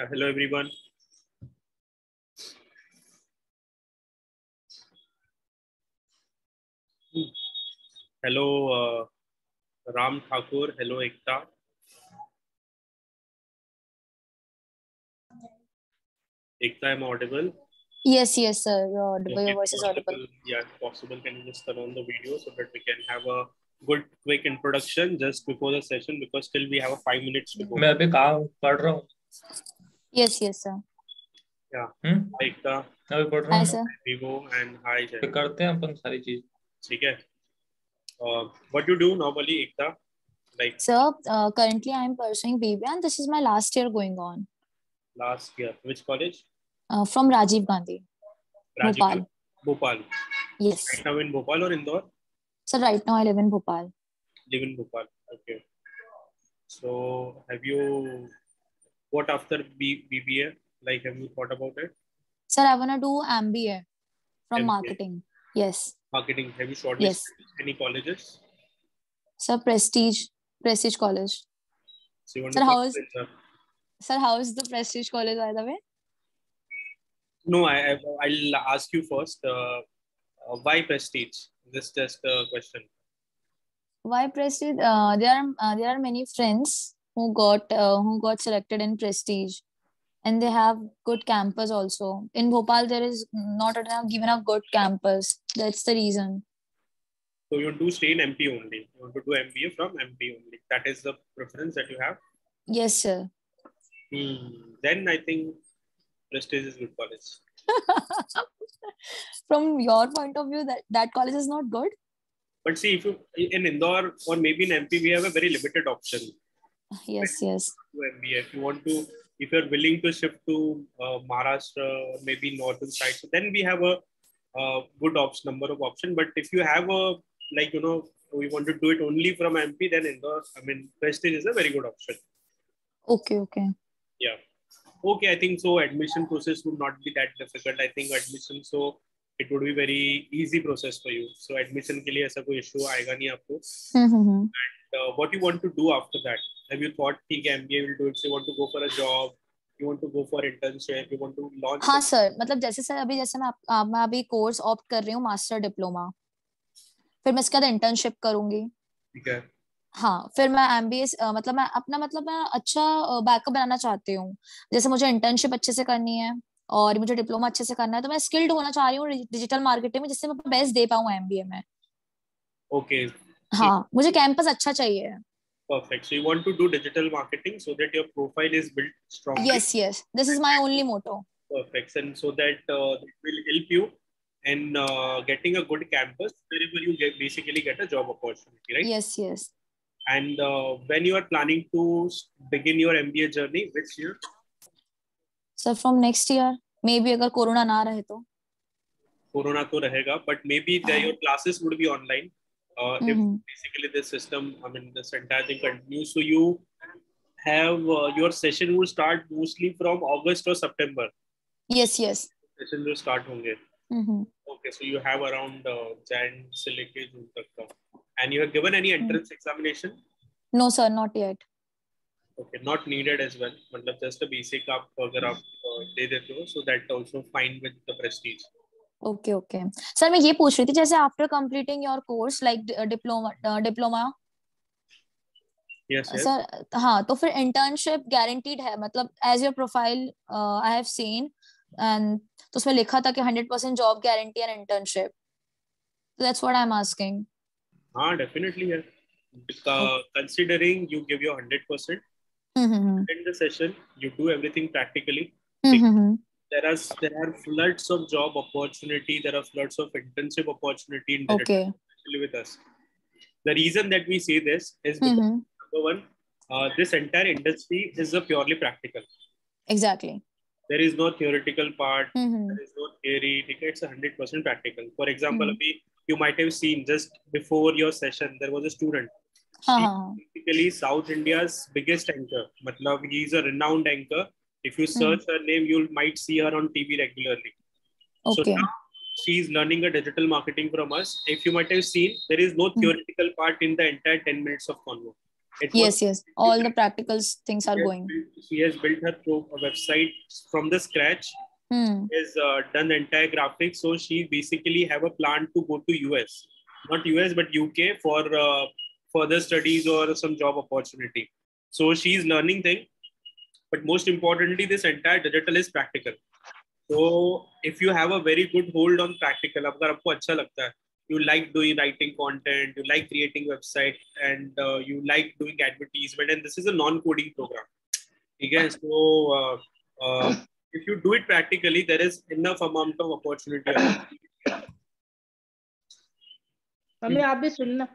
Yeah, hello everyone. Hello uh, Ram Thakur. Hello Ekta. Ekta, am I audible? Yes, yes, sir. You're audible. Okay, Your voice is audible. Yeah, if possible. Can you just turn on the video so that we can have a good, quick introduction just before the session because still we have a five minutes to go. मैं अभी काम पढ़ रहा हूँ Yes, yes, sir. हम्म Hi, Ekta, अभी पढ़ रहा Hi, हूँ sir. Vivo, and hi Jay. फिर करते हैं अपन सारी चीज़ ठीक है. Uh, what do you do normally, Ekta? Like Sir, uh, currently I'm pursuing BBA and this is my last year going on last year, which college? uh, from Rajiv Gandhi. Rajiv- Bhopal. Bhopal. Yes. Right now in Bhopal or Indore? So right now I live in Bhopal. Live in Bhopal. Okay. So have you what after B- BBA? Like have you thought about it? Sir, I want to do MBA from MBA. marketing. Yes. Marketing. Have you shortlisted Yes. any colleges? Sir, Prestige, Prestige College. So you want Sir, to how is- Windsor? Sir, how is the Prestige College, by the way? No, I, I I'll ask you first. Uh, uh, why Prestige? This is just a question. Why Prestige? Uh, there are uh, there are many friends who got uh, who got selected in Prestige, and they have good campus also. In Bhopal, there is not enough given a good campus. That's the reason. So you want to stay in MP only. You want to do MBA from MP only. That is the preference that you have. Yes, sir. Hmm. Then I think Prestige is good college. From your point of view, that that college is not good. But see, if you in Indore or maybe in MP, we have a very limited option Yes, yes. to MBA. If you want to, if you're willing to shift to uh, Maharashtra or maybe northern side, so then we have a, uh good option number of option. But if you have a like you know we want to do it only from MP, then Indore, I mean Prestige is a very good option. Okay, okay. Yeah. Okay, I think so. Admission process would not be that difficult. I think admission so it would be very easy process for you. So admission के लिए ऐसा कोई issue आएगा नहीं आपको. Mm-hmm. uh, what you want to do after that? Have you thought, ठीक है, MBA will do it? So you want to go for a job? You want to go for internship? You want to launch? हाँ sir मतलब जैसे sir अभी जैसे मैं आ, मैं अभी कोर्स ऑप्ट कर रही हूँ मास्टर डिप्लोमा फिर मैं इसके बाद इंटर्नशिप करूँगी ठीक है. हाँ फिर मैं एमबीए मतलब मैं अपना मतलब मैं अच्छा बैकअप बनाना चाहती हूँ जैसे मुझे इंटर्नशिप अच्छे से करनी है और मुझे डिप्लोमा अच्छे से करना है तो मैं स्किल्ड होना चाह रही हूँ डिजिटल मार्केटिंग में जिससे मैं बेस्ट दे पाऊँ एमबीए में Okay, हाँ मुझे कैंपस अच्छा चाहिए perfect. So you want to do digital marketing so that your profile is built strongly. Yes yes this is my only motto Perfect. And so that uh, it will help you in uh, getting a good campus wherever you get basically get a job opportunity, right? Yes yes And uh, when you are planning to begin your MBA journey, which year? Sir from next year maybe अगर corona ना रहे तो Corona तो रहेगा, but maybe the, your classes would be online. Uh, if Mhm. basically this system, I mean, this entire thing continues. So you have uh, your session will start mostly from August or September. Yes yes Session will start होंगे. Okay, so you have around uh, Jan से लेके June तक का. And you have given any entrance examination? No sir not yet Okay, not needed as well. मतलब just a basic आप अगर आप uh, दे देते हो, so that also fine with the prestige. Okay okay. Sir मैं ये पूछ रही थी जैसे after completing your course like diploma diploma yes. Sir हाँ तो फिर इंटर्नशिप गारंटीड है मतलब as your profile I have seen and तो उसमें लिखा था कि hundred percent job guarantee and internship that's what I am asking हाँ, definitely है. Considering you give your 100%, in the session, you do everything practically. there are there are floods of job opportunity there are floods of internship opportunity in direct, okay. with us the reason that we say this is because mm-hmm. number one uh, this entire industry is a purely practical exactly there is no theoretical part mm-hmm. there is no theory it's 100% practical for example mm-hmm. you might have seen just before your session there was a student uh-huh. basically south india's biggest anchor matlab he is a renowned anchor if you search her name, you might see her on TV regularly. Okay. So now she is learning a digital marketing from us. If you might have seen, there is no theoretical part in the entire 10 minutes of convo. It yes yes all the practical things are she going built- she has built her pro- website from the scratch hmm. has uh, done the entire graphics so she basically have a plan to go to us not us but uk for uh, further studies or some job opportunity so she's learning thing but most importantly this entire digital is practical so if you have a very good hold on practical अगर आपको अच्छा लगता है you like doing writing content you like creating website and uh, you like doing advertisement and this is a non-coding program okay so uh, uh, if you do it practically, there is enough amount of opportunity. Mummy आप भी सुनना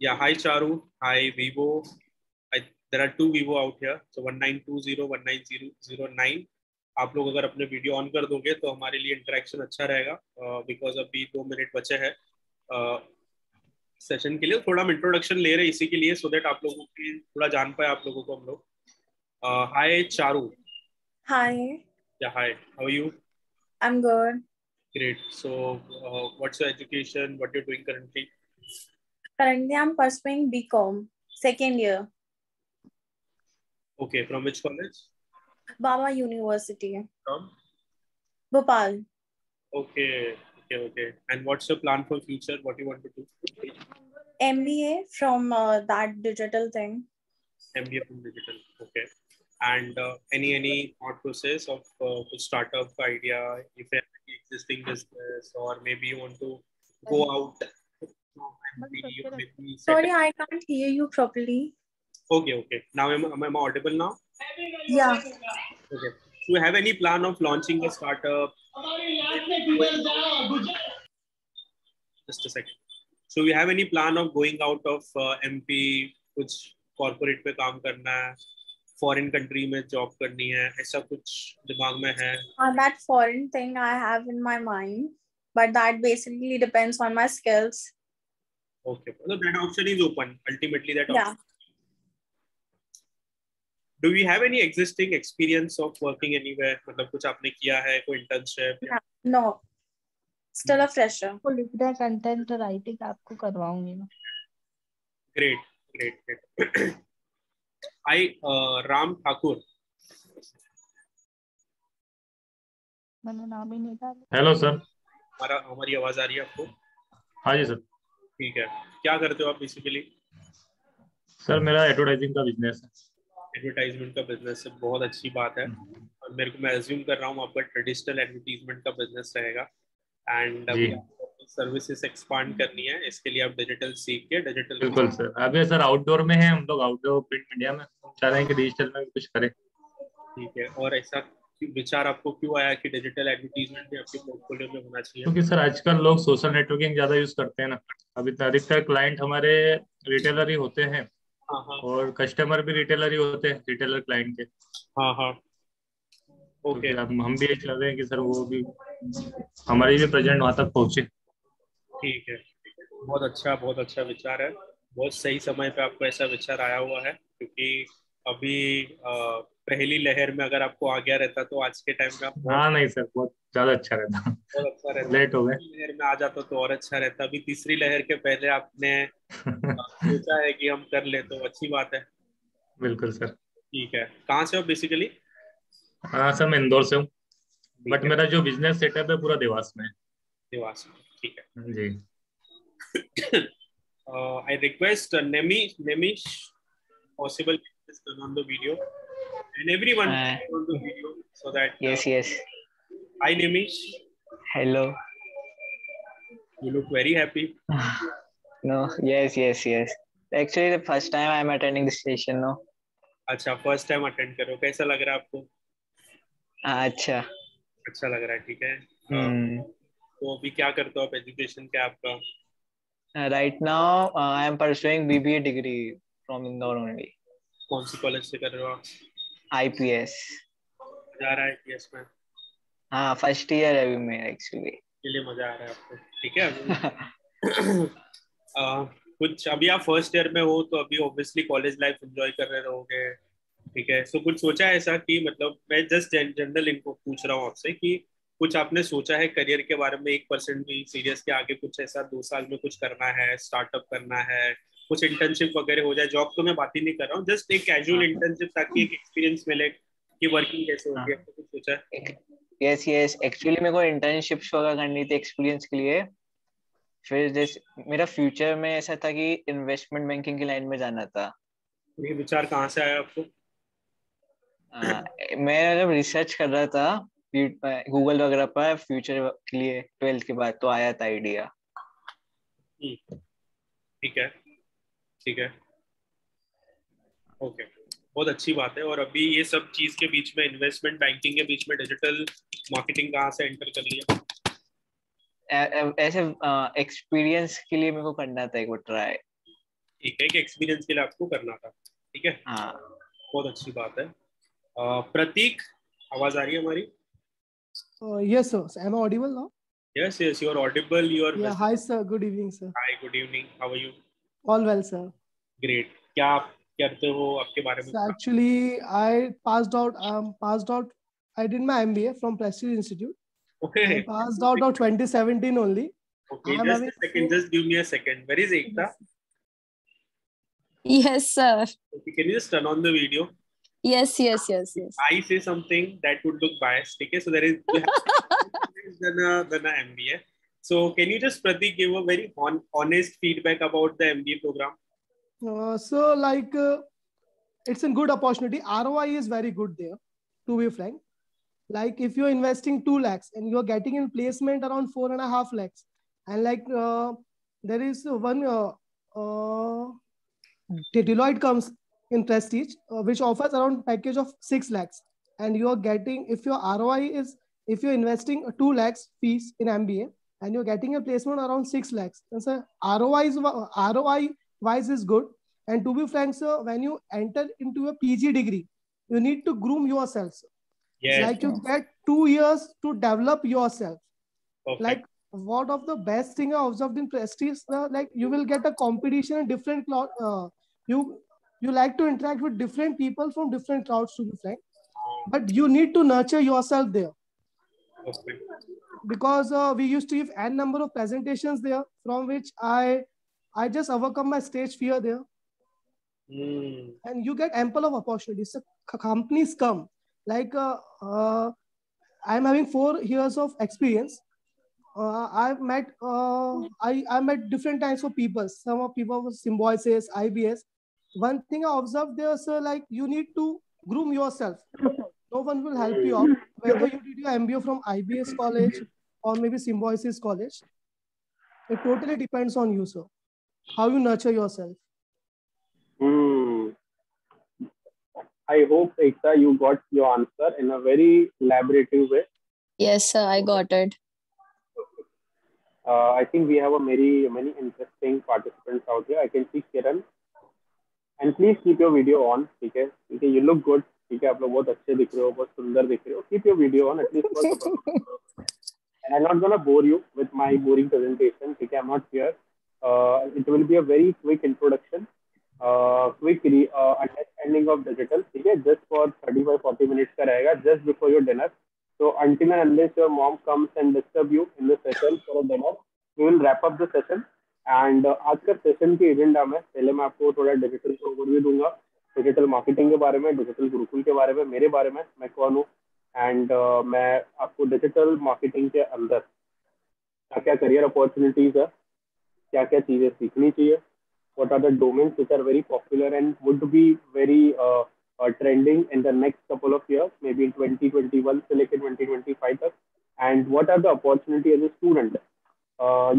yeah, hi Charu, hi Vivo. I, there are two Vivo out here. So 1920, 19009. आप लोग अगर अपने video on कर दोगे तो हमारे लिए इंटरेक्शन अच्छा रहेगा बिकॉज़ अभी दो मिनट बचे हैं सेशन के लिए थोड़ा हम इंट्रोडक्शन ले रहे हैं इसी के लिए सो दैट आप लोगों की थोड़ा जान पाए आप लोगों को हम लोग hi Charu Hi, yeah hi how you I'm good. Great. So, uh, what's your education? What you're doing currently? Currently, I'm pursuing BCom, second year, Okay. From which college? Baba University, From? Bhopal. Okay. Okay. Okay. And what's your plan for future? What you want to do? MBA from uh, that digital thing. MBA from digital. Okay. And uh, any any thought process of uh, startup idea? If you have any existing business, or maybe you want to go out. Maybe, maybe Sorry, I can't hear you properly. Okay. Okay. Now am, am I audible now? Yeah. Okay. Do you have any plan of launching a startup? Just a second. So you have any plan of going out of uh, MP, कुछ corporate पे काम करना है, foreign country में job करनी है, ऐसा कुछ दिमाग में है? Uh, that foreign thing I have in my mind, but that basically depends on my skills. Okay. So that option is open. Ultimately, that option. Yeah. Do we have any existing experience of working anywhere मतलब कुछ आपने किया है कोई internship no still a fresher को लिखना content writing आपको करवाऊँगी मैं। Great great great I Ram Thakur मैंने नाम ही नहीं डाला। हेलो सर हमारा हमारी आवाज़ आ रही है आपको? हाँ जी सर ठीक है। क्या करते हो आप बेसिकली सर मेरा एडवर्टाइजिंग का बिज़नेस है। एडवर्टाइजमेंट का बिज़नेस है बहुत अच्छी बात है। और मेरे को मैं एज्यूम कर रहा हूँ आपका ट्रेडिशनल एडवर्टीजमेंट का बिज़नेस रहेगा। एंड। सर्विसेज़ एक्सपांड करनी है इसके लिए आप डिजिटल सीख के डिजिटल बिल्कुल सर। अभी सर आउटडोर में है हम लोग आउटडोर प्रिंट मीडिया में। हम चाह रहे हैं कि डिजिटल में कुछ करें। ठीक है और ऐसा विचार आपको क्यों आया कि डिजिटल एडवर्टीजमेंट भी आपके पोर्टफोलियो में होना चाहिए? क्योंकि सर आजकल लोग सोशल नेटवर्किंग ज़्यादा यूज़ करते हैं ना। अभी अधिकतर क्लाइंट हमारे रिटेलर ही होते हाँ। और कस्टमर भी रिटेलर ही होते हैं रिटेलर क्लाइंट के। हाँ हाँ। तो ओके फिर हम हम भी ये चाह रहे हैं कि सर वो भी हमारी भी प्रेजेंट वहाँ तक पहुँचे। ठीक है। बहुत अच्छा बहुत अच्छा विचार है। बहुत सही समय पे आपको ऐसा विचार आया हुआ है क्योंकि अभी अ, पहली लहर में अगर आपको आ गया रहता तो आज के टाइम का हाँ नहीं सर बहुत ज़्यादा अच्छा रहता। बहुत अच्छा रहता। लेट हो गए। लहर में आ जाता तो और अच्छा रहता। अभी तीसरी लहर के पहले आपने सोचा है कि हम कर ले तो अच्छी बात है। बिल्कुल सर। ठीक है। कहाँ से हो बेसिकली हाँ सर मैं इंदौर से हूँ। बट मेरा जो बिज़नेस सेटअप है पूरा देवास में है। निवास ठीक है। जी। I request uh, Nemi, Nemish, possible please on the video, and everyone Uh, on the video so that. uh, Yes, yes. hi Nemish, Hello. you look very happy. No, yes, yes, yes. Actually, the first time I'm attending this session, no. अच्छा first time attend करो कैसा लग रहा है आपको Ah, अच्छा. अच्छा लग रहा है ठीक है Hmm. तो अभी क्या करते हो आप एजुकेशन क्या है आपका Uh, right now, uh, I am pursuing BBA degree from Indore only. कौन सी कॉलेज से कर रहे हो आप IPS. मज़ा आ रहा है yes में। हाँ फ़र्स्ट ईयर है अभी मैं एक्चुअली के लिए मज़ा आ रहा है आपको। ठीक है? अ, कुछ अभी आप फ़र्स्ट ईयर में हो तो अभी ऑब्वियसली कॉलेज लाइफ एंजॉय कर रहे रहोगे। ठीक है? सो कुछ सोचा है ऐसा कि मतलब मैं जस्ट जनरल इनको पूछ रहा हूँ आपसे कि कुछ आपने सोचा है करियर के बारे में एक परसेंट भी सीरियस के आगे कुछ ऐसा दो साल में कुछ करना है स्टार्टअप करना है कुछ इंटर्नशिप वगैरह हो जाए जॉब तो मैं बात ही नहीं कर रहा हूँ जस्ट एक कैजुअल हाँ। इंटर्नशिप ताकि एक एक्सपीरियंस मिले कि वर्किंग कैसे होती है। हाँ। तो कुछ सोचा है? यस यस एक्चुअली मेरे को इंटर्नशिप्स वगैरह करनी थी एक्सपीरियंस के लिए। फिर जैसे मेरा फ्यूचर में ऐसा था कि इन्वेस्टमेंट बैंकिंग की लाइन में जाना था। ये विचार कहाँ से आया आपको? आ, मैं जब रिसर्च कर रहा था गूगल वगैरह पर फ्यूचर के लिए ट्वेल्थ के बाद तो आया था आइडिया ठीक है। ठीक है ओके बहुत अच्छी बात है और अभी ये सब चीज़ के बीच में इन्वेस्टमेंट बैंकिंग के बीच में डिजिटल मार्केटिंग कहाँ से एंटर कर लिया ऐसे एक्सपीरियंस के लिए मेरे को करना था एक बार ट्राई ठीक है कि एक्सपीरियंस के लिए आपको करना था ठीक है हाँ बहुत अच्छी बात है प्रतीक आवाज़ आ रही है हमारी yes, sir. So Am I audible now? Yes yes you are audible you are Yeah. Hi, sir. Good evening, sir. Hi good evening how are you all well sir great क्या आप करते हो आपके बारे में? Actually I passed out I out I did my MBA from Prestige Institute okay passed out of 2017 only okay just second just give me a second where is Ekta yes sir can you just turn on the video yes yes yes yes I say something that would look biased ठीक है so there is there is an an MBA So can you just Pratik give a very hon- honest feedback about the MBA program? Uh, so like, uh, it's a good opportunity. ROI is very good there. To be frank, like if you're investing two lakhs and you're getting in placement around four and a half lakhs, and like uh, there is one uh, uh, Deloitte comes in Prestige, uh, which offers around package of six lakhs, and you are getting if your ROI is if you're investing two lakhs fees in MBA and you're getting a placement around six lakhs, then sir, ROI is ROI wise is good. And to be frank, sir, when you enter into a PG degree, you need to groom yourself. Sir. Yes, Like you get two years to develop yourself. perfect. Like one of the best thing I observed in Prestige, uh, like you will get a competition in different cloud. Uh, you you like to interact with different people from different clouds, to be frank. But you need to nurture yourself there because uh, we used to give n number of presentations there, from which I I just overcome my stage fear there. Hmm. and you get ample of opportunities. So companies come like uh, uh, I'm having four years of experience. Uh, I've met uh, I I met different types of people. Some of people with symbiosis, IBS. One thing I observed there, sir, like you need to groom yourself no one will help you out. Whether you did your MBA from IBS college or maybe Symbiosis college, it totally depends on you, sir. How you nurture yourself. Hmm. I hope, Ekta, you got your answer in a very elaborative way. Yes, sir, I got it. Uh, I think we have a many many interesting participants out here. I can see Kiran. And please keep your video on, okay? Okay, you look good. ठीक है आप लोग बहुत अच्छे दिख रहे हो बहुत सुंदर दिख रहे हो। Keep your video on at least for I am not gonna bore you with my boring presentation ठीक है I am not here it will be a very quick introduction quick understanding of digital ठीक है just for thirty five forty minutes का रहेगा just before your dinner so until and unless your mom comes and disturb you in the session for a dinner we will wrap up the session and आज का session की agenda में पहले मैं आपको थोड़ा डिजिटल ओवरव्यू दूँगा digital marketing के बारे में डिजिटल गुरुकुल के बारे में मेरे बारे में मैं कौन हूँ? एंड uh, मैं आपको डिजिटल मार्केटिंग के अंदर क्या क्या करियर अपॉर्चुनिटीज़ है क्या क्या चीज़ें सीखनी चाहिए what are the domain which are very popular and would be very trending in the next couple of year maybe twenty twenty one से लेकर ट्वेंटी ट्वेंटी फाइव तक and what are the opportunity as a student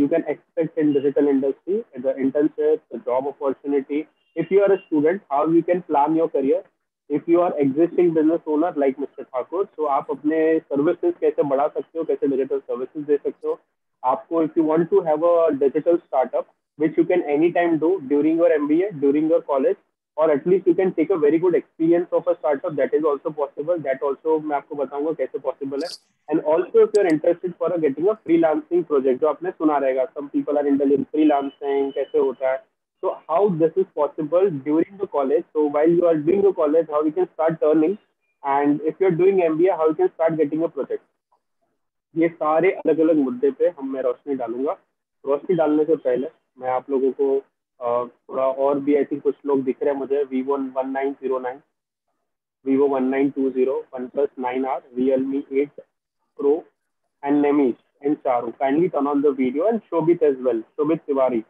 you can expect in digital industry the internship job opportunity If you are a student, how you can plan your career. If you are existing business owner like Mr. Thakur, so आप अपने services कैसे बढ़ा सकते हो, कैसे digital services दे सकते हो. आपको if you want to have a digital startup, which you can anytime do during your MBA, during your college, or at least you can take a very good experience of a startup. That is also possible. That also मैं आपको बताऊँगा कैसे possible है. And also if you're interested for a getting a freelancing project, जो आपने सुना रहेगा, some people are interested in freelancing, कैसे होता है. So how this is possible during the college. So while you are doing the college, how you can start earning, and if you're doing MBA, how you can start getting a project. ये सारे अलग अलग मुद्दे पे हम मैं रोशनी डालूँगा। रोशनी डालने से पहले मैं आप लोगों को थोड़ा भी आई थिंक कुछ लोग दिख रहे हैं मुझे। Vivo one nine zero nine Vivo one nine two zero OnePlus nine R Realme eight pro and Nemish and Charu kindly turn on the video and Shobit as well Shobhit Tiwari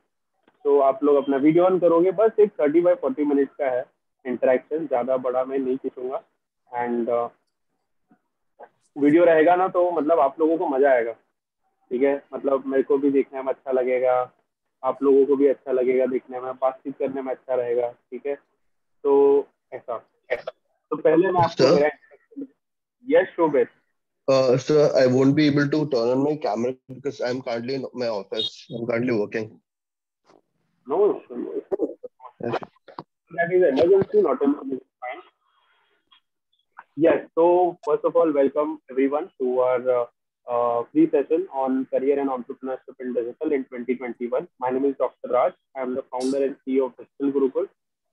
तो आप लोग अपना video on करोगे। बस एक thirty by forty minute का है interaction ज़्यादा बड़ा मैं नहीं खींचूँगा एंड वीडियो रहेगा ना तो मतलब आप लोगों को मज़ा आएगा। ठीक है? मतलब मेरे को भी देखने में अच्छा लगेगा। आप लोगों को भी अच्छा लगेगा देखने में। बातचीत करने में अच्छा रहेगा। ठीक है? तो ऐसा। तो पहले मैं आपको yes Shobhit Uh, sir, I won't be able to turn on my camera because I'm currently in my office. I'm currently working. No issue. No issue. That is emergency, not emergency. Fine. Yes. So first of all, welcome everyone to our uh, uh, free session on career and entrepreneurship in digital in 2021. My name is Dr. Raj. I am the founder and CEO of Digital Gurukul.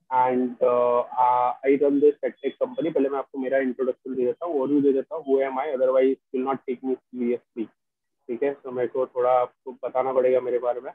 And uh, uh, I run this tech company. पहले मैं आपको मेरा introduction दे देता हूँ overview दे देता हूँ who am I otherwise will not take me seriously ठीक है तो मेरे को थोड़ा आपको बताना पड़ेगा मेरे बारे में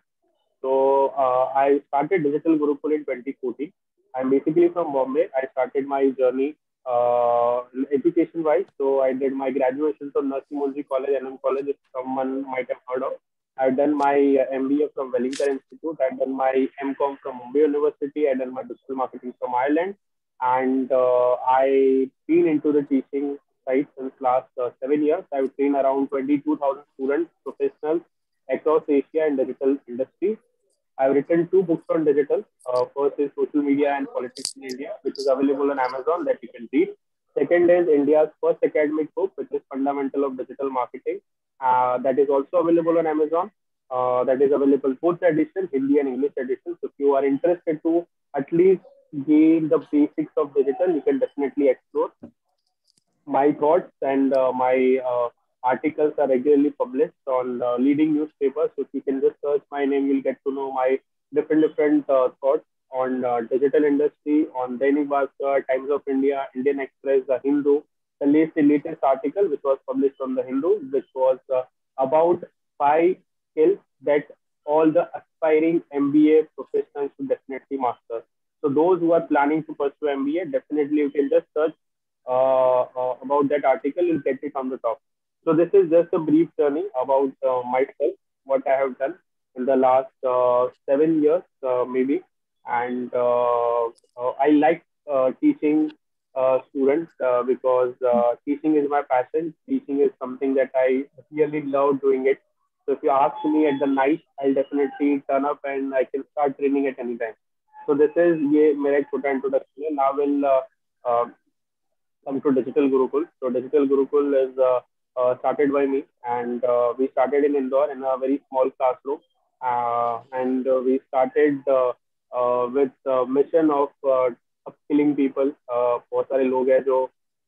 So uh, I started Digital Gurukul in 2014. I'm basically from Bombay. I started my journey uh, education-wise. So I did my graduation from Nursing Munji College, NM College, if someone might have heard of. I've done my uh, MBA from Wellington Institute. I've done my MCOM from Mumbai University. I've done my digital marketing from Ireland. And uh, I've been into the teaching side since last uh, seven years. I've trained around 22,000 students, professionals across Asia and digital industry. I've written two books on digital. Uh, first is Social Media and Politics in India, which is available on Amazon that you can read. Second is India's first academic book, which is Fundamental of Digital Marketing. Uh, that is also available on Amazon. Uh, that is available both edition, Hindi and English edition. So if you are interested to at least gain the basics of digital, you can definitely explore. My thoughts and uh, my uh, articles are regularly published on uh, leading newspapers. So if you can just search my name, you'll get to know my different different uh, thoughts on uh, digital industry, on Dainik Bhaskar, Times of India, Indian Express, The Hindu. The latest, the latest article, which was published on The Hindu, which was uh, about five skills that all the aspiring MBA professionals should definitely master. So those who are planning to pursue MBA, definitely you can just search uh, uh, about that article, you'll get it on the top. So this is just a brief journey about uh, myself, what I have done in the last uh, seven years, uh, maybe. And uh, uh, I like uh, teaching uh, students uh, because uh, teaching is my passion. Teaching is something that I really love doing it. So if you ask me at the night, I'll definitely turn up and I can start training at any time. So this is ये मेरा एक छोटा introduction है. Now we'll uh, uh, come to Digital Gurukul. So Digital Gurukul is uh, uh, started by me. And uh, we started in Indore in a very small classroom. Uh, and uh, we started uh, uh, with a mission of uh, upskilling people. Uh, बहुत सारे लोग हैं जो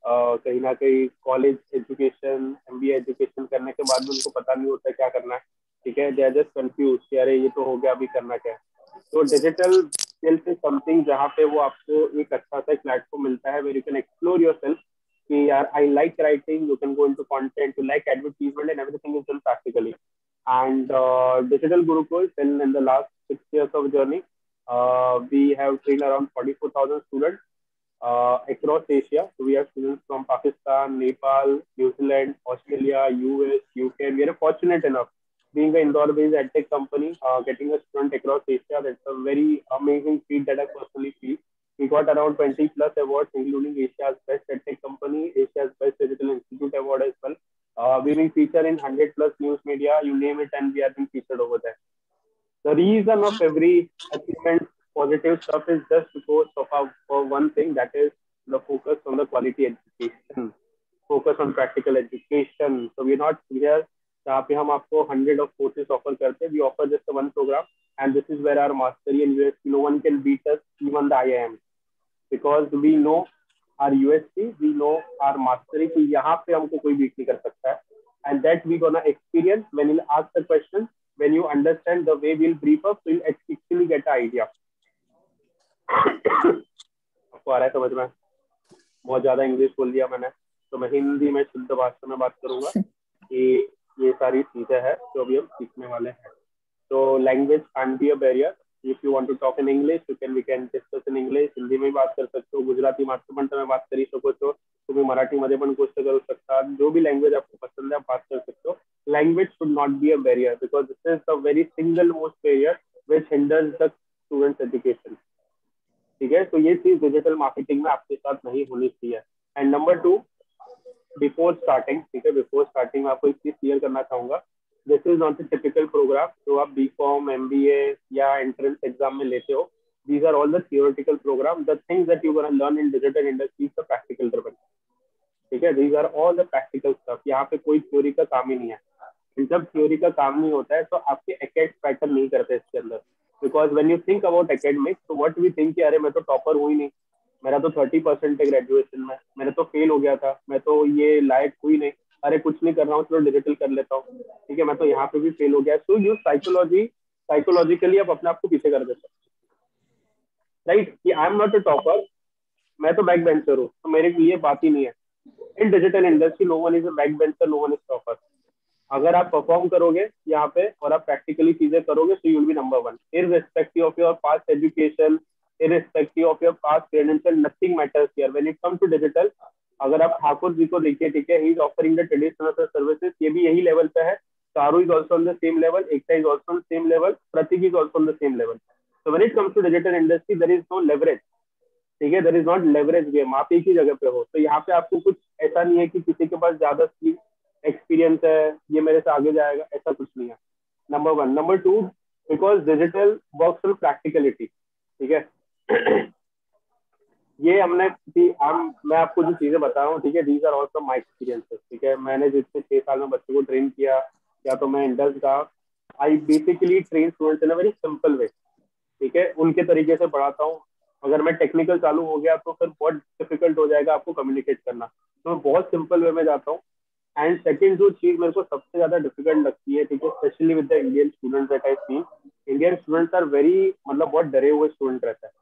uh, कहीं ना कहीं college education M B education करने के बाद उनको पता नहीं होता क्या करना है। ठीक है? दे आर जस्ट कंफ्यूज कि अरे ये तो हो गया अभी करना क्या है। तो डिजिटल स्किल्स इज़ समथिंग जहाँ पे वो आपको एक अच्छा सा प्लेटफॉर्म मिलता है where you can explore yourself yeah, I like writing, you can go into content, you like advertisement, and everything is done practically. And uh, Digital Gurukul, in, in the last six years of journey, uh, we have trained around 44,000 students uh, across Asia. So we have students from Pakistan, Nepal, New Zealand, Australia, US, UK. And we are fortunate enough, being an indoor-based edtech company, uh, getting a student across Asia, that's a very amazing feat that I personally feel. we got around 20 plus awards, including Asia's Best EdTech Company, Asia's Best Digital Institute Award as well. Uh, we've been featured in 100 plus news media, you name it, and we have been featured over there. The reason of every achievement, positive stuff is just because of our, for one thing, that is the focus on the quality education, focus on practical education. So we're not here जहाँ पे हम आपको hundred of courses offer करते हैं we offer just one program and this is where our mastery and USP no one can beat us even the IIM because we know our USC we know our mastery तो यहाँ पे हमको कोई beat नहीं कर सकता है। And that we gonna experience when you ask the question when you understand the way will brief up will actually get a idea आपको आ रहा है समझ में? बहुत ज़्यादा इंग्लिश बोल दिया मैंने। तो मैं हिंदी में शुद्ध भाषा में बात करूँगा कि ये सारी चीज़ें हैं जो अभी हम सीखने वाले हैं। तो language can't be a barrier if you want to talk in English you can we can discuss in English Hindi में बात कर सकते हो गुजराती मात्र पण તમે વાત કરી શકો છો तुम्ही मराठीमध्ये पण गोष्ट करू शकता जो भी लँग्वेज आपको पसंद है आप बात कर सकते हो language should not be a barrier because this is the very single most barrier which hinders the students education ठीक है तो ये चीज डिजिटल मार्केटिंग में आपके साथ नहीं होनी चाहिए and number two before starting ठीक है बिफोर स्टार्टिंग में आपको एक चीज क्लियर करना चाहूंगा This is not a typical program जो आप B com M B A या एंट्रेंस एग्ज़ाम में लेते हो all the theoretical program. The things that you're going to learn in digital industry is the practical driven. ठीक है? These are all the practical stuff. यहाँ पे कोई theory का काम ही नहीं है। जब थ्योरी का काम नहीं होता है तो आपके एकेड पैटर्न नहीं करते इसके अंदर। Because when you think about academics तो वट वी थिंक अरे, मैं तो टॉपर हुई नहीं। मेरा तो थर्टी परसेंट है ग्रेजुएशन में। मैंने तो फेल हो गया था। मैं तो ये लायक हुई नहीं। अरे कुछ नहीं कर रहा हूँ, चलो डिजिटल कर लेता हूँ। ठीक है, मैं तो यहाँ पे भी फेल हो गया। सो यू साइकोलॉजी साइकोलॉजिकली आप अपने आप को पीछे कर देते राइट कि I am not a topper मैं तो बैक बेंचर हूँ तो मेरे लिए बात ही नहीं है। In digital industry no one is a back bencher no one is topper अगर आप परफॉर्म करोगे यहाँ पे और आप प्रैक्टिकली चीज़ें करोगे तो you'll be number one irrespective of your past education irrespective of your past credential nothing matters here when it come to digital अगर आप ठाकुर जी को देखिए, ठीक है he is offering the traditional services ये भी यही लेवल पे है। Charu is also on the same level Ekta is also on same level Prateek is also on the same level so when it comes to digital industry there is no leverage ठीक है there is not leverage game आप एक ही जगह पे हो। तो यहाँ पे आपको कुछ ऐसा नहीं है कि किसी के पास ज़्यादा एक्सपीरियंस है, ये मेरे से आगे जाएगा, ऐसा कुछ नहीं है। Number one number two because digital work practicality ठीक है। ये हमने हम, मैं आपको जो चीज़ें बता रहा हूँ ठीक है these are also my experiences ठीक है। मैंने जितने छह साल में बच्चों को ट्रेन किया, या तो मैं इंडस का I basically train students in very simple way ठीक है। उनके तरीके से पढ़ाता हूँ। अगर मैं टेक्निकल चालू हो गया तो फिर बहुत डिफ़िकल्ट हो जाएगा आपको कम्युनिकेट करना। तो मैं बहुत सिंपल वे में जाता हूँ। एंड सेकेंड जो चीज़ मेरे को सबसे ज़्यादा डिफ़िकल्ट लगती है, ठीक है specially with the Indian students that I see Indian students are very मतलब बहुत डरे हुए स्टूडेंट रहते हैं,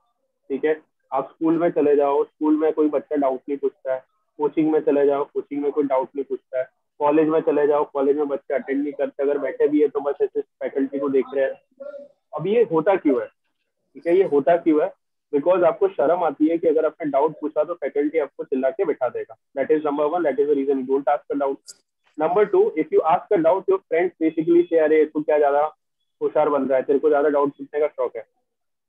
ठीक है। आप स्कूल में चले जाओ, स्कूल में कोई बच्चा डाउट नहीं पूछता है। कोचिंग में चले जाओ कोचिंग में कोई डाउट नहीं पूछता है। कॉलेज में चले जाओ कॉलेज में बच्चे अटेंड नहीं करते। अगर बैठे भी है तो बस ऐसे फैकल्टी को देख रहे हैं। अब ये होता क्यों है? ठीक है, ये होता क्यों है? बिकॉज़ आपको शर्म आती है कि अगर आपने डाउट पूछा तो फैकल्टी आपको चिल्ला के बैठा देगा। That is number one that is the reason don't ask a doubt number two if you ask a doubt your friends basically say अरे, तू क्या ज़्यादा होशियार बन रहा है? तेरे को ज़्यादा डाउट पूछने का शौक है।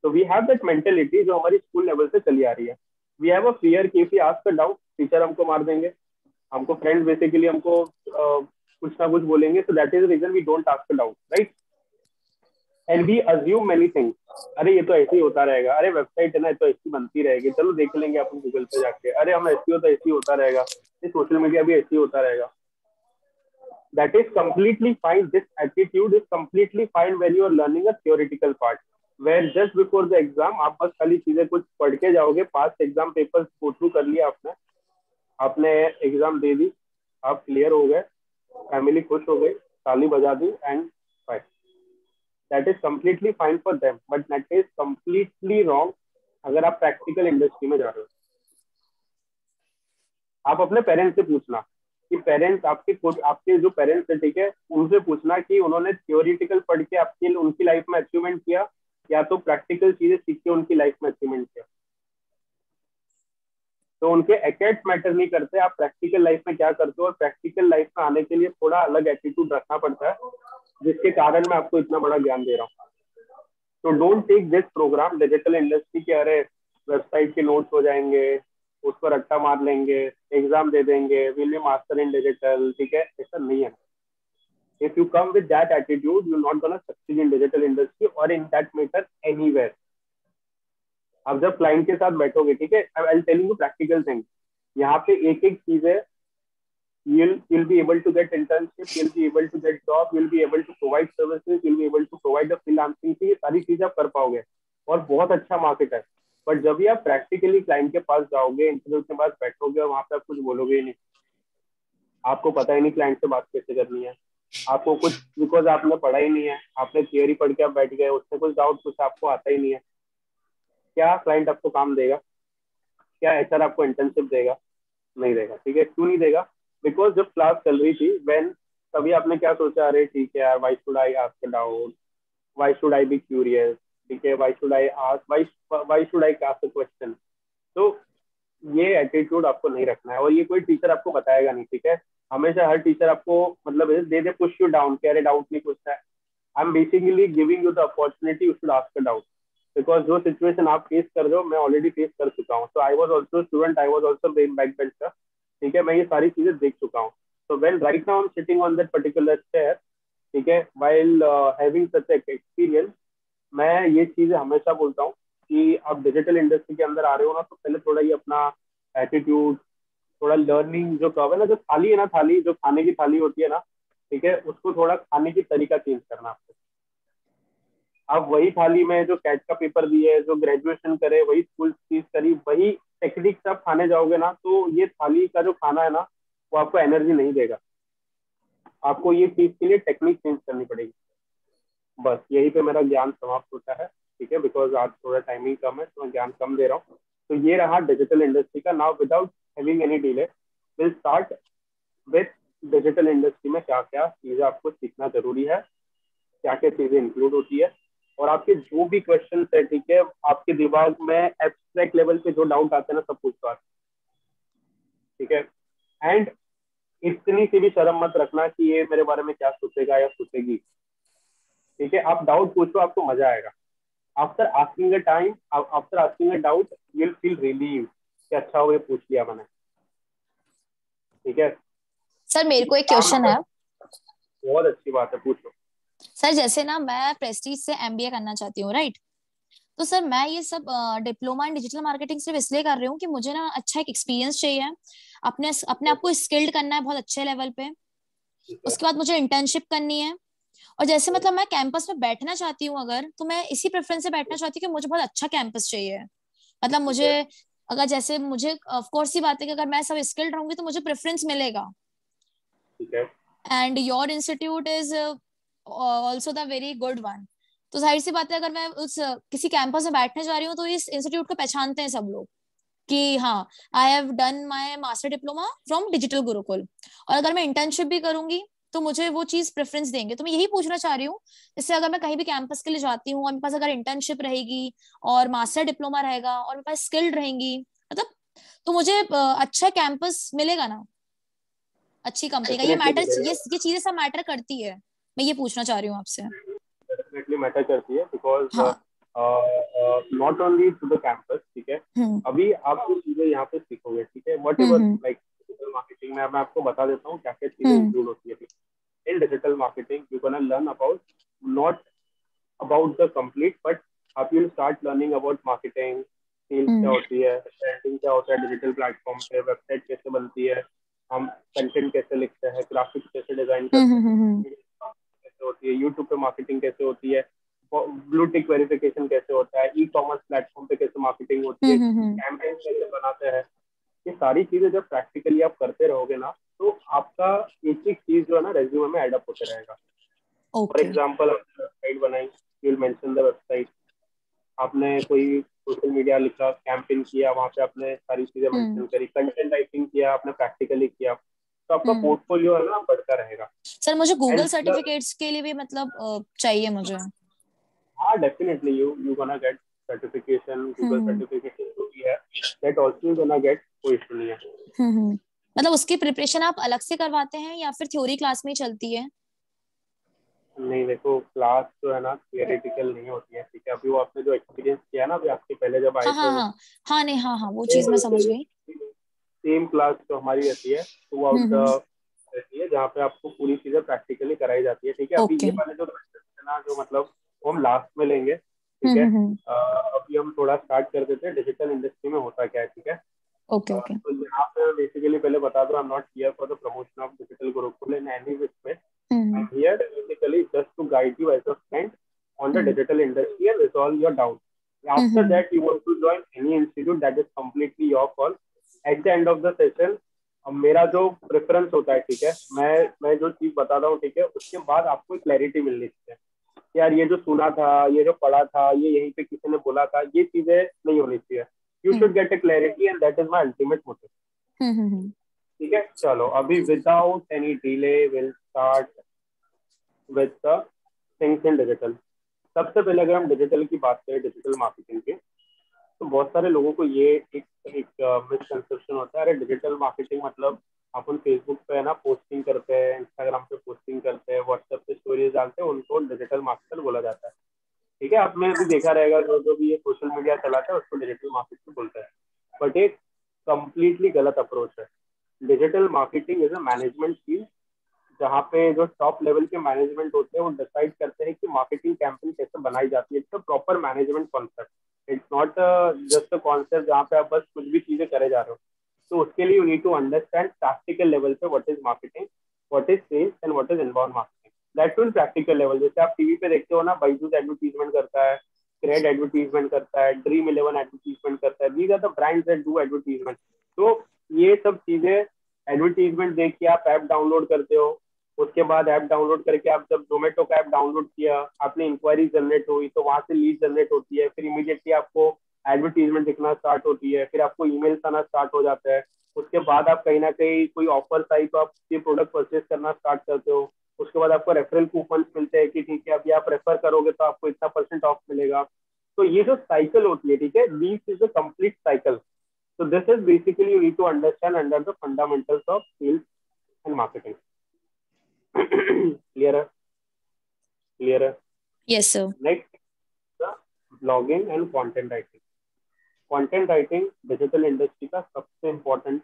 तो वी हैव दैट मेंटेलिटी जो हमारी स्कूल लेवल से चली आ रही है। वी हैव अ फियर कि if you ask a doubt teacher हमको मार देंगे। हमको फ्रेंड्स बेसिकली हमको कुछ ना कुछ बोलेंगे। So that is we don't ask a doubt, right? And we assume many things अरे, ये तो ऐसे ही होता रहेगा। अरे वेबसाइट है ना तो ऐसी बनती रहेगी। चलो देख लेंगे अपन गूगल पे जाके। अरे, हम ऐसी हो तो ऐसी होता रहेगा। ये सोशल मीडिया भी ऐसी होता रहेगा। That is completely fine this attitude is completely fine when you are learning a theoretical part where just before the exam, आप बस खाली चीज़ें कुछ पढ़ के जाओगे पास एग्ज़ाम पेपर गो थ्रू कर लिया आपने आपने एग्ज़ाम दे दी, आप क्लियर हो गए फैमिली खुश हो गई, ताली बजा दी and fine that is completely fine for them but that is completely wrong अगर आप प्रैक्टिकल इंडस्ट्री में जा रहे हो। आप अपने पेरेंट्स से पूछना कि पेरेंट्स आपके आपके जो पेरेंट्स है ठीक है, उनसे पूछना कि उन्होंने थियोरिटिकल पढ़ के आपके उनकी लाइफ में अचीवमेंट किया या तो प्रैक्टिकल चीज़ें सीख के उनकी लाइफ में अचीवमेंट किया तो उनके एकेट्स मैटर नहीं करते, आप प्रैक्टिकल लाइफ में क्या करते हो? और प्रैक्टिकल लाइफ में आने के लिए थोड़ा अलग एटीट्यूड रखना पड़ता है, जिसके कारण मैं आपको इतना बड़ा ज्ञान दे रहा हूँ। तो don't take this program digital industry के अरे वेबसाइट के नोट्स हो जाएँगे, उस पर रट्टा मार लेंगे एग्ज़ाम दे देंगे will be master in digital ठीक है? ऐसा नहीं है। If you come with that attitude you're not gonna succeed in digital industry or in that matter anywhere अब जब क्लाइंट के साथ बैठोगे ठीक है I telling you practical thing यहाँ पे एक एक चीज़ है you'll you'll be able to get internship you'll be able to get job you'll be able to provide services you'll be able to provide the freelancing ये सारी चीज़ें आप कर पाओगे और बहुत अच्छा मार्केट है बट जब भी आप प्रैक्टिकली क्लाइंट के पास जाओगे इंटरव्यू के पास बैठोगे और वहाँ पे आप कुछ बोलोगे ही नहीं आपको पता ही नहीं क्लाइंट से बात कैसे करनी है आपको कुछ बिकॉज़ आपने पढ़ा ही नहीं है, आपने थियोरी पढ़ के आप बैठ गए, उससे कुछ डाउट कुछ आपको आता ही नहीं है। क्या क्लाइंट आपको काम देगा? क्या एचआर आपको इंटर्नशिप देगा? नहीं देगा, ठीक है? क्यों नहीं देगा? बिकॉज़ जब क्लास चल रही थी वेन तभी आपने क्या सोचा? अरे ठीक है यार why should I ask doubt why should I be curious ठीक है why should I ask why why should I ask question तो ये एटीट्यूड आपको नहीं रखना है, और ये कोई टीचर आपको बताएगा नहीं, ठीक है? हमेशा हर टीचर आपको मतलब they they push you down कह रहे डाउट नहीं पूछता है। I am basically giving you the opportunity you should ask doubt because जो सिचुएशन आप फेस कर रहे हो मैं ऑलरेडी फेस कर चुका हूँ। So I was also student I was also brain back bencher ठीक है मैं ये सारी चीज़ें देख चुका हूँ। So when right now i'm sitting on that particular chair ठीक है uh, having such a मैं ये चीज़ें हमेशा बोलता हूँ कि आप डिजिटल इंडस्ट्री के अंदर आ रहे हो ना तो पहले थोड़ा ये अपना एटीट्यूड थोड़ा लर्निंग जो कव है ना जो थाली है ना, थाली, जो खाने की थाली होती है ना, ठीक है, उसको थोड़ा खाने की तरीका चेंज करना आपको। आप वही थाली में जो कैट का पेपर दिए जो ग्रेजुएशन करे, वही स्कूल फ़ीस करी, वही टेक्निक से आप खाने जाओगे ना तो ये थाली का जो खाना है ना, वो आपको एनर्जी नहीं देगा। आपको ये चीज़ के लिए टेक्निक चेंज करनी पड़ेगी। बस, यही पे मेरा ज्ञान समाप्त होता है, ठीक है बिकॉज़ आज थोड़ा टाइमिंग कम है तो मैं ज्ञान कम दे रहा हूँ। तो ये रहा डिजिटल इंडस्ट्री का। Now without having any delay will start with digital industry में क्या क्या चीज़ें आपको सीखना ज़रूरी है, क्या क्या चीज़ें इंक्लूड होती है, और आपके जो भी क्वेश्चन है, ठीक है, आपके दिमाग में एब्स्ट्रैक्ट लेवल पे जो डाउट आते हैं ना, सब पूछ दो ठीक है? एंड इतनी सी भी शर्म मत रखना कि ये मेरे बारे में क्या सोचेगा या सोचेगी। ठीक है? आप डाउट पूछो, आपको मज़ा आएगा। After asking a time after asking a doubt you will feel relieve कि अच्छा हो ये पूछ लिया मैंने। ठीक है? सर मेरे को एक क्वेश्चन है। बहुत अच्छी बात है पूछो। सर जैसे ना मैं प्रेस्टीज से एमबीए करना चाहती हूँ राइट तो सर मैं ये सब डिप्लोमा इन डिजिटल मार्केटिंग सिर्फ़ इसलिए कर रही हूँ कि मुझे ना अच्छा एक एक्सपीरियंस चाहिए। अपने अपने आप को स्किल्ड करना है बहुत अच्छे लेवल पे। उसके बाद मुझे इंटर्नशिप करनी है। और जैसे मतलब मैं कैंपस में बैठना चाहती हूँ अगर तो मैं इसी प्रेफरेंस से बैठना चाहती हूँ कि मुझे बहुत अच्छा कैंपस चाहिए। मतलब मुझे अगर जैसे मुझे ऑफकोर्स ही बात है कि अगर मैं सब स्किल्ड रहूँगी तो मुझे प्रेफरेंस मिलेगा। And your institute is also the very good one तो ज़ाहिर सी बात है अगर मैं उस किसी कैंपस में बैठने जा रही हूँ तो इस इंस्टीट्यूट को पहचानते हैं सब लोग कि हाँ I have done my master diploma from digital Gurukul और अगर मैं इंटर्नशिप भी करूँगी तो मुझे वो चीज़ प्रेफरेंस देंगे। तो मैं यही पूछना चाह रही हूँ इससे अगर मैं कहीं भी कैंपस के लिए जाती हूँ और मेरे पास अगर इंटर्नशिप रहेगी और मास्टर डिप्लोमा रहेगा और मेरे पास स्किल्ड रहेंगी मतलब तो मुझे अच्छा कैंपस मिलेगा ना? अच्छी कंपनी का। ये मैटर ये ये चीज़ें सब मैटर करती है। मैं ये पूछना चाह रही हूँ आपसे। डेफिनेटली मैटर करती है because not only to the campus ठीक है? हम्म। अभी आप जो चीज़ें यहाँ पे सीखोगे ठीक है? Whatever like digital marketing में मैं आपको बता देता हूँ क्या क्या चीज़ें इंक्लूड होती है। In digital marketing you can learn about not about the complete but आप you start learning about marketing sales क्या होती है ब्रांडिंग क्या होता है डिजिटल प्लेटफॉर्म पे वेबसाइट कैसे बनती है हम कंटेंट कैसे लिखते हैं ग्राफिक्स कैसे डिज़ाइन करते हैं कैसे होती है यूट्यूब पे मार्केटिंग कैसे होती है ब्लू टिक वेरिफिकेशन कैसे होता है ई कॉमर्स प्लेटफॉर्म पे कैसे मार्केटिंग होती है कैंपेन कैसे बनाते हैं ये सारी चीज़ें जब प्रैक्टिकली आप करते रहोगे ना तो आपका एक एक चीज़ जो है ना रेज्यूमे में एडअप होते रहेगा। फॉर एग्ज़ाम्पल वेबसाइट बनाई यू मेंशन द वेबसाइट आपने कोई सोशल मीडिया लिखा कैंपेन किया वहाँ पे आपने सारी चीज़ें मेंशन करी कंटेंट राइटिंग किया आपने प्रैक्टिकली किया तो आपका पोर्टफोलियो है ना बढ़ता रहेगा। सर मुझे गूगल सर्टिफिकेट्स के लिए भी मतलब चाहिए मुझे। हाँ definitely you you gonna get certification Google certification जो भी है that also you gonna get कोई इशू नहीं है। मतलब उसकी प्रिपरेशन आप अलग से करवाते हैं या फिर थ्योरी क्लास में ही चलती है? नहीं देखो क्लास जो है ना थियोरेटिकल नहीं होती है ठीक है? अभी वो आपने जो एक्सपीरियंस किया ना अभी आपके पहले जब आए हाँ, हाँ, हाँ, हाँ नहीं हाँ हाँ वो चीज़ मैं समझ गई। सेम क्लास जो हमारी रहती है थ्रू आउट रहती है जहाँ पे आपको पूरी चीज़ें प्रैक्टिकली कराई जाती है ठीक है? अभी ये वाले जो ना जो मतलब वो हम लास्ट में लेंगे ठीक है? अभी हम थोड़ा स्टार्ट कर देते हैं डिजिटल इंडस्ट्री में होता क्या है ठीक है? Okay okay. तो यहाँ पे बेसिकली पहले बता दो I am not here for the promotion of digital Gurukul in any which way I am here basically just to guide you as a friend on the digital industry and resolve your doubt after that you want to join any institute that is completely your call at the end of the session मेरा जो preference होता है ठीक है मैं मैं जो चीज़ बताता हूँ ठीक है उसके बाद आपको क्लैरिटी मिलनी चाहिए। यार ये जो सुना था ये जो पढ़ा था ये यहीं पे किसी ने बोला था ये चीज़ें नहीं होनी चाहिए। You should get a clarity and that is my ultimate motive ठीक है? चलो अभी without any delay will start with the things in digital. सबसे पहले अगर हम डिजिटल की बात करें डिजिटल मार्केटिंग की तो बहुत सारे लोगों को ये एक एक मिसकंसेप्शन होता है अरे डिजिटल मार्केटिंग मतलब अपन फेसबुक पे है ना पोस्टिंग करते हैं इंस्टाग्राम पे पोस्टिंग करते हैं व्हाट्सएप पे स्टोरीज डालते हैं उनको डिजिटल मार्केटर बोला जाता है। ठीक है, आपने भी देखा रहेगा जो जो भी ये सोशल मीडिया चलाता है, उसको डिजिटल मार्केटिंग बोलते हैं। बट एक कंप्लीटली गलत अप्रोच है। Digital marketing is a management field जहाँ पे जो टॉप लेवल के मैनेजमेंट होते हैं, वो डिसाइड करते हैं कि मार्केटिंग कैंपेन कैसे बनाई जाती है। It's a proper management concept it's not just a concept जहाँ पे आप बस कुछ भी चीज़ें करे जा रहे हो। तो उसके लिए you need to understand practical level पे what is marketing what is sales and what is inbound marketing that mean practical level जैसे आप टीवी पे देखते हो ना बाइजूस एडवर्टीजमेंट करता है क्रेड एडवर्टीजमेंट करता है ड्रीम इलेवन एडवर्टीजमेंट करता है these are the brands that do advertisement तो ये सब चीज़ें एडवर्टीजमेंट देख के आप ऐप डाउनलोड करते हो, उसके बाद ऐप डाउनलोड करके आप जब जोमेटो का ऐप डाउनलोड किया, आपने इंक्वायरी जनरेट हुई तो वहाँ से लीड जनरेट होती है, फिर इमीडिएटली आपको एडवर्टीजमेंट दिखना स्टार्ट होती है, फिर आपको ईमेल आना स्टार्ट हो जाता है, उसके बाद आप कहीं ना कहीं कोई ऑफ़र आई तो आप ये प्रोडक्ट परचेज करना स्टार्ट करते हो। उसके बाद आपको रेफरल कूपन मिलते हैं कि ठीक है अभी आप रेफर करोगे तो आपको इतना परसेंट ऑफ़ मिलेगा। तो ये जो साइकिल होती है ठीक है lease is a complete cycle तो this is basically you to understand under the fundamentals of sales and marketing clear है? क्लियर है? Yes sir next blogging and content writing content writing digital industry का सबसे important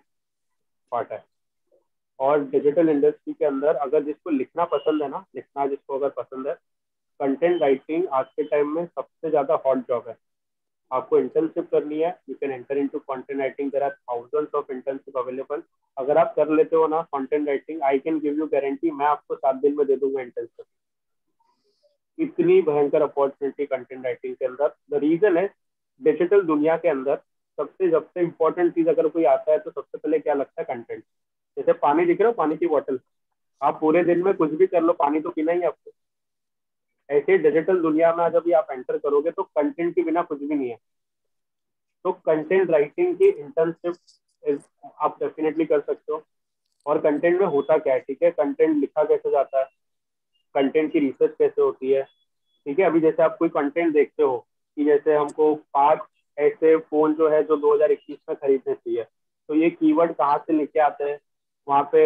part है। और digital industry के अंदर अगर जिसको लिखना पसंद है ना, लिखना जिसको अगर पसंद है कंटेंट राइटिंग आज के टाइम में सबसे ज़्यादा हॉट जॉब है। आपको इंटर्नशिप करनी है you can enter into content writing there are thousands of internship available अगर आप कर लेते हो ना content writing I can give you guarantee मैं आपको सात दिन में दे दूँगा इंटर्नशिप इतनी भयंकर अपॉर्चुनिटी कंटेंट राइटिंग के अंदर। द रीजन है डिजिटल दुनिया के अंदर सबसे सबसे इम्पोर्टेंट चीज़ अगर कोई आता है तो सबसे पहले क्या लगता है? कंटेंट जैसे पानी दिख रहा हो, पानी की बॉटल आप पूरे दिन में कुछ भी कर लो, पानी तो पीना ही आपको। ऐसे डिजिटल दुनिया में जब आप एंटर करोगे तो कंटेंट के बिना कुछ भी नहीं है। तो कंटेंट राइटिंग की इंटर्नशिप आप डेफिनेटली कर सकते हो। और कंटेंट में होता क्या है, ठीक है? कंटेंट लिखा कैसे जाता है? कंटेंट की रिसर्च कैसे होती है? ठीक है? अभी जैसे आप कोई कंटेंट देखते हो कि जैसे हमको पाँच ऐसे फ़ोन जो है जो 2021 में खरीदने चाहिए। तो ये कीवर्ड कहाँ से लेके आते हैं? वहाँ पे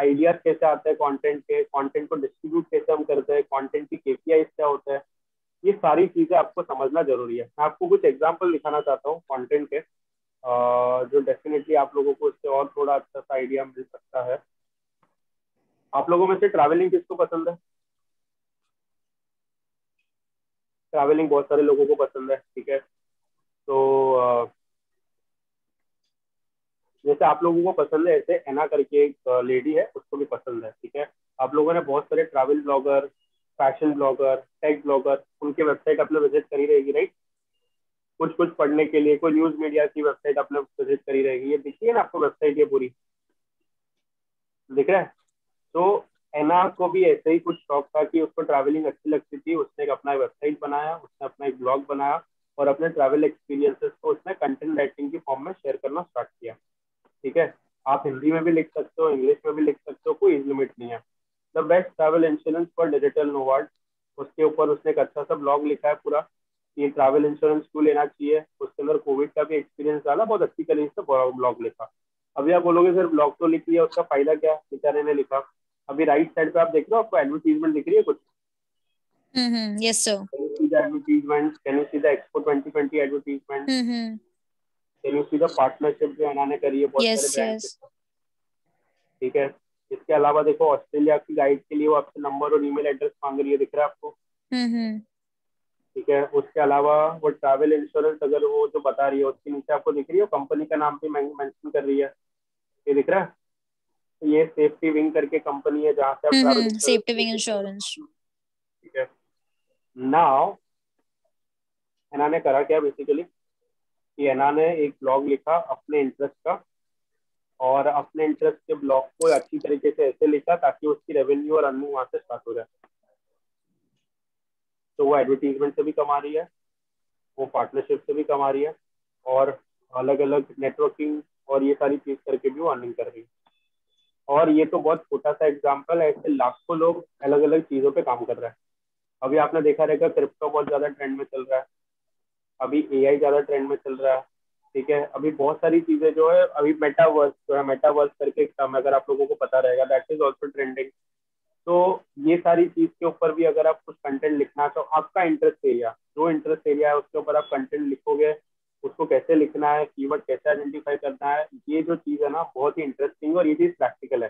आइडियाज़ कैसे आते हैं कंटेंट के कंटेंट को डिस्ट्रीब्यूट कैसे हम करते हैं कंटेंट की केपीआई क्या होता है, ये सारी चीज़ें आपको समझना ज़रूरी है। मैं आपको कुछ एग्ज़ाम्पल दिखाना चाहता हूँ कंटेंट के जो डेफिनेटली आप लोगों को इससे और थोड़ा अच्छा सा आइडिया मिल सकता है। आप लोगों में से ट्रैवलिंग किसको पसंद है? ट्रैवलिंग बहुत सारे लोगों को पसंद है, ठीक है? तो जैसे आप लोगों को पसंद है, ऐसे एना करके एक लेडी है, उसको भी पसंद है, ठीक है? आप लोगों ने बहुत सारे travel blogger fashion blogger tech blogger उनके वेबसाइट अपने विज़िट करी रहेगी राइट कुछ कुछ पढ़ने के लिए, कोई न्यूज़ मीडिया की वेबसाइट अपने विज़िट करी रहेगी। ये दिखिए ना आपको वेबसाइट ये पूरी? दिख रहा है? तो एना को भी ऐसे ही कुछ शौक था कि उसको ट्रैवलिंग अच्छी लगती थी, उसने एक अपना वेबसाइट बनाया, उसने अपना एक ब्लॉग बनाया और अपने ट्रैवल एक्सपीरियंसेस को उसने कंटेंट राइटिंग की फॉर्म में शेयर करना स्टार्ट किया। ठीक है? आप हिंदी में भी लिख सकते हो इंग्लिश में भी लिख सकते हो कोई लिमिट नहीं है। The best travel insurance for digital nomad उसके ऊपर उसने एक अच्छा सा ब्लॉग लिखा है पूरा कि ट्रैवल इंश्योरेंस क्यों लेना चाहिए? उसके अंदर कोविड का भी एक्सपीरियंस डाला बहुत अच्छी तरीके से ब्लॉग लिखा। अभी आप बोलोगे सर ब्लॉग तो लिख लिया उसका फ़ायदा क्या बेचारे ने लिखा। अभी राइट साइड पे आप देख रहे हो आपको एडवर्टीजमेंट दिख रही है कुछ? Yes sir Can you see the advertisement? Can you see the Expo 2020 advertisement? Can you see the partnership जो इन्होंने करी है बहुत Yes, सारे yes. ठीक है? इसके अलावा देखो ऑस्ट्रेलिया की गाइड के लिए वो आपसे नंबर और ईमेल एड्रेस मांग रही है दिख रहा है आपको? ठीक है? उसके अलावा वो ट्रैवल इंश्योरेंस अगर वो जो बता रही है उसके नीचे आपको दिख रही है कंपनी का नाम भी मेंशन कर रही है। ये दिख रहा है? तो ये सेफ्टी विंग करके कंपनी है जहाँ से आप सेफ्टी विंग इंश्योरेंस ठीक है? नाउ इन्होंने करा क्या बेसिकली कि एना ने एक ब्लॉग लिखा, अपने इंटरेस्ट का, और अपने इंटरेस्ट के ब्लॉग को अच्छी तरीके से ऐसे लिखा ताकि उसकी रेवेन्यू और अर्निंग वहाँ से स्टार्ट हो जाए। तो वो एडवर्टीजमेंट से भी कमा रही है, वो पार्टनरशिप से भी कमा रही है, और अलग अलग नेटवर्किंग और ये सारी चीज़ करके भी वो अर्निंग कर रही है। और ये तो बहुत छोटा सा एग्ज़ाम्पल है, ऐसे लाखों लोग अलग अलग चीज़ों पे काम कर रहे हैं। अभी आपने देखा रहेगा क्रिप्टो बहुत ज़्यादा ट्रेंड में चल रहा है। अभी एआई ज़्यादा ट्रेंड में चल रहा है, ठीक है? अभी बहुत सारी चीज़ें जो है, अभी मेटावर्स जो है मेटावर्स करके एक टर्म अगर आप लोगों को पता रहेगा दैट इज़ ऑल्सो ट्रेंडिंग तो ये सारी चीज़ के ऊपर भी अगर आप कुछ कंटेंट लिखना तो आपका इंटरेस्ट एरिया जो इंटरेस्ट एरिया है, उसके ऊपर आप कंटेंट लिखोगे, उसको कैसे लिखना है कीवर्ड कैसे आइडेंटिफाई करना है, ये जो चीज़ है ना, बहुत ही इंटरेस्टिंग और ये चीज़ प्रैक्टिकल है।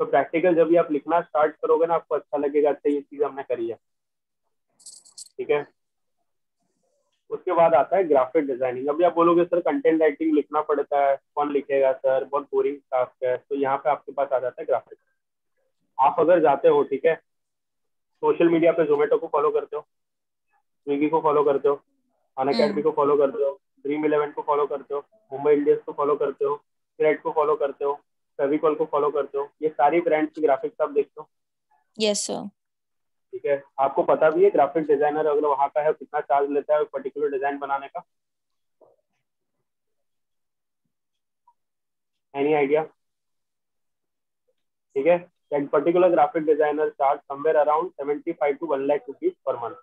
तो प्रैक्टिकल जब भी आप लिखना स्टार्ट करोगे ना, आपको अच्छा लगेगा अच्छा ये चीज़ हमने करी है। ठीक है? उसके बाद आता है ग्राफिक डिज़ाइनिंग अभी आप बोलोगे सर कंटेंट राइटिंग लिखना पड़ता है। कौन लिखेगा सर? बहुत बोरिंग टास्क है। तो यहाँ पे आपके पास आ जाता है ग्राफिक आप अगर जाते हो ठीक है? सोशल मीडिया पे जोमेटो को फॉलो करते हो स्विगी को फॉलो करते हो अन अकेडमी को फॉलो करते हो ड्रीम इलेवन को फॉलो करते हो मुंबई इंडियंस को फॉलो करते हो क्रेड को फॉलो करते हो फेविकॉल को फॉलो करते हो ये सारी ब्रांड्स की ग्राफिक्स आप देखते हो। यस सर ठीक है। आपको पता भी है ग्राफिक डिज़ाइनर अगर वहाँ का है, कितना चार्ज लेता है पर्टिकुलर डिज़ाइन बनाने का? एनी आइडिया ठीक है। That particular graphic designer charge somewhere around 75 to 1 lakh rupees per month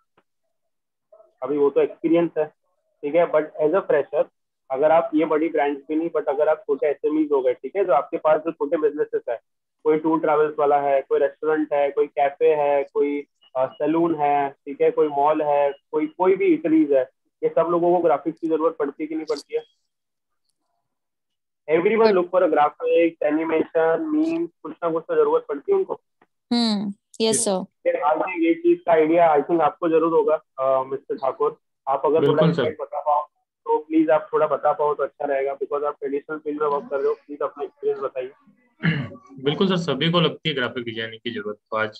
अभी वो तो एक्सपीरियंस है। ठीक है बट एज अ फ्रेशर अगर आप ये बड़ी ब्रांड्स भी नहीं बट अगर आप छोटे एस हो गए, ठीक है, जो आपके पास जो छोटे बिजनेसेस है, कोई टूर ट्रेवल्स वाला है, कोई रेस्टोरेंट है, कोई कैफ़े है, कोई सैलून है ठीक है कोई मॉल है कोई कोई भी इटलीज है ये सब लोगों को ग्राफिक्स की ज़रूरत पड़ती है कि नहीं पड़ती है? Every one look for graphics animation meme कुछ ना कुछ तो ज़रूरत पड़ती है उनको। Hmm yes sir I think ये चीज़ का आइडिया आई थिंक आपको ज़रूर होगा मिस्टर ठाकुर। आप अगर थोड़ा बता पाओ तो प्लीज़ आप थोड़ा बता पाओ तो अच्छा रहेगा बिकॉज़ आप ट्रेडिशनल फ़ील्ड में वर्क कर रहे हो प्लीज़ अपना एक्सपीरियंस बताइए। बिल्कुल सर सभी को लगती है ग्राफिक डिज़ाइनिंग की ज़रूरत तो आज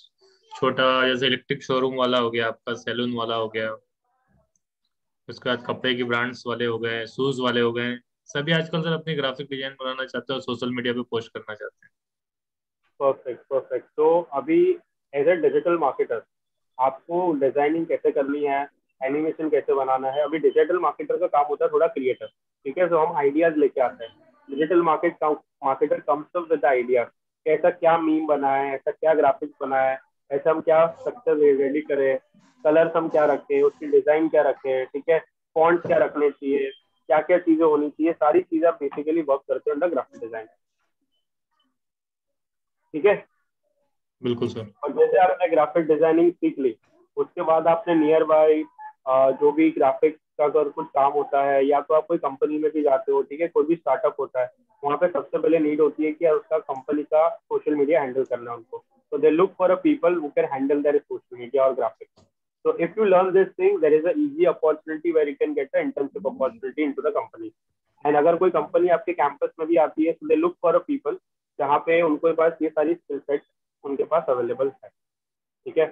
छोटा, जैसे इलेक्ट्रिक शोरूम वाला हो गया, आपका सैलून वाला हो गया। उसके बाद कपड़े की ब्रांड्स वाले हो गए शूज़ वाले हो गए। सभी आजकल सर अपनी ग्राफिक डिज़ाइन बनाना चाहते हैं और सोशल मीडिया पे पोस्ट करना चाहते हैं। परफेक्ट परफेक्ट तो अभी एज ए डिजिटल मार्केटर आपको डिज़ाइनिंग कैसे करनी है एनिमेशन कैसे बनाना है? अभी डिजिटल मार्केटर का काम होता है थोड़ा क्रिएटर ठीक है? तो हम आइडियाज़ लेके आते हैं। Digital market marketer comes with idea ऐसा क्या मीम बनाए ऐसा क्या ग्राफिक्स बनाए ऐसा हम क्या स्ट्रक्चर रेडी करें कलर्स हम क्या रखें उसकी डिज़ाइन क्या रखें ठीक है? फॉन्ट क्या रखने चाहिए क्या क्या चीज़ें होनी चाहिए सारी चीज़ें आप बेसिकली वर्क करते हैं अंडर ग्राफिक डिज़ाइन ठीक है? बिल्कुल सर और जैसे आपने ग्राफिक डिज़ाइनिंग सीख ली उसके बाद आपने नियर बाय जो भी ग्राफिक्स का अगर कुछ काम होता है या तो आप कोई कंपनी में भी जाते हो ठीक है? कोई भी स्टार्टअप होता है वहाँ पे सबसे पहले नीड होती है कि उसका कंपनी का सोशल मीडिया हैंडल करना उनको। तो they look for a people who can handle their social media और graphics So if you learn this thing, there is an easy opportunity where you can get an internship opportunity into the company. And अगर कोई company आपके campus में भी आती है, so they look for a people जहाँ पे उनके पास ये सारी स्किल सेट उनके पास अवेलेबल है। ठीक है?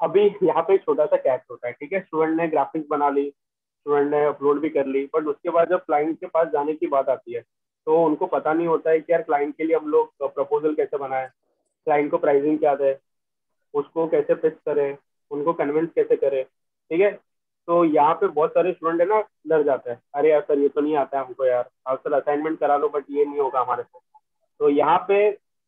अभी यहाँ पे छोटा सा कैच होता है ठीक है? स्टूडेंट ने ग्राफिक्स बना ली स्टूडेंट ने अपलोड भी कर ली बट उसके बाद जब क्लाइंट के पास जाने की बात आती है तो उनको पता नहीं होता है कि यार क्लाइंट के लिए हम लोग प्रपोजल कैसे बनाए। क्लाइंट को प्राइसिंग क्या दे उसको कैसे पिच करें उनको कन्विंस कैसे करें ठीक है? तो यहाँ पे बहुत सारे स्टूडेंट है ना डर जाते हैं। अरे यार सर ये तो नहीं आता है हमको यार। आप सर असाइनमेंट करा लो बट ये नहीं होगा हमारे से तो यहाँ पे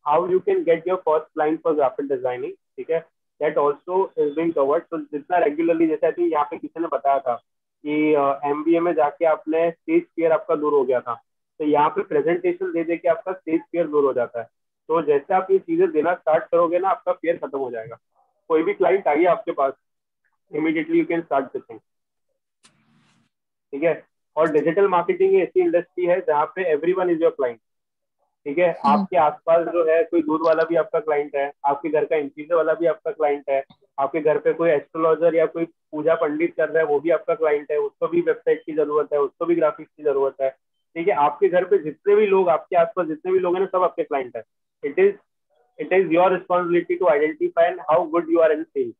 how you can get your first client for graphic designing ठीक है? That also is being covered तो जितना रेगुलरली जैसे आई यहाँ पे किसी ने बताया था कि एम uh, में जाके आपने स्टेज फियर आपका दूर हो गया था। तो यहाँ पे प्रेजेंटेशन दे दे के आपका स्टेज फियर दूर हो जाता है। तो जैसे आप ये चीज़ें देना स्टार्ट करोगे ना आपका फियर खत्म हो जाएगा। कोई भी क्लाइंट आइए आपके पास immediately you can start pitching ठीक है? और डिजिटल मार्केटिंग ऐसी इंडस्ट्री है जहाँ पे every one is your client ठीक है? हम्म। आपके आसपास जो है कोई दूध वाला भी आपका क्लाइंट है आपके घर का इंटीरियर वाला भी आपका क्लाइंट है आपके घर पे कोई एस्ट्रोलॉजर या कोई पूजा पंडित कर रहा है वो भी आपका क्लाइंट है उसको भी वेबसाइट की ज़रूरत है उसको भी ग्राफिक्स की ज़रूरत है। ठीक है? आपके घर पे जितने भी लोग आपके आसपास जितने भी लोग हैं ना सब आपके क्लाइंट है। It is it is your responsibility to identify and how good you are in sales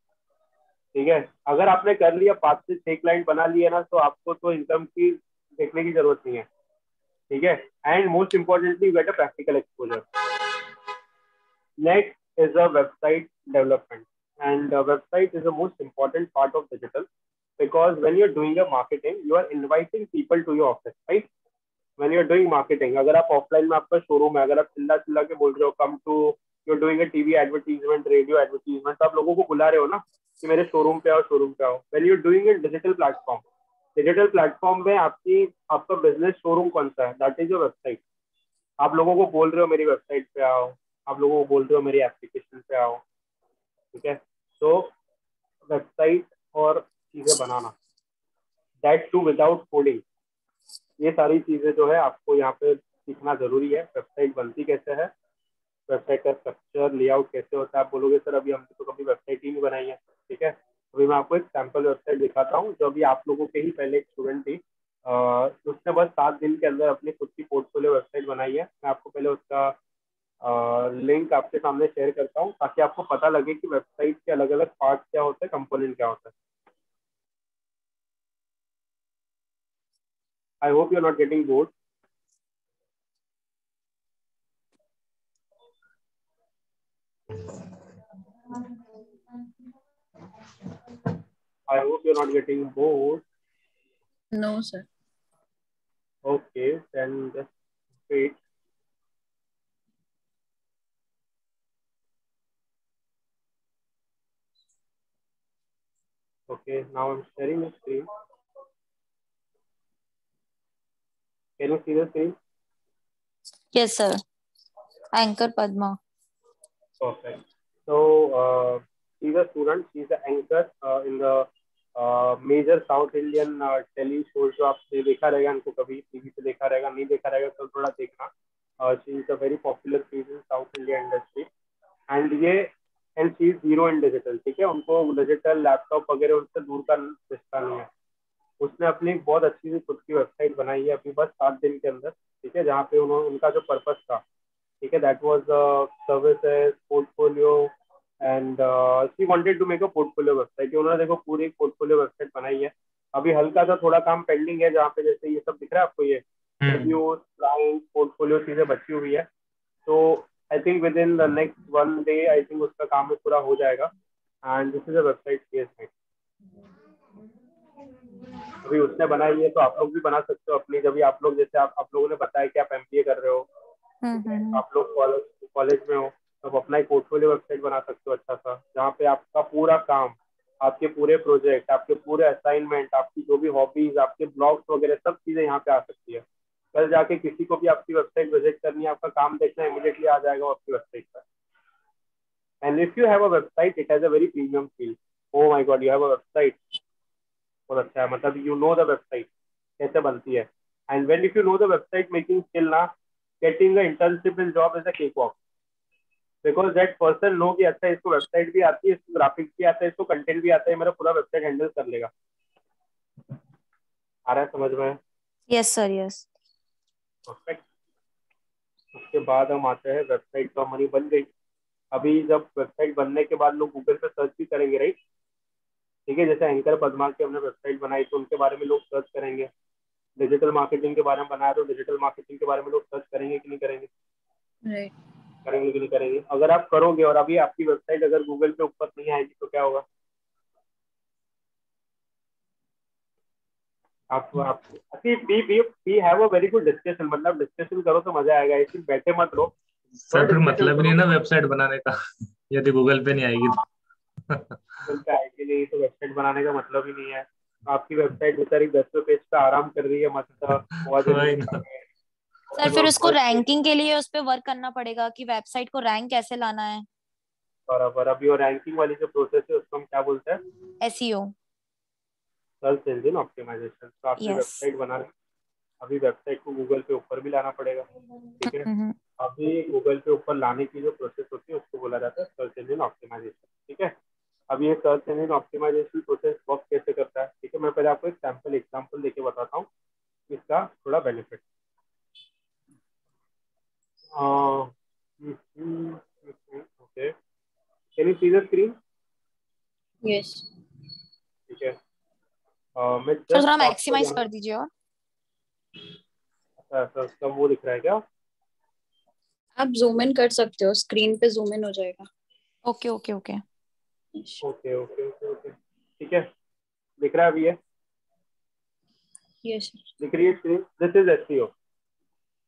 ठीक है? अगर आपने कर लिया, पाँच से छह क्लाइंट बना लिया ना तो आपको तो इनकम की देखने की ज़रूरत नहीं है। ठीक है? And most importantly get a practical exposure next is a website development and website is a most important part of digital because when you're doing your marketing, you are inviting people to your office, right? When you're doing marketing अगर आप offline में आपका showroom है, अगर आप चिल्ला चिल्ला के बोल रहे हो come to you doing a TV advertisement radio advertisement आप लोगों को बुला रहे हो ना कि मेरे शोरूम पे आओ शोरूम पे आओ। When you doing it digital platform digital platform में आपकी, आपका बिज़नेस शोरूम कौन सा है? दैट इज़ योर वेबसाइट आप लोगों को बोल रहे हो, मेरी वेबसाइट पे आओ। आप लोगों को बोल रहे हो, मेरी एप्लीकेशन पे आओ। ठीक है? सो वेबसाइट और चीज़ें बनाना। दैट टू विदाउट कोडिंग ये सारी चीज़ें जो है आपको यहाँ पे सीखना ज़रूरी है। वेबसाइट बनती कैसे है? वेबसाइट का स्ट्रक्चर लेआउट कैसे होता है? आप बोलोगे, सर, अभी हमने तो कभी वेबसाइट ही नहीं बनाई है। ठीक है? अभी मैं आपको एक सैंपल वेबसाइट दिखाता हूँ, जो अभी आप लोगों के ही पहले एक स्टूडेंट थी। उसने बस सात दिन के अंदर अपनी खुद की पोर्टफोलियो वेबसाइट बनाई है। मैं आपको पहले उसका लिंक आपके सामने शेयर करता हूँ, ताकि आपको पता लगे कि वेबसाइट के अलग अलग पार्ट क्या होते हैं कंपोनेंट क्या होता है। I hope you're not getting bored. I hope you're not getting bored. No, sir. Okay, then just wait. Okay, now I'm sharing the screen. Can you see the screen? Yes, sir. Anchor Padma. Perfect. So, uh, she's a student. She's an anchor uh, in the major South Indian tele shows जो आपने देखा रहेगा इनको कभी TV पे देखा रहेगा नहीं देखा रहेगा तो थोड़ा देखना she is a very popular cheese in South India industry and ये and she is zero in digital ठीक है उनको डिजिटल लैपटॉप वगैरह उनसे दूर का रिश्ता नहीं है उसने अपनी बहुत अच्छी सी खुद की वेबसाइट बनाई है अभी बस सात दिन के अंदर ठीक है जहाँ पे उन्होंने उनका जो पर्पज था ठीक है that was services portfolio and she wanted to make a portfolio website उन्होंने देखो पूरी पोर्टफोलियो वेबसाइट बनाई है। अभी हल्का सा थोड़ा काम पेंडिंग है जहाँ पे जैसे ये सब दिख रहा है आपको ये रिव्यूज़ क्लाइंट पोर्टफोलियो चीज़ें बची हुई है। तो I think within the next one day I think उसका काम पूरा हो जाएगा। And this is a website see अभी उसने बनाई है तो आप लोग भी बना सकते हो अपनी जब आप लोग जैसे आप आप लोगों ने बताया कि आप एमबीए कर रहे हो हम्म, हम्म। आप लोग कॉलेज में हो तो अपना एक पोर्टफोलियो वेबसाइट बना सकते हो अच्छा सा जहाँ पे आपका पूरा काम आपके पूरे प्रोजेक्ट आपके पूरे असाइनमेंट आपकी जो भी हॉबीज आपके ब्लॉग्स वगैरह सब चीज़ें यहाँ पे आ सकती है। कल जाके किसी को भी आपकी वेबसाइट विज़िट करनी है आपका काम देखना इमीडिएटली आ जाएगा आपकी वेबसाइट पर। And if you have a website it has a very premium feel oh my God you have a website बहुत अच्छा है। मतलब यू नो द वेबसाइट कैसे बनती है। And when if you know the website making skill ना getting internship in job is a cake walk because that person know कि अच्छा इसको वेबसाइट भी आती है इसको ग्राफिक्स भी आता है इसको कंटेंट भी आता है मेरा पूरा वेबसाइट हैंडल कर लेगा। आ रहा है समझ में? यस सर यस परफेक्ट उसके बाद हम आते हैं वेबसाइट तो हमारी बन गई। अभी जब वेबसाइट बनने के बाद लोग गूगल पे सर्च भी करेंगे राइट ठीक है जैसे एंकर पदमा की हमने वेबसाइट बनाई तो उनके बारे में लोग सर्च करेंगे। डिजिटल मार्केटिंग के बारे में बनाया तो डिजिटल मार्केटिंग के बारे में लोग सर्च करेंगे कि नहीं करेंगे? राइट करेंगे कि नहीं करेंगे? अगर आप करोगे और अभी आपकी वेबसाइट अगर गूगल पे ऊपर नहीं आएगी तो क्या होगा? आप आप be be be have a very good discussion मतलब डिस्कशन करो तो मज़ा आएगा ऐसे बैठे मत रहो। सर फिर मतलब नहीं ना वेबसाइट बनाने का यदि गूगल पे नहीं आएगी तो। आएगी नहीं तो वेबसाइट बनाने का मतलब ही नहीं है। आपकी वेबसाइट बेचारी दस पेज पे आराम कर रही है मतलब सर फिर उसको रैंकिंग के लिए उस पर वर्क करना पड़ेगा कि वेबसाइट को रैंक कैसे लाना है। बराबर अभी वो रैंकिंग वाली जो प्रोसेस है उसको हम क्या बोलते हैं? एसईओ सर्च इंजन ऑप्टिमाइजेशन तो आपकी yes. वेबसाइट बना रहे अभी वेबसाइट को गूगल पे ऊपर भी लाना पड़ेगा। ठीक है? हम्म, हम्म। अभी गूगल पे ऊपर लाने की जो प्रोसेस होती है उसको बोला जाता है सर्च इंजन ऑप्टिमाइजेशन ठीक है? अभी ये search engine optimisation process work कैसे करता है? ठीक है मैं पहले आपको एक सैंपल एग्ज़ाम्पल देके बताता हूँ। इसका थोड़ा benefit okay. Can you see the screen? Yes. ठीक है। मैं तो थोड़ा मैक्सिमाइज कर दीजिए और। अच्छा अच्छा उसका वो दिख रहा है क्या? आप जूम इन कर सकते हो स्क्रीन पे जूम इन हो जाएगा। Okay okay okay okay okay okay okay. ठीक है? दिख रहा है अभी ये? यस दिख रही है स्क्रीन दिस इज़ एसईओ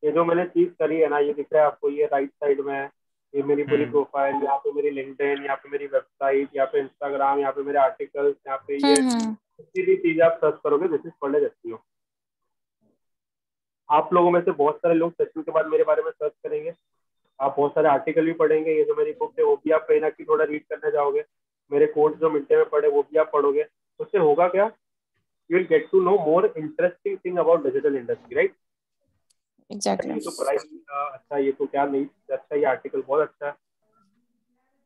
ये जो मैंने चीज़ करी है ना ये दिख रहा है आपको ये राइट साइड में ये मेरी पूरी हम्म। प्रोफ़ाइल यहाँ पे मेरी लिंक्डइन यहाँ पे मेरी वेबसाइट यहाँ पे इंस्टाग्राम यहाँ पे मेरे आर्टिकल्स यहाँ पे ये हम्म हम्म। किसी भी चीज़ आप सर्च करोगे this is called as SEO आप लोगों में से बहुत सारे लोग सेशन के बाद मेरे बारे में सर्च करेंगे। आप बहुत सारे आर्टिकल भी पढ़ेंगे ये जो मेरी बुक है वो भी आप कहीं ना कहीं थोड़ा रीड करने जाओगे। मेरे कोर्स जो मिलते में पढ़े वो भी आप पढ़ोगे। उससे होगा क्या? You will get to know more interesting thing about digital industry right exactly तो का अच्छा ये तो क्या नहीं अच्छा ये आर्टिकल बहुत अच्छा है।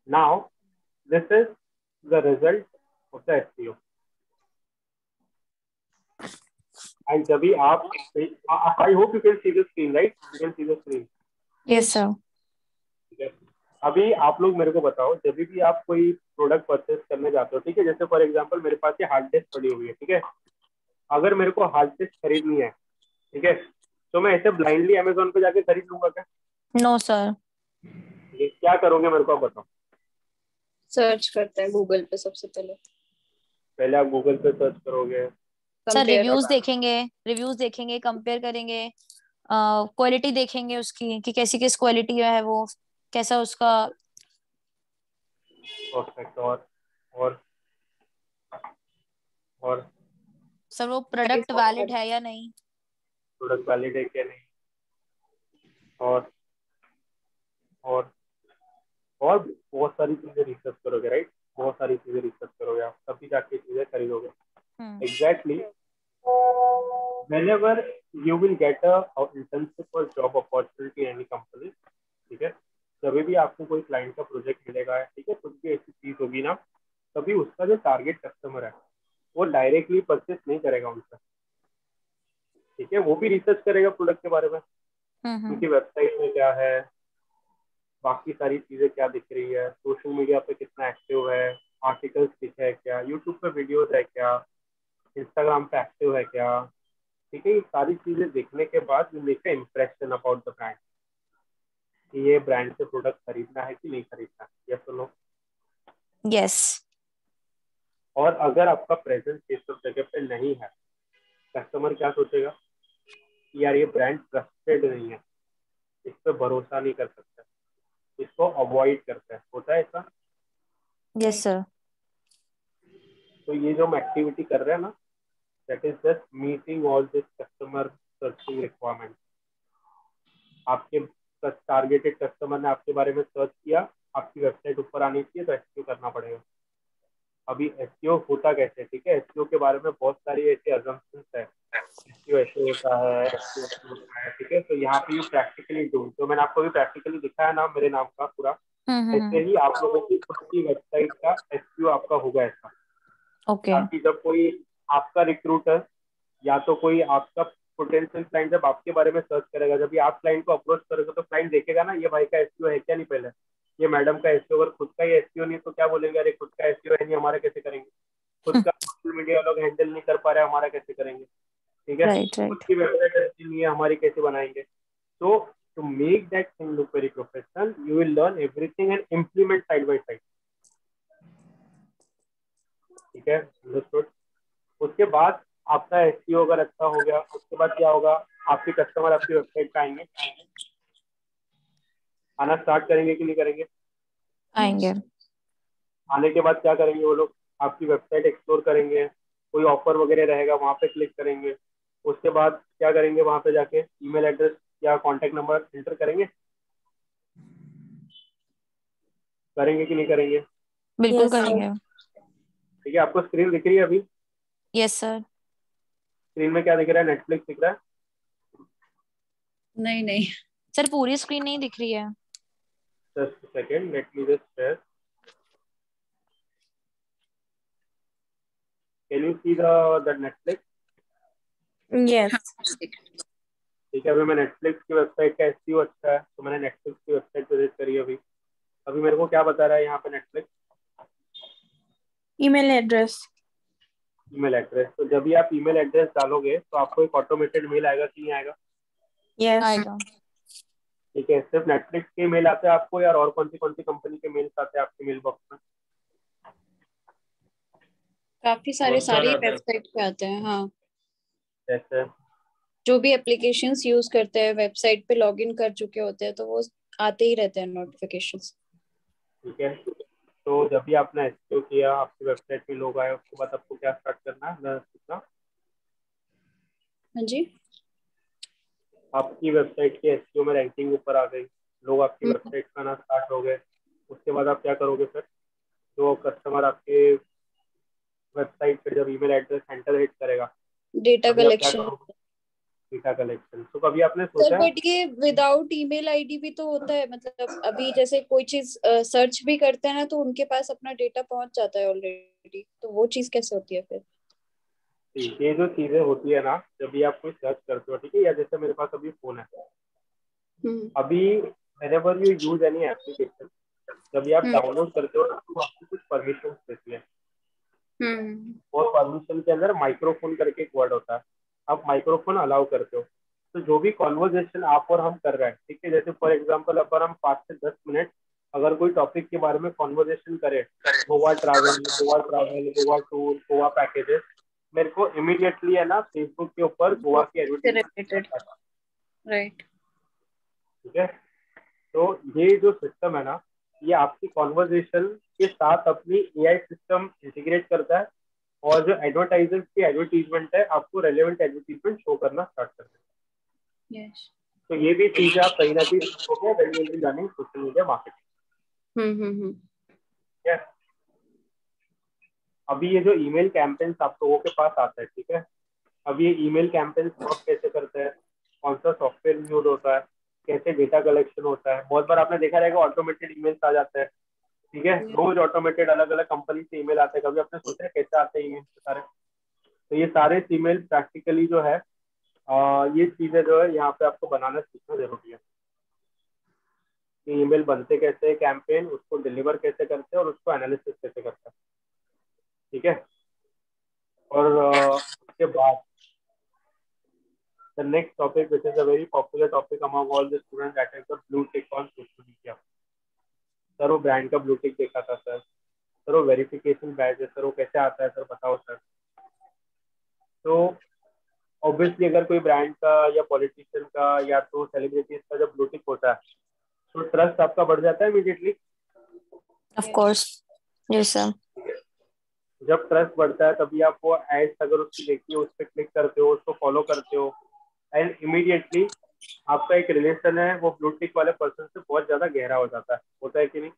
Now this is the result of the SEO and जब भी आप I hope you can see the screen right you can see the screen yes sir अभी आप लोग मेरे को बताओ जब भी आप कोई प्रोडक्ट परचेस करने जाते हो ठीक है? जैसे फॉर एग्जांपल मेरे पास ये हार्ड डिस्क पड़ी हुई है ठीक है? अगर मेरे को हार्ड डिस्क खरीदनी है ठीक है? तो मैं ऐसे ब्लाइंडली अमेजोन पे जाके खरीद लूँगा क्या? नो सर ये क्या करोगे मेरे को आप बताओ? सर्च करते हैं गूगल पे सबसे पहले। पहले आप गूगल पे सर्च करोगे। सर रिव्यूज़ देखेंगे रिव्यूज़ देखेंगे कंपेयर करेंगे क्वालिटी देखेंगे उसकी कि कैसी किस क्वालिटी है वो कैसा उसका परफेक्ट और और और। सर वो प्रोडक्ट वैलिड है या नहीं? प्रोडक्ट वैलिड है क्या नहीं? और और और बहुत सारी चीज़ें रिसर्च करोगे राइट बहुत सारी चीज़ें रिसर्च करोगे आप। तभी जाके चीज़ें खरीदोगे। हम्म। Exactly. Whenever you will get a internship or job opportunity in any company ठीक है? जब भी आपको कोई क्लाइंट का प्रोजेक्ट मिलेगा ठीक है? कुछ भी ऐसी चीज़ होगी ना तभी उसका जो टारगेट कस्टमर है वो डायरेक्टली परचेस नहीं करेगा उनसे ठीक है? वो भी रिसर्च करेगा प्रोडक्ट के बारे में हम्म हम्म। उनकी वेबसाइट में क्या है बाकी सारी चीज़ें क्या दिख रही है सोशल मीडिया पे कितना एक्टिव है आर्टिकल्स है क्या यूट्यूब पे वीडियोस है क्या इंस्टाग्राम पे एक्टिव है क्या ठीक है? ये सारी चीज़ें देखने के बाद you make impression about the brand कि ये ब्रांड से प्रोडक्ट खरीदना है कि नहीं खरीदना है? यस नो यस और अगर आपका प्रेजेंस ये सब जगह पे नहीं है कस्टमर क्या सोचेगा? यार ये ब्रांड ट्रस्टेड नहीं है। इस पर भरोसा नहीं कर सकता। इसको अवॉइड करता है। होता है ऐसा? यस सर तो ये जो हम एक्टिविटी कर रहे हैं ना that is just meeting all this customer searching requirement आपके टारगेटेड कस्टमर ने आपके बारे में सर्च किया आपकी वेबसाइट ऊपर आनी चाहिए तो एसईओ करना पड़ेगा। अभी एसईओ होता कैसे? ठीक है एसईओ के बारे में बहुत सारी ऐसी अजम्पन्स है। ऐसे होता है ऐसे होता है ठीक है? तो यहाँ पे यू प्रैक्टिकली डू तो मैंने आपको भी प्रैक्टिकली दिखाया ना मेरे नाम का पूरा। हम्म ऐसे हम्म ही आप लोगों की खुद की वेबसाइट का एसईओ आपका होगा ऐसा। ओके ताकि जब कोई आपका रिक्रूटर या तो कोई आपका पोटेंशियल क्लाइंट जब आपके बारे में सर्च करेगा जब भी आप क्लाइंट को अप्रोच करोगे तो क्लाइंट देखेगा ना ये भाई का एसईओ है क्या नहीं पहले? ये मैडम का एसईओ अगर खुद का ही एसईओ नहीं तो क्या बोलेंगे? अरे खुद का एसईओ है नहीं हमारा कैसे करेंगे? खुद का सोशल मीडिया लोग हैंडल नहीं कर पा रहे हमारा कैसे करेंगे? ठीक है? खुद की वेबसाइट नहीं है हमारी कैसे बनाएँगे? तो to make that thing look very professional you will learn everything and implement side by side. ठीक है? उसके बाद आपका एस अगर अच्छा हो गया उसके बाद क्या होगा? आपके कस्टमर आपकी वेबसाइट पे आएँगे। आना स्टार्ट करेंगे कि नहीं करेंगे? आएँगे। आने के बाद क्या करेंगे वो लोग? आपकी वेबसाइट एक्सप्लोर करेंगे। कोई ऑफ़र वगैरह रहेगा वहाँ पे क्लिक करेंगे। उसके बाद क्या करेंगे? वहाँ पे जाके ईमेल एड्रेस या कॉन्टेक्ट नंबर एंटर करेंगे? करेंगे कि नहीं करेंगे? बिल्कुल Yes, करेंगे। ठीक है आपको स्क्रीन दिख रही है अभी? यस सर स्क्रीन में क्या दिख रहा है? नेटफ्लिक्स दिख रहा है? नहीं नहीं। सर पूरी स्क्रीन नहीं दिख रही है। A second let me just share. Can you see the the netflix? Yes ठीक है अभी मैं नेटफ्लिक्स की वेबसाइट का एसईओ अच्छा है तो मैंने नेटफ्लिक्स की वेबसाइट विज़िट करी अभी। अभी मेरे को क्या बता रहा है यहाँ पे Netflix email address email address तो जब भी आप ईमेल एड्रेस डालोगे तो आपको एक ऑटोमेटेड मेल आएगा कि नहीं आएगा? यस आएगा। ठीक है सिर्फ़ नेटफ्लिक्स के मेल आते हैं आपको यार और कौन सी कौन सी कंपनी के मेल्स आते हैं आपके मेल बॉक्स में? काफ़ी सारे सारे वेबसाइट पे आते हैं हाँ। जैसे? जो भी एप्लीकेशन यूज़ करते हैं वेबसाइट पे लॉगिन कर चुके होते हैं तो वो आते ही रहते हैं नोटिफिकेशन ठीक है। तो जब भी आपने एस किया आपकी वेबसाइट पे लोग आए उसके बाद आपको क्या स्टार्ट करना है? सीखना हाँ। जी। आपकी वेबसाइट की एस में रैंकिंग ऊपर आ गई। लोग आपकी। वेबसाइट का आना स्टार्ट हो गए। उसके बाद आप क्या करोगे सर जो कस्टमर आपके वेबसाइट पे जब ईमेल एड्रेस एंटर हिट करेगा डेटा कलेक्शन डेटा कलेक्शन तो कभी आपने सोचा है? बट ये विदाउट ईमेल आईडी भी तो होता है मतलब अभी जैसे कोई चीज़ सर्च भी करते हैं ना तो उनके पास अपना डेटा पहुँच जाता है ऑलरेडी तो वो चीज़ कैसे होती है फिर? ये जो चीज़ें होती है ना जब भी आप कोई सर्च करते हो ठीक है या जैसे मेरे पास अभी फ़ोन है। हम्म। अभी whenever you use any application जब आप हम्म। डाउनलोड करते हो तो आपको कुछ परमिशन देती है। हम्म। और परमिशन के अंदर माइक्रोफोन करके एक वर्ड होता है। आप माइक्रोफोन अलाउ करते हो। तो जो भी कॉन्वर्जेशन आप और हम कर रहे हैं ठीक है? जैसे फॉर एग्ज़ाम्पल अगर हम पाँच से दस मिनट अगर कोई टॉपिक के बारे में कॉन्वर्जेशन करें Goa travel Goa travel Goa tour Goa packages मेरे को इमीडिएटली है ना फेसबुक के ऊपर गोवा की एडवर्टाइजमेंट राइट ठीक है? तो ये जो सिस्टम है ना ये आपकी कॉन्वर्जेशन के साथ अपनी एआई सिस्टम इंटीग्रेट करता है। और जो एडवर्टाइजर की एडवर्टीजमेंट है आपको रेलिवेंट एडवर्टीजमेंट शो करना स्टार्ट करता है। यस तो ये भी चीज़ें आप कहीं ना कहीं सीखोगे will be social media marketing hmm hmm hmm. अभी ये जो ईमेल कैंपेन्स आप लोगों के पास आता है ठीक है? अब ये ईमेल कैंपेन्स वर्क कैसे करते हैं? कौन सा सॉफ्टवेयर यूज़ होता है? कैसे डेटा कलेक्शन होता है? बहुत बार आपने देखा रहेगा ऑटोमेटेड ईमेल्स आ जाते हैं। ठीक है? रोज ऑटोमेटेड अलग अलग कंपनी से ईमेल आते हैं। कभी आपने सोचा है कैसे आते हैं ईमेल सारे? तो ये सारे ईमेल प्रैक्टिकली जो है आ, ये चीज़ें जो है यहाँ पे आपको बनाना सीखना ज़रूरी है। कि ईमेल बनते कैसे हैं कैंपेन उसको डिलीवर कैसे करते हैं और उसको एनालिसिस कैसे करते हैं। ठीक है? और उसके बाद the next topic which is a very popular topic among all the students that is the blue tick on social media sir वो ब्रांड का ब्लू टिक देखा था सर सर वो वेरिफिकेशन बैच है सर वो कैसे आता है सर बताओ सर तो ऑब्वियसली अगर कोई ब्रांड का या पॉलिटिशियन का या तो सेलिब्रिटीज का जब ब्लूटिक होता है तो ट्रस्ट आपका बढ़ जाता है immediately Of course. Yes, sir. जब ट्रस्ट बढ़ता है तभी आप वो एड्स अगर उसकी देखिए उस पर क्लिक करते हो उसको फॉलो करते हो एंड इमीडिएटली आपका एक रिलेशन है वो ब्लू टिक वाले पर्सन से बहुत ज़्यादा गहरा हो जाता है। होता है कि नहीं?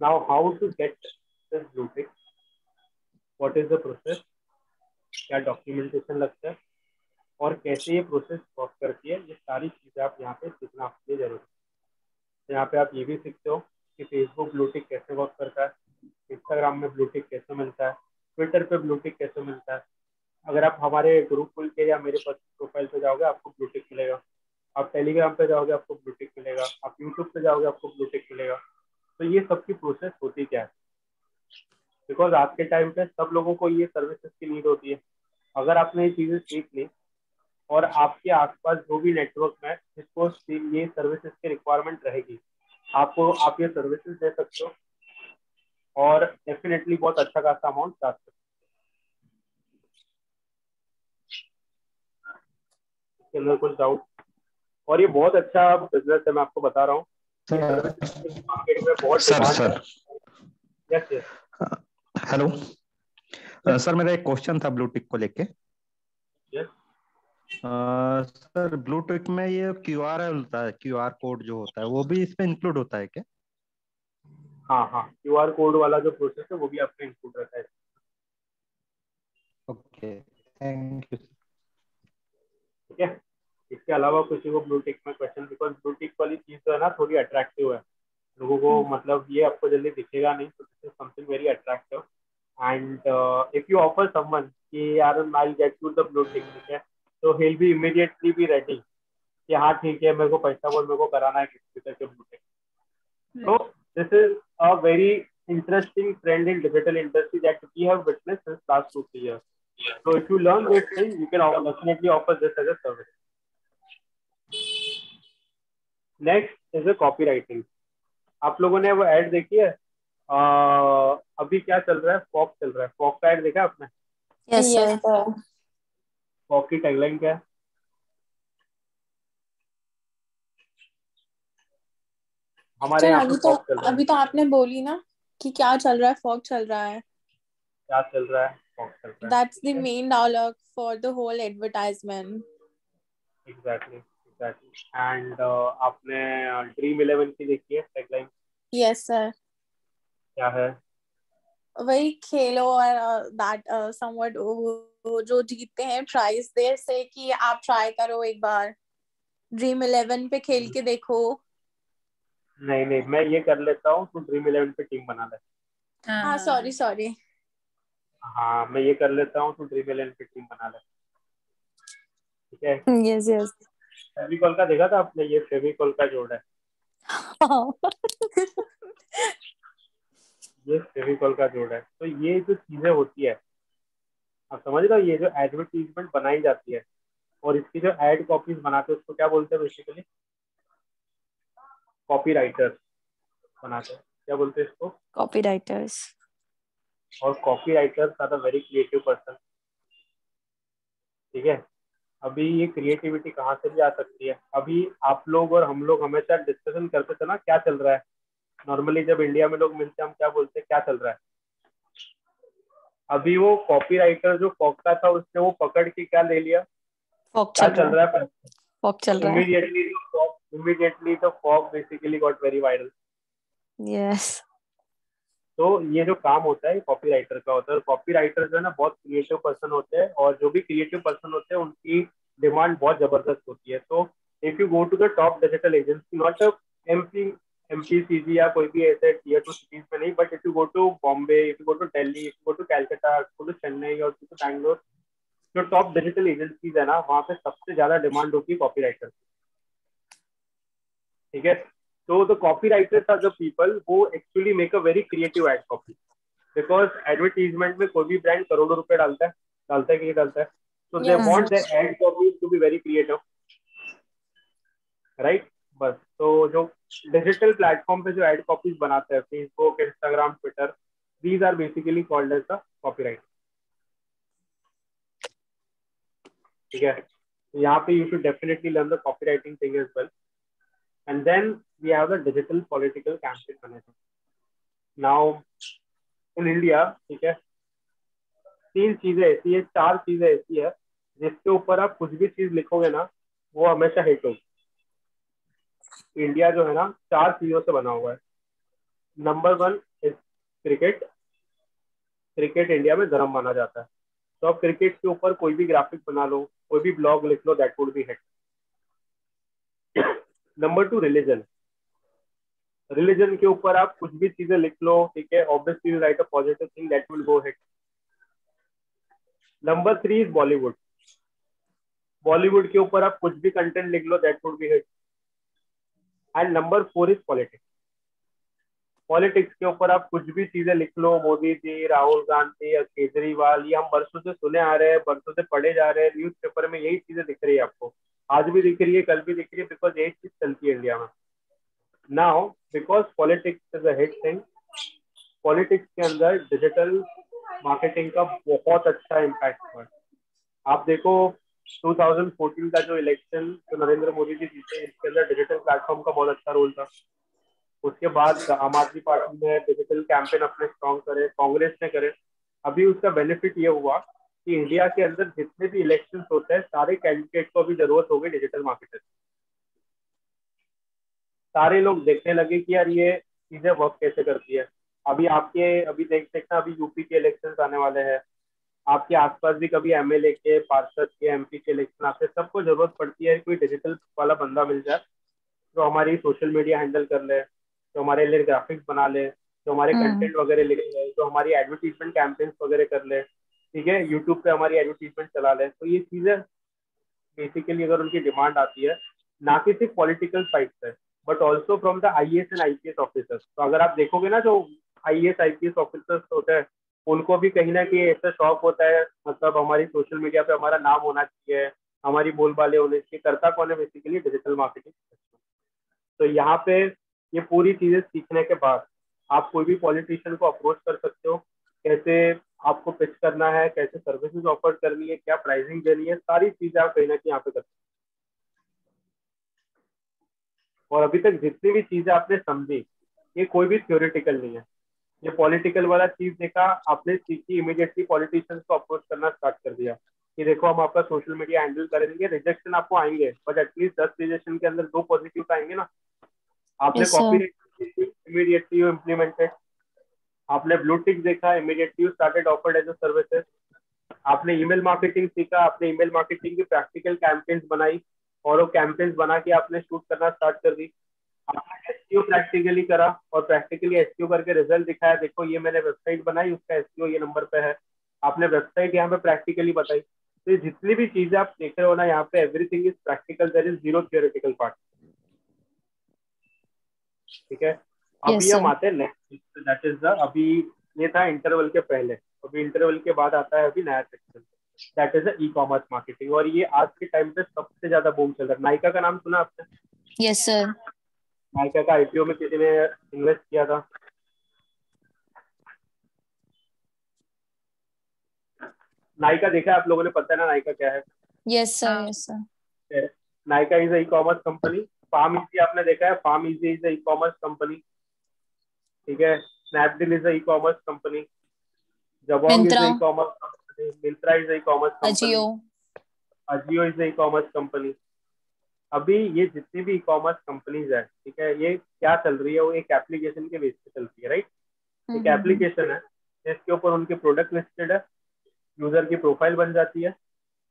Now how to get this blue tick what is the process क्या डॉक्यूमेंटेशन लगता है? और कैसे ये प्रोसेस वर्क करती है? ये सारी चीज़ें आप यहाँ पे सीखना आपके लिए ज़रूरी है। यहाँ पे आप ये भी सीखते हो कि फेसबुक ब्लू टिक कैसे वर्क करता है इंस्टाग्राम में ब्लू टिक कैसे मिलता है ट्विटर पे ब्लू टिक कैसे मिलता है। अगर आप हमारे ग्रुप खुल के या मेरे प्रोफ़ाइल पे जाओगे, आपको ब्लू टिक मिलेगा। आप टेलीग्राम पे जाओगे, आपको ब्लू टिक मिलेगा। आप यूट्यूब पे जाओगे, आपको ब्लू टिक मिलेगा। तो ये सबकी प्रोसेस होती क्या है? बिकॉज़ आज के टाइम पे सब लोगों को ये सर्विसेज़ की नीड होती है। अगर आपने ये चीज़ें सीख ली, और आपके आसपास जो भी नेटवर्क में जिसको ये सर्विसेज़ की रिक्वायरमेंट रहेगी, आपको आप ये सर्विसेज़ दे सकते हो। और डेफिनेटली बहुत अच्छा खासा अमाउंट चार्ज हो अंदर कुछ डाउट और ये बहुत अच्छा बिज़नेस है मैं आपको बता रहा हूँ। सर। Sir hello sir. मेरा एक क्वेश्चन था ब्लूटिक को लेके। यस सर ब्लूटिक में ये क्यू आर होता है क्यू आर कोड जो होता है वो भी इसमें इंक्लूड होता है क्या? हाँ हाँ। क्यू आर कोड वाला जो प्रोसेस है वो भी आपका इंक्लूड रहता है। ओके थैंक यू ठीक है? इसके अलावा किसी को ब्लू टिक में क्वेश्चन बिकॉज़ ब्लू टिक वाली चीज़ जो है ना थोड़ी अट्रैक्टिव है। लोगों को मतलब ये आपको जल्दी दिखेगा नहीं तो this is something very attractive and if you offer someone कि यार I get you the blue tick ठीक है? तो he'll be immediately be ready कि हाँ ठीक है मेरे को पैसा बोल मेरे को कराना है किसी तरह के blue tick So this is a very interesting trend in digital industry that we have witnessed since last two three years. So if you learn this thing, you can definitely offer this as a service. Next is a copywriting आप लोगों ने वो add देखी है? आ, अभी क्या चल रहा है? फॉक चल रहा है। फॉक का एड देखा आपने? Yes, फॉक की टैगलाइन क्या है? हमारे अभी तो अभी तो आपने बोली ना कि क्या चल रहा है फॉग चल रहा है। क्या चल रहा है? चल रहा है that's the main dialogue for the whole advertisement exactly exactly and आपने ड्रीम इलेवन की देखी है टैगलाइन यस सर क्या है? वही खेलो और दैट समवट जो जीतते हैं प्राइज दे से कि आप ट्राई करो एक बार। ड्रीम इलेवन पे खेल के देखो। नहीं नहीं मैं ये कर लेता हूँ तू ड्रीम इलेवन पे टीम बना ले। हाँ सॉरी सॉरी हाँ मैं ये कर लेता हूँ तू ड्रीम इलेवन पे टीम बना ले ठीक है? यस यस फेविकॉल का देखा था आपने? ये फेविकॉल का जोड़ है। ये फेविकॉल का जोड़ है। तो ये जो चीज़ें होती है आप समझ रहे हो ये जो एडवर्टीजमेंट बनाई जाती है और इसकी जो एड कॉपीज बनाते हैं उसको क्या बोलते हैं बेसिकली कॉपी राइटर बनाते हैं। क्या बोलते हैं इसको? Copywriters. और copywriters are the very creative person ठीक है? अभी ये क्रिएटिविटी कहाँ से भी आ सकती है? अभी आप लोग और हम लोग हमेशा डिस्कशन करते थे ना क्या चल रहा है? नॉर्मली जब इंडिया में लोग मिलते हैं हम क्या बोलते हैं क्या चल रहा है? अभी वो कॉपी राइटर जो फॉक्टा था उसने वो पकड़ के क्या ले लिया? फॉग क्या चल चल रहा है। फॉग चल रहा है। Fog immediately the fog basically got very viral. Yes तो ये जो काम होता है कॉपी राइटर का होता है। कॉपी राइटर जो है ना, बहुत क्रिएटिव पर्सन होते हैं और जो भी क्रिएटिव पर्सन होते हैं, उनकी डिमांड बहुत ज़बरदस्त होती है। तो if you go to the top digital agency not M P M P C G या कोई भी ऐसे टीयर टू सिटीज़ में नहीं but if you go to Bombay if you go to Delhi if you go to Calcutta go to Chennai और to Bangalore जो top digital agencies है ना, वहाँ पे सबसे ज़्यादा डिमांड होती है कॉपी राइटर ठीक है? तो the copywriters are the people वो actually make a very creative ad copy because advertisement में कोई भी ब्रांड करोड़ों रुपए डालता है डालता है कि नहीं डालता है तो they Yeah. Want the ad copy to be very creative right बस। तो जो डिजिटल प्लेटफॉर्म पे जो एड कॉपीज बनाते हैं Facebook Instagram Twitter these are basically called as the copyright ठीक है? तो यहाँ पे you should definitely learn the copywriting thing as well and then we have the digital political campaign management. Now, in India, ठीक है तीन चीज़ें ऐसी है चार चीज़ें ऐसी है जिसके ऊपर आप कुछ भी चीज़ लिखोगे ना वो हमेशा हिट होगी। इंडिया जो है ना चार चीज़ों से बना हुआ है। Number one is cricket cricket India में धर्म माना जाता है। तो आप क्रिकेट के ऊपर कोई भी ग्राफिक बना लो कोई भी ब्लॉग लिख लो that would be hit number two religion religion के ऊपर आप कुछ भी चीज़ें लिख लो, ठीक है? Obviously write a positive thing that will go hit number three is Bollywood Bollywood के ऊपर आप कुछ भी कंटेंट लिख लो that would be hit and number four is politics politics के ऊपर आप कुछ भी चीज़ें लिख लो, मोदी जी, राहुल गांधी या केजरीवाल, ये हम बरसों से सुने आ रहे हैं, बरसों से पढ़े जा रहे हैं न्यूज़ पेपर में यही चीज़ें दिख रही है आपको। आज भी दिख रही है, कल भी दिख रही है बिकॉज़ यही चीज़ चलती है इंडिया में। Now because politics is a thing politics के अंदर डिजिटल मार्केटिंग का बहुत अच्छा इम्पैक्ट हुआ आप देखो 2014 का जो इलेक्शन जो नरेंद्र मोदी जी जीते, इसके अंदर डिजिटल प्लेटफॉर्म का बहुत अच्छा रोल था। उसके बाद आम आदमी पार्टी ने डिजिटल कैंपेन अपने स्ट्रॉन्ग करे, कांग्रेस ने करे। अभी उसका बेनिफिट ये हुआ कि इंडिया के अंदर जितने भी इलेक्शन होते हैं सारे कैंडिडेट को अभी ज़रूरत होगी डिजिटल मार्केटर सारे लोग देखने लगे कि यार ये चीज़ें वर्क कैसे करती है। अभी आपके अभी देख देखना अभी यूपी के इलेक्शन आने वाले हैं। आपके आसपास भी कभी एमएलए के पार्षद के एमपी के इलेक्शन आते हैं सबको ज़रूरत पड़ती है कोई डिजिटल वाला बंदा मिल जाए जो हमारी सोशल मीडिया हैंडल कर ले जो हमारे लिए ग्राफिक्स बना ले जो हमारे। कंटेंट वगैरह लिख ले जो हमारी एडवर्टीजमेंट कैंपेन्स वगैरह कर ले। ठीक है यूट्यूब पे हमारी एडवर्टीजमेंट चला ले। तो ये चीज़ें बेसिकली अगर उनकी डिमांड आती है, ना कि सिर्फ़ पॉलिटिकल साइड से but also from the I S and I P S officers तो अगर आप देखोगे ना जो I S I P S officers होते हैं, उनको भी कहीं ना कहीं ऐसा शौक होता है मतलब हमारी सोशल मीडिया पे हमारा नाम होना चाहिए, हमारी बोलबाले होने चाहिए, करता कौन है बेसिकली डिजिटल मार्केटिंग तो यहाँ पे ये पूरी चीज़ें सीखने के बाद आप कोई भी पॉलिटिशियन को अप्रोच कर सकते हो, कैसे आपको पिच करना है कैसे सर्विसेज़ ऑफ़र करनी है क्या प्राइसिंग देनी है सारी चीज़ें आप कहीं ना कहीं यहाँ पे कर सकते और अभी तक जितनी भी चीज़ें आपने समझी ये कोई भी थ्योरेटिकल नहीं है। ये पॉलिटिकल वाला चीज़ देखा आपने सीखी इमीडिएटली पॉलिटिशियंस को अप्रोच करना स्टार्ट कर दिया। कि देखो हम आपका सोशल मीडिया हैंडल करेंगे रिजेक्शन आपको आएँगे बट एटलीस्ट दस रिजेक्शन के अंदर दो पॉजिटिव आएँगे ना। आपने कॉपी इमीडिएटली यू इम्प्लीमेंटेड आपने ब्लू टिक देखा immediately you started offered as a services आपने ईमेल मार्केटिंग सीखा, आपने ईमेल मार्केटिंग की प्रैक्टिकल कैंपेन्स बनाई और वो कैंपेन्स बना के आपने शूट करना स्टार्ट कर दी। आपने एसईओ प्रैक्टिकली करा और प्रैक्टिकली एसईओ करके रिज़ल्ट दिखाया। देखो, ये मैंने वेबसाइट बनाई, उसका एसईओ ये नंबर पे है। आपने वेबसाइट यहाँ पे प्रैक्टिकली बताई। तो जितनी भी चीज़ें आप देख रहे हो ना, यहाँ पे everything is practical there is zero theoretical part ठीक है? अभी हम आते हैं नेक्स्ट दैट इज़ द अभी ये था इंटरवल के पहले। अभी इंटरवल के बाद आता है अभी नया section that is the e commerce marketing और ये आज के टाइम पे सबसे ज़्यादा बूम चल रहा है। नाइका का नाम सुना आपने? Yes sir. नाइका का आईपीओ में किसी ने इन्वेस्ट किया था? नाइका देखा है आप लोगों ने पता है ना नाइका क्या है? Yes sir yes sir. Nykaa is e commerce company PharmEasy आपने देखा है? PharmEasy is e commerce company ठीक है? Snapdeal is e commerce company Jabong is e commerce company Myntra is e commerce company Ajio is e commerce company अभी ये जितनी भी e commerce companies है ठीक है? ये क्या चल रही है? वो एक एप्लीकेशन के बेस पे चलती है राइट एक हम्म, एप्लीकेशन है जिसके ऊपर उनके प्रोडक्ट लिस्टेड है यूज़र की प्रोफ़ाइल बन जाती है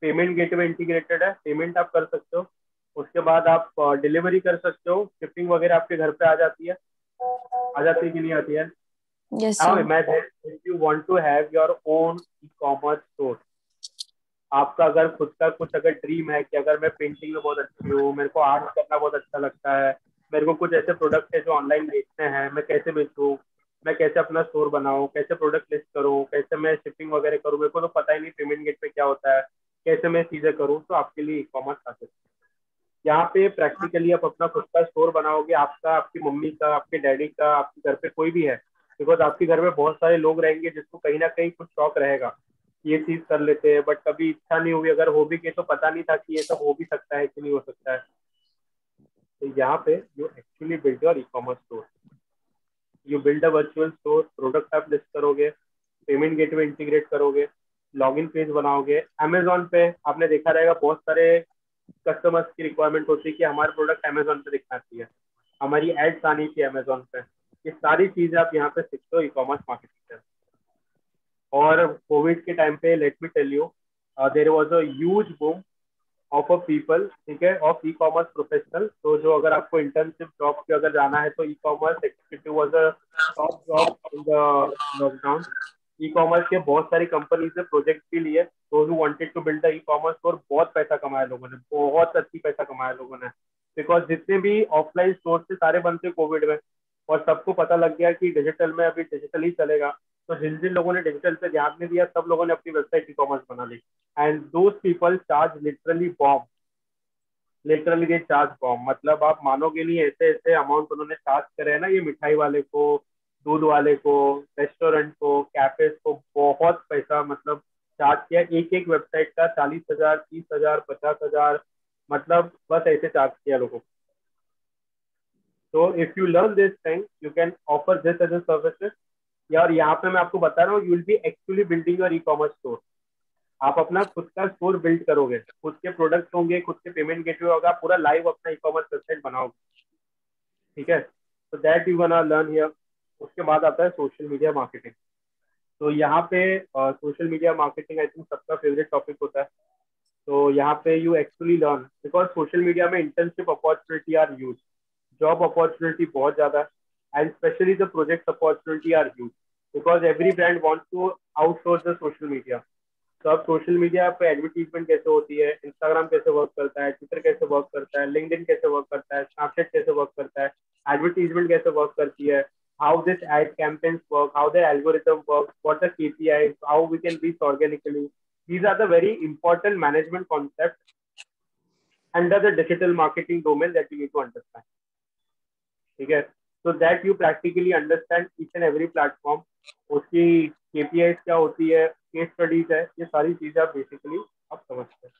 पेमेंट गेटवे इंटीग्रेटेड है पेमेंट आप कर सकते हो उसके बाद आप डिलीवरी कर सकते हो शिपिंग वगैरह आपके घर पे आ जाती है आ जाती है कि नहीं आती है? Yes Now imagine if you want to have your own e-commerce store. आपका अगर खुद का कुछ अगर ड्रीम है कि अगर मैं पेंटिंग में बहुत अच्छी हूँ मेरे को आर्ट करना बहुत अच्छा लगता है मेरे को कुछ ऐसे प्रोडक्ट है जो ऑनलाइन बेचने हैं मैं कैसे बेचूँ? मैं कैसे अपना स्टोर बनाऊँ? कैसे प्रोडक्ट लिस्ट करूँ? कैसे मैं शिपिंग वगैरह करूँ? मेरे को तो पता ही नहीं पेमेंट गेट पे क्या होता है कैसे मैं चीज़ें करूँ? तो आपके लिए ई कॉमर्स आ सकती है। यहाँ पे प्रैक्टिकली आप अपना खुद का स्टोर बनाओगे, आपका, आपकी मम्मी का, आपके डैडी का, आपके घर पे कोई भी है बिकॉज़ आपके घर में बहुत सारे लोग रहेंगे जिसको कहीं ना कहीं कुछ शौक रहेगा, ये चीज़ कर लेते हैं बट कभी इच्छा नहीं हुई अगर हो भी गई तो पता नहीं था कि ये सब हो भी सकता है कि नहीं हो सकता है। तो यहाँ पे you actually build your e commerce store you build a virtual store product आप लिस्ट करोगे पेमेंट गेटवे इंटीग्रेट करोगे लॉगिन पेज बनाओगे अमेजोन पे आपने देखा रहेगा बहुत सारे कस्टमर्स की रिक्वायरमेंट होती है कि हमारे प्रोडक्ट अमेजोन पे दिखना चाहिए हमारी एड्स आनी चाहिए अमेजोन पे। ये सारी चीज़ें आप यहाँ पे सीखते हो ई कॉमर्स मार्केटिंग से। और कोविड के टाइम पे let me tell you there was a huge boom of a people ठीक है ऑफ़ ई कॉमर्स प्रोफेशनल तो जो अगर आपको इंटर्नशिप जॉब पे अगर जाना है तो e commerce executive was a top job in the lockdown e commerce के बहुत सारी कंपनीज़ ने प्रोजेक्ट भी लिए those wanted to build e commerce और बहुत पैसा कमाया लोगों ने, बहुत अच्छी पैसा कमाया लोगों ने। बिकॉज़ जितने भी ऑफलाइन स्टोर थे, सारे बंद थे कोविड में, और सबको पता लग गया कि डिजिटल में अभी डिजिटल ही चलेगा। तो जिन जिन लोगों ने डिजिटल पे ध्यान नहीं दिया, सब लोगों ने अपनी वेबसाइट ई कॉमर्स बना ली। And those people charge literally bomb literally they charge bomb मतलब आप मानोगे नहीं ऐसे ऐसे अमाउंट उन्होंने चार्ज करे हैं ना, ये मिठाई वाले को दूध वाले को रेस्टोरेंट को कैफेज को बहुत पैसा मतलब चार्ज किया। एक एक वेबसाइट का चालीस हज़ार, तीस हज़ार, पचास हज़ार मतलब बस ऐसे चार्ज किया लोगों को। तो if you learn this thing you can offer this as a services यार, यहाँ पे मैं आपको बता रहा हूँ you will be actually building your e commerce store आप अपना खुद का स्टोर बिल्ड करोगे। खुद के प्रोडक्ट होंगे, खुद के पेमेंट गेटवे होगा, पूरा लाइव अपना ई कॉमर्स वेबसाइट बनाओगे। ठीक है? तो that you gonna learn here उसके बाद आता है सोशल मीडिया मार्केटिंग तो यहाँ पे social media marketing I think सबका फेवरेट टॉपिक होता है। तो यहाँ पे you actually learn because social media में internship opportunity are huge job opportunity बहुत ज़्यादा है and specially the project opportunity are huge because every brand want to outsource the social media तो अब सोशल मीडिया पे एडवर्टीजमेंट कैसे होती है इंस्टाग्राम कैसे वर्क करता है ट्विटर कैसे वर्क करता है लिंक्डइन कैसे वर्क करता है स्नैपचैट कैसे वर्क करता है एडवर्टीजमेंट कैसे वर्क करती है how this ad campaigns work, how their algorithm works, what the KPIs, how we can reach organically. These are the very important management concepts under the digital marketing domain that you need to understand. है so that you practically understand each and every platform उसकी KPIs क्या होती है case studies है ये सारी चीज़ें आप बेसिकली आप समझते हैं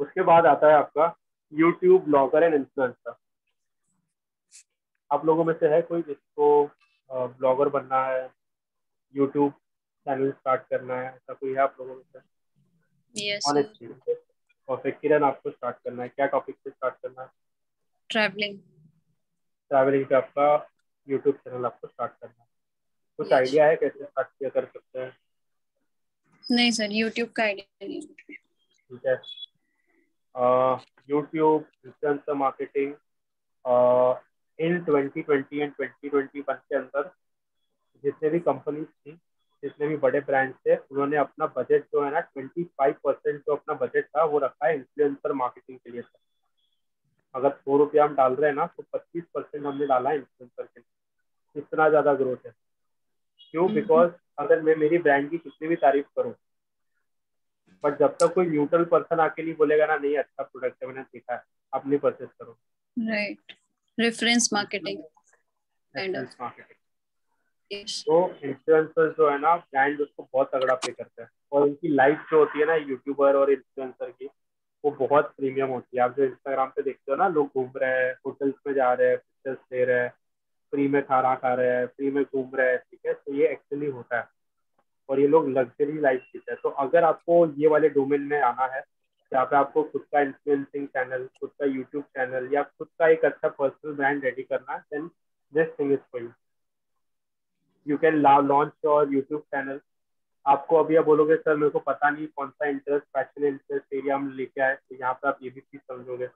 उसके बाद आता है आपका यूट्यूब ब्लॉगर एंड इन्फ्लुएंसर आप लोगों में से है कोई जिसको ब्लॉगर बनना है यूट्यूब चैनल स्टार्ट करना है ऐसा कोई है आप लोगों में से? ऑनेस्टली और किरण आपको स्टार्ट करना है। क्या टॉपिक से स्टार्ट करना है? ट्रैवलिंग ट्रैवलिंग पे आपका यूट्यूब चैनल आपको स्टार्ट करना है। कुछ आइडिया है कैसे स्टार्ट किया कर सकते हैं? नहीं सर यूट्यूब का आइडिया नहीं ठीक है। YouTube influencer marketing in 2020 and 2021 के अंदर जितने भी कंपनीज़ थी जितने भी बड़े ब्रांड थे उन्होंने अपना बजट जो है ना 25 परसेंट जो अपना बजट था वो रखा है इन्फ्लुएंसर मार्केटिंग के लिए। अगर सौ रुपया हम डाल रहे हैं ना तो 25 परसेंट हमने डाला है इन्फ्लुएंसर के लिए। इतना ज़्यादा ग्रोथ है। क्यों? बिकॉज़ अगर मैं मेरी ब्रांड की कितनी भी तारीफ़ करूँ बट जब तक कोई न्यूट्रल पर्सन आके नहीं बोलेगा ना नहीं अच्छा प्रोडक्ट है मैंने देखा है। आप नहीं परचेस करो right reference marketing kind of तो इन्फ्लुएंसर जो है ना ब्रांड उसको बहुत तगड़ा पे करते हैं। और उनकी लाइफ जो होती है ना यूट्यूबर और इन्फ्लुएंसर की वो बहुत प्रीमियम होती है। आप जो इंस्टाग्राम पे देखते हो ना लोग घूम रहे हैं होटल्स में जा रहे हैं पिक्चर्स ले रहे हैं फ्री में खाना खा रहे हैं फ्री में घूम रहे हैं ठीक है? तो ये एक्चुअली होता है। और ये लोग लग्जरी लाइफ जीते हैं। तो अगर आपको ये वाले डोमेन में आना है जहाँ पे आपको खुद का इन्फ्लुएंसिंग चैनल खुद का यूट्यूब चैनल या खुद का एक अच्छा पर्सनल ब्रांड रेडी करना then this thing is for you you can launch your YouTube channel आपको अभी आप बोलोगे सर मेरे को पता नहीं कौन सा इंटरेस्ट पैशन इंटरेस्ट एरिया हम लेके आए तो यहाँ पे आप ये भी चीज़ समझोगे।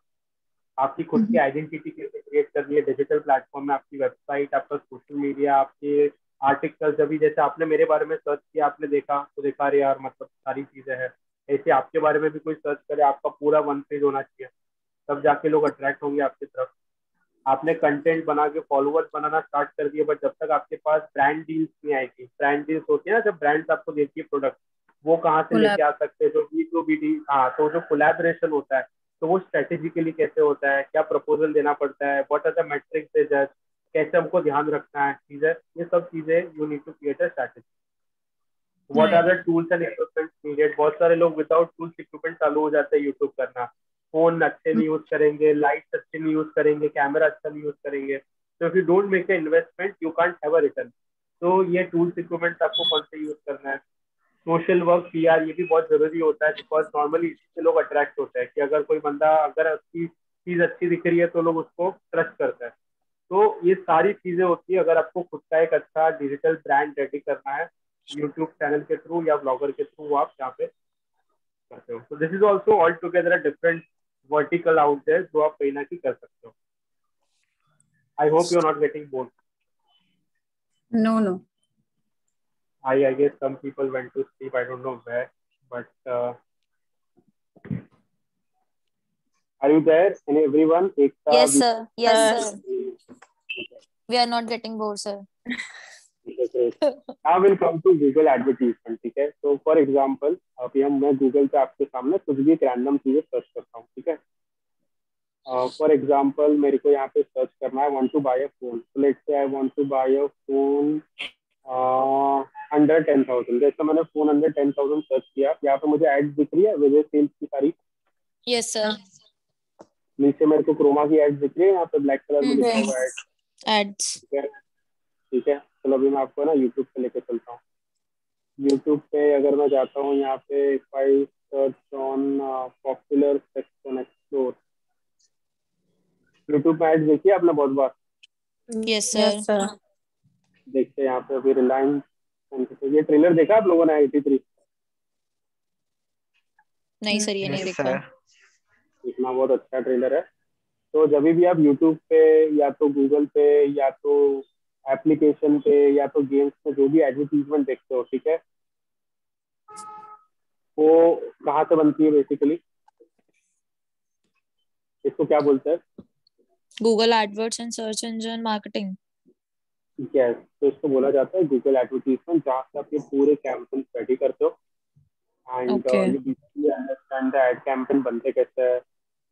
आपकी खुद की आइडेंटिटी कैसे क्रिएट करनी है। डिजिटल प्लेटफॉर्म में आपकी वेबसाइट आपका सोशल मीडिया आपके आर्टिकल जब भी जैसे आपने मेरे बारे में सर्च किया आपने देखा तो देखा अरे यार मतलब सारी चीज़ें हैं। ऐसे आपके बारे में भी कोई सर्च करे आपका पूरा वन पेज होना चाहिए। तब जाके लोग अट्रैक्ट होंगे आपकी तरफ़। आपने कंटेंट बना के फॉलोअर्स बनाना स्टार्ट कर दिया बट जब तक आपके पास ब्रांड डील्स नहीं आएगी ब्रांड डील्स होती है ना जब ब्रांड्स आपको देती है प्रोडक्ट वो कहाँ से लेके आ सकते हैं? जो बी टू बी डी हाँ तो जो कोलैबोरेशन होता है तो वो स्ट्रेटेजिकली कैसे होता है? क्या प्रपोजल देना पड़ता है? व्हाट आर द मेट्रिक्स कैसे हमको ध्यान रखना है? चीज़ें ये सब चीज़ें you need to create a strategy what are the tools and equipment needed बहुत सारे लोग विदाउट टूल्स इक्विपमेंट चालू हो जाते हैं यूट्यूब करना। फ़ोन अच्छे नहीं यूज़ करेंगे लाइट्स अच्छे नहीं यूज़ करेंगे कैमरा अच्छा नहीं यूज़ करेंगे। तो if you don't make a investment you can't have a return तो ये टूल्स इक्विपमेंट आपको कौन से यूज़ करना है? सोशल वर्क पी ये भी बहुत ज़रूरी होता है बिकॉज़ नॉर्मली इसी से लोग अट्रैक्ट होते हैं कि अगर कोई बंदा अगर उसकी चीज़ अच्छी दिख रही है तो लोग उसको ट्रस्ट करते हैं। तो ये सारी चीज़ें होती है अगर आपको खुद का एक अच्छा डिजिटल ब्रांड रेडी करना है यूट्यूब चैनल के थ्रू या ब्लॉगर के थ्रू आप यहाँ पे करते हो तो this is also all together different vertical out there जो आप कहीं ना कहीं कर सकते हो I hope you are not getting bored no no I, I guess some people went to sleep. I don't know where, but uh, are you there? And everyone, Ekta, Yes, sir. Yes, Yes. sir. We are not getting bored, sir. Now we'll come to Google advertisement. ठीक है? तो for example अभी हम मैं Google पे आपके सामने कुछ भी एक रैंडम चीज़ें सर्च करता हूँ ठीक है? फॉर uh, एग्ज़ाम्पल मेरे को यहाँ पे सर्च करना है want to buy a phone so let's say I want to buy a phone under ten thousand जैसे मैंने phone under ten thousand search किया यहाँ पे मुझे एड्स दिख रही है विजय सेल्स की सारी? Yes, sir. नीचे मेरे को क्रोमा की एड्स दिख रही है यहाँ पे ब्लैक कलर में लिखा हुआ है. है? ठीक है? चलो अभी मैं आपको ना यूट्यूब पे लेके चलता हूँ। यूट्यूब पे अगर मैं जाता हूँ यहाँ पे five search on popular section explore YouTube पे एड्स देखिए आपने बहुत बार। Yes, sir. Yes, देखते हैं यहाँ पे अभी रिलायंस ये ट्रेलर देखा आप लोगों ने एटी थ्री नहीं सर ये नहीं देखा। इतना बहुत अच्छा ट्रेलर है। तो जब भी आप यूट्यूब पे या तो गूगल पे या तो एप्लीकेशन पे या तो गेम्स पे जो भी एडवर्टीजमेंट देखते हो ठीक है? वो कहाँ से बनती है बेसिकली इसको क्या बोलते हैं? AdWords and search engine marketing. ठीक है तो इसको बोला जाता है गूगल एडवर्टीजमेंट जहाँ से आप ये पूरे कैंपेन रेडी करते हो। And understand the ad campaign बनते कैसे है।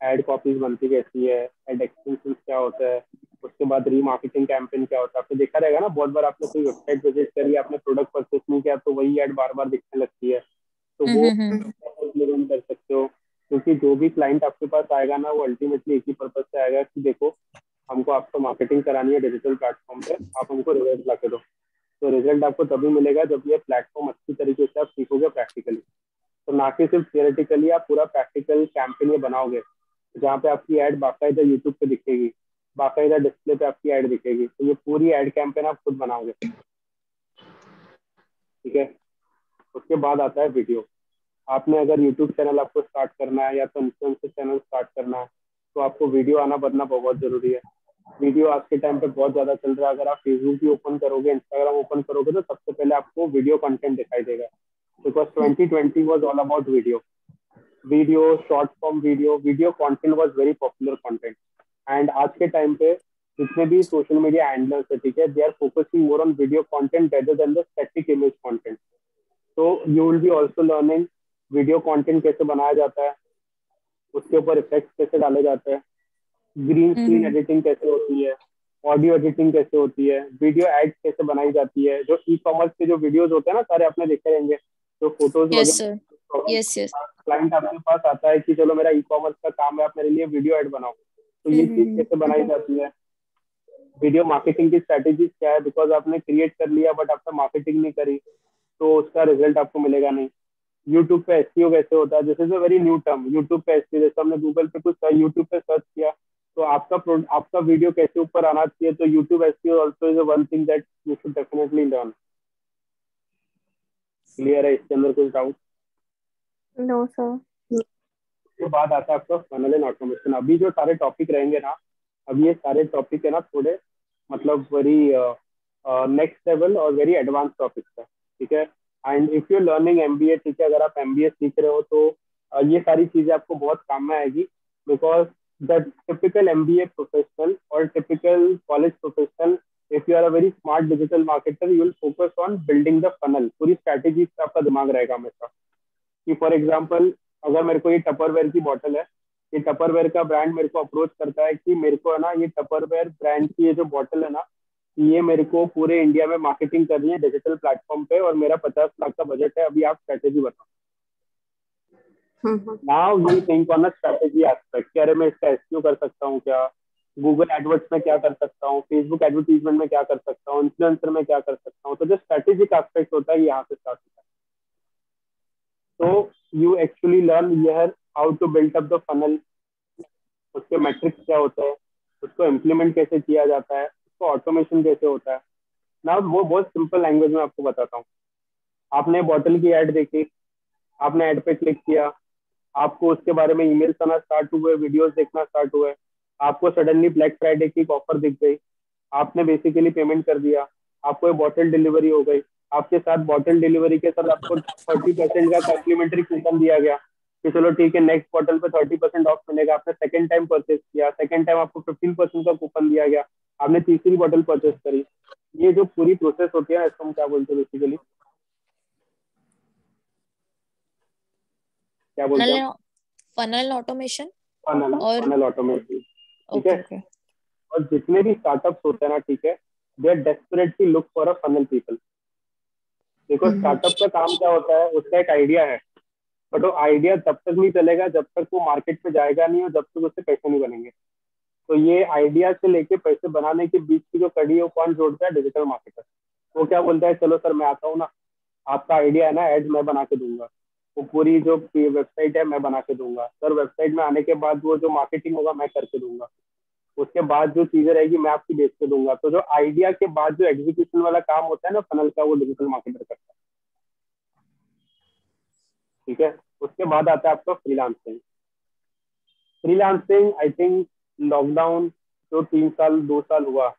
एड कॉपीज बनती कैसी है एड एक्सटेंशन क्या होता है उसके बाद रीमार्केटिंग कैंपेन क्या होता है आपने देखा रहेगा ना बहुत बार आपने कोई वेबसाइट विज़िट करी आपने प्रोडक्ट परचेस नहीं किया तो वही एड बार बार दिखने लगती है। तो वो हम्म, हम्म, implement कर सकते हो क्योंकि जो भी क्लाइंट आपके पास आएगा ना वो अल्टीमेटली एक ही पर्पज से आएगा कि देखो हमको आपको मार्केटिंग करानी है डिजिटल प्लेटफॉर्म पे आप हमको रिज़ल्ट ला के दो। तो रिज़ल्ट आपको तभी मिलेगा जब ये प्लेटफॉर्म अच्छी तरीके से आप सीखोगे प्रैक्टिकली तो ना कि सिर्फ़ थियोरेटिकली आप पूरा प्रैक्टिकल कैंपेन ये बनाओगे। जहाँ पे आपकी एड बाकायदा यूट्यूब पे दिखेगी, बाकायदा डिस्प्ले पे आपकी एड दिखेगी तो ये पूरी एड कैंपेन आप खुद बनाओगे। ठीक है? उसके बाद आता है वीडियो आपने अगर यूट्यूब चैनल आपको स्टार्ट करना है या तो इन्फ्लुएंसर चैनल स्टार्ट करना है तो आपको वीडियो आना बनना बहुत ज़रूरी है। वीडियो आज के टाइम पे बहुत ज़्यादा चल रहा है। अगर आप फेसबुक भी ओपन करोगे इंस्टाग्राम ओपन करोगे तो सबसे पहले आपको वीडियो कंटेंट दिखाई देगा। Because twenty twenty was all about video video short form video video content was very popular content and आज के टाइम पे जितने भी सोशल मीडिया हैंडलर्स है ठीक है they are focusing more on video content rather than the static image content तो you will be also learning video content कैसे बनाया जाता है उसके ऊपर इफ़ेक्ट कैसे डाले जाते हैं ग्रीन स्क्रीन एडिटिंग कैसे होती है ऑडियो एडिटिंग कैसे होती है वीडियो एड कैसे बनाई जाती है जो ई कॉमर्स के जो वीडियोस होते हैं ना सारे आपने देखे रहेंगे जो फ़ोटोज़ yes क्लाइंट आपके पास आता है कि चलो मेरा ई कॉमर्स का काम है आप मेरे लिए वीडियो एड बनाओ। तो ये चीज़ कैसे बनाई जाती है? वीडियो मार्केटिंग की स्ट्रेटेजी क्या है? बिकॉज़ आपने क्रिएट कर लिया बट आपने मार्केटिंग नहीं करी तो उसका रिज़ल्ट आपको मिलेगा नहीं। यूट्यूब पे एस कैसे होता है? This is a very new term YouTube पे एस जैसे हमने गूगल पे कुछ यूट्यूब पे सर्च किया तो आपका आपका वीडियो कैसे ऊपर आना चाहिए? तो YouTube as also is one thing that you should definitely learn clear है इसके अंदर कुछ डाउट नो सर उसके बाद आता है आपका फनल एंड ऑटोमेशन अभी जो सारे टॉपिक रहेंगे ना अभी ये सारे टॉपिक है ना थोड़े मतलब वेरी नेक्स्ट लेवल और वेरी एडवांस टॉपिक्स है ठीक है? And if you learning M B ठीक है अगर आप एम सीख रहे हो तो uh, ये सारी चीज़ें आपको बहुत काम में आएगी because the typical M professional और typical college professional if you are a very smart digital marketer you will focus on building the funnel पूरी स्ट्रैटेजी आपका दिमाग रहेगा हमेशा। कि फॉर एग्ज़ाम्पल अगर मेरे को ये टपरवेयर की बॉटल है ये टपरवेयर का ब्रांड मेरे को अप्रोच करता है कि मेरे को है ना ये टपरवेयर ब्रांड की ये जो बॉटल है ना ये मेरे को पूरे इंडिया में मार्केटिंग करनी है डिजिटल प्लेटफॉर्म पे और मेरा पचास लाख का बजट है अभी आप स्ट्रेटेजी बताओ। Now you think on strategy aspect अरे मैं इसका एसक्यू कर सकता हूँ क्या? गूगल एडवर्ट्स में क्या कर सकता हूँ? फेसबुक एडवर्टीजमेंट में क्या कर सकता हूँ? इन्फ्लुएंसर में क्या कर सकता हूँ? तो जो स्ट्रेटेजिक एस्पेक्ट होता है यहाँ से स्टार्ट होता है। तो you actually learn here how to build up the funnel उसके मैट्रिक्स क्या होते हैं? उसको इम्प्लीमेंट कैसे किया जाता है? उसको ऑटोमेशन कैसे होता है? ना वो बहुत सिंपल लैंग्वेज में आपको बताता हूँ। आपने बॉटल की एड देखी, आपने एड पे क्लिक किया, आपको उसके बारे में ईमेल आना स्टार्ट हुए वीडियोस देखना स्टार्ट हुए, आपको सडनली ब्लैक फ्राइडे की ऑफ़र दिख गई, आपने बेसिकली पेमेंट कर दिया, आपको ये बॉटल डिलीवरी हो गई। आपके साथ बॉटल डिलीवरी के साथ आपको थर्टी परसेंट का कॉम्प्लीमेंट्री कूपन दिया गया। कि चलो ठीक है नेक्स्ट बॉटल पे थर्टी परसेंट ऑफ़ मिलेगा। आपने सेकंड टाइम परचेज किया सेकंड टाइम आपको फिफ्टीन परसेंट का कूपन दिया गया। आपने तीसरी बॉटल परचेज करी। ये जो पूरी प्रोसेस होती है इसको हम क्या बोलते हैं बेसिकली क्या बोलते हैं? फनल ऑटोमेशन फनल और फनल ऑटोमेशन ठीक है? और जितने भी स्टार्टअप्स होते हैं ना ठीक है they are desperately look for a funnel people देखो हम्म। स्टार्टअप का काम क्या होता है उसका एक आइडिया है। बट वो आइडिया तब तक नहीं चलेगा जब तक वो मार्केट में जाएगा नहीं और जब तक उससे पैसे नहीं बनेंगे। तो ये आइडिया से लेके पैसे बनाने के बीच की जो कड़ी है वो कौन जोड़ता है? डिजिटल मार्केटर वो क्या बोलता है चलो सर मैं आता हूँ ना। आपका आइडिया है ना एड मैं बना के दूँगा। वो पूरी जो वेबसाइट है मैं बना के दूँगा। सर वेबसाइट में आने के बाद वो जो मार्केटिंग होगा मैं करके दूँगा। उसके बाद जो चीज़ें रहेगी, मैं आपकी बेच के दूँगा। तो जो आइडिया के बाद जो एग्जीक्यूशन वाला काम होता है ना फनल का, वो डिजिटल मार्केटर करता है। ठीक है? उसके बाद आता है आपका freelancing freelancing I think lockdown जो तीन साल, दो साल हुआ,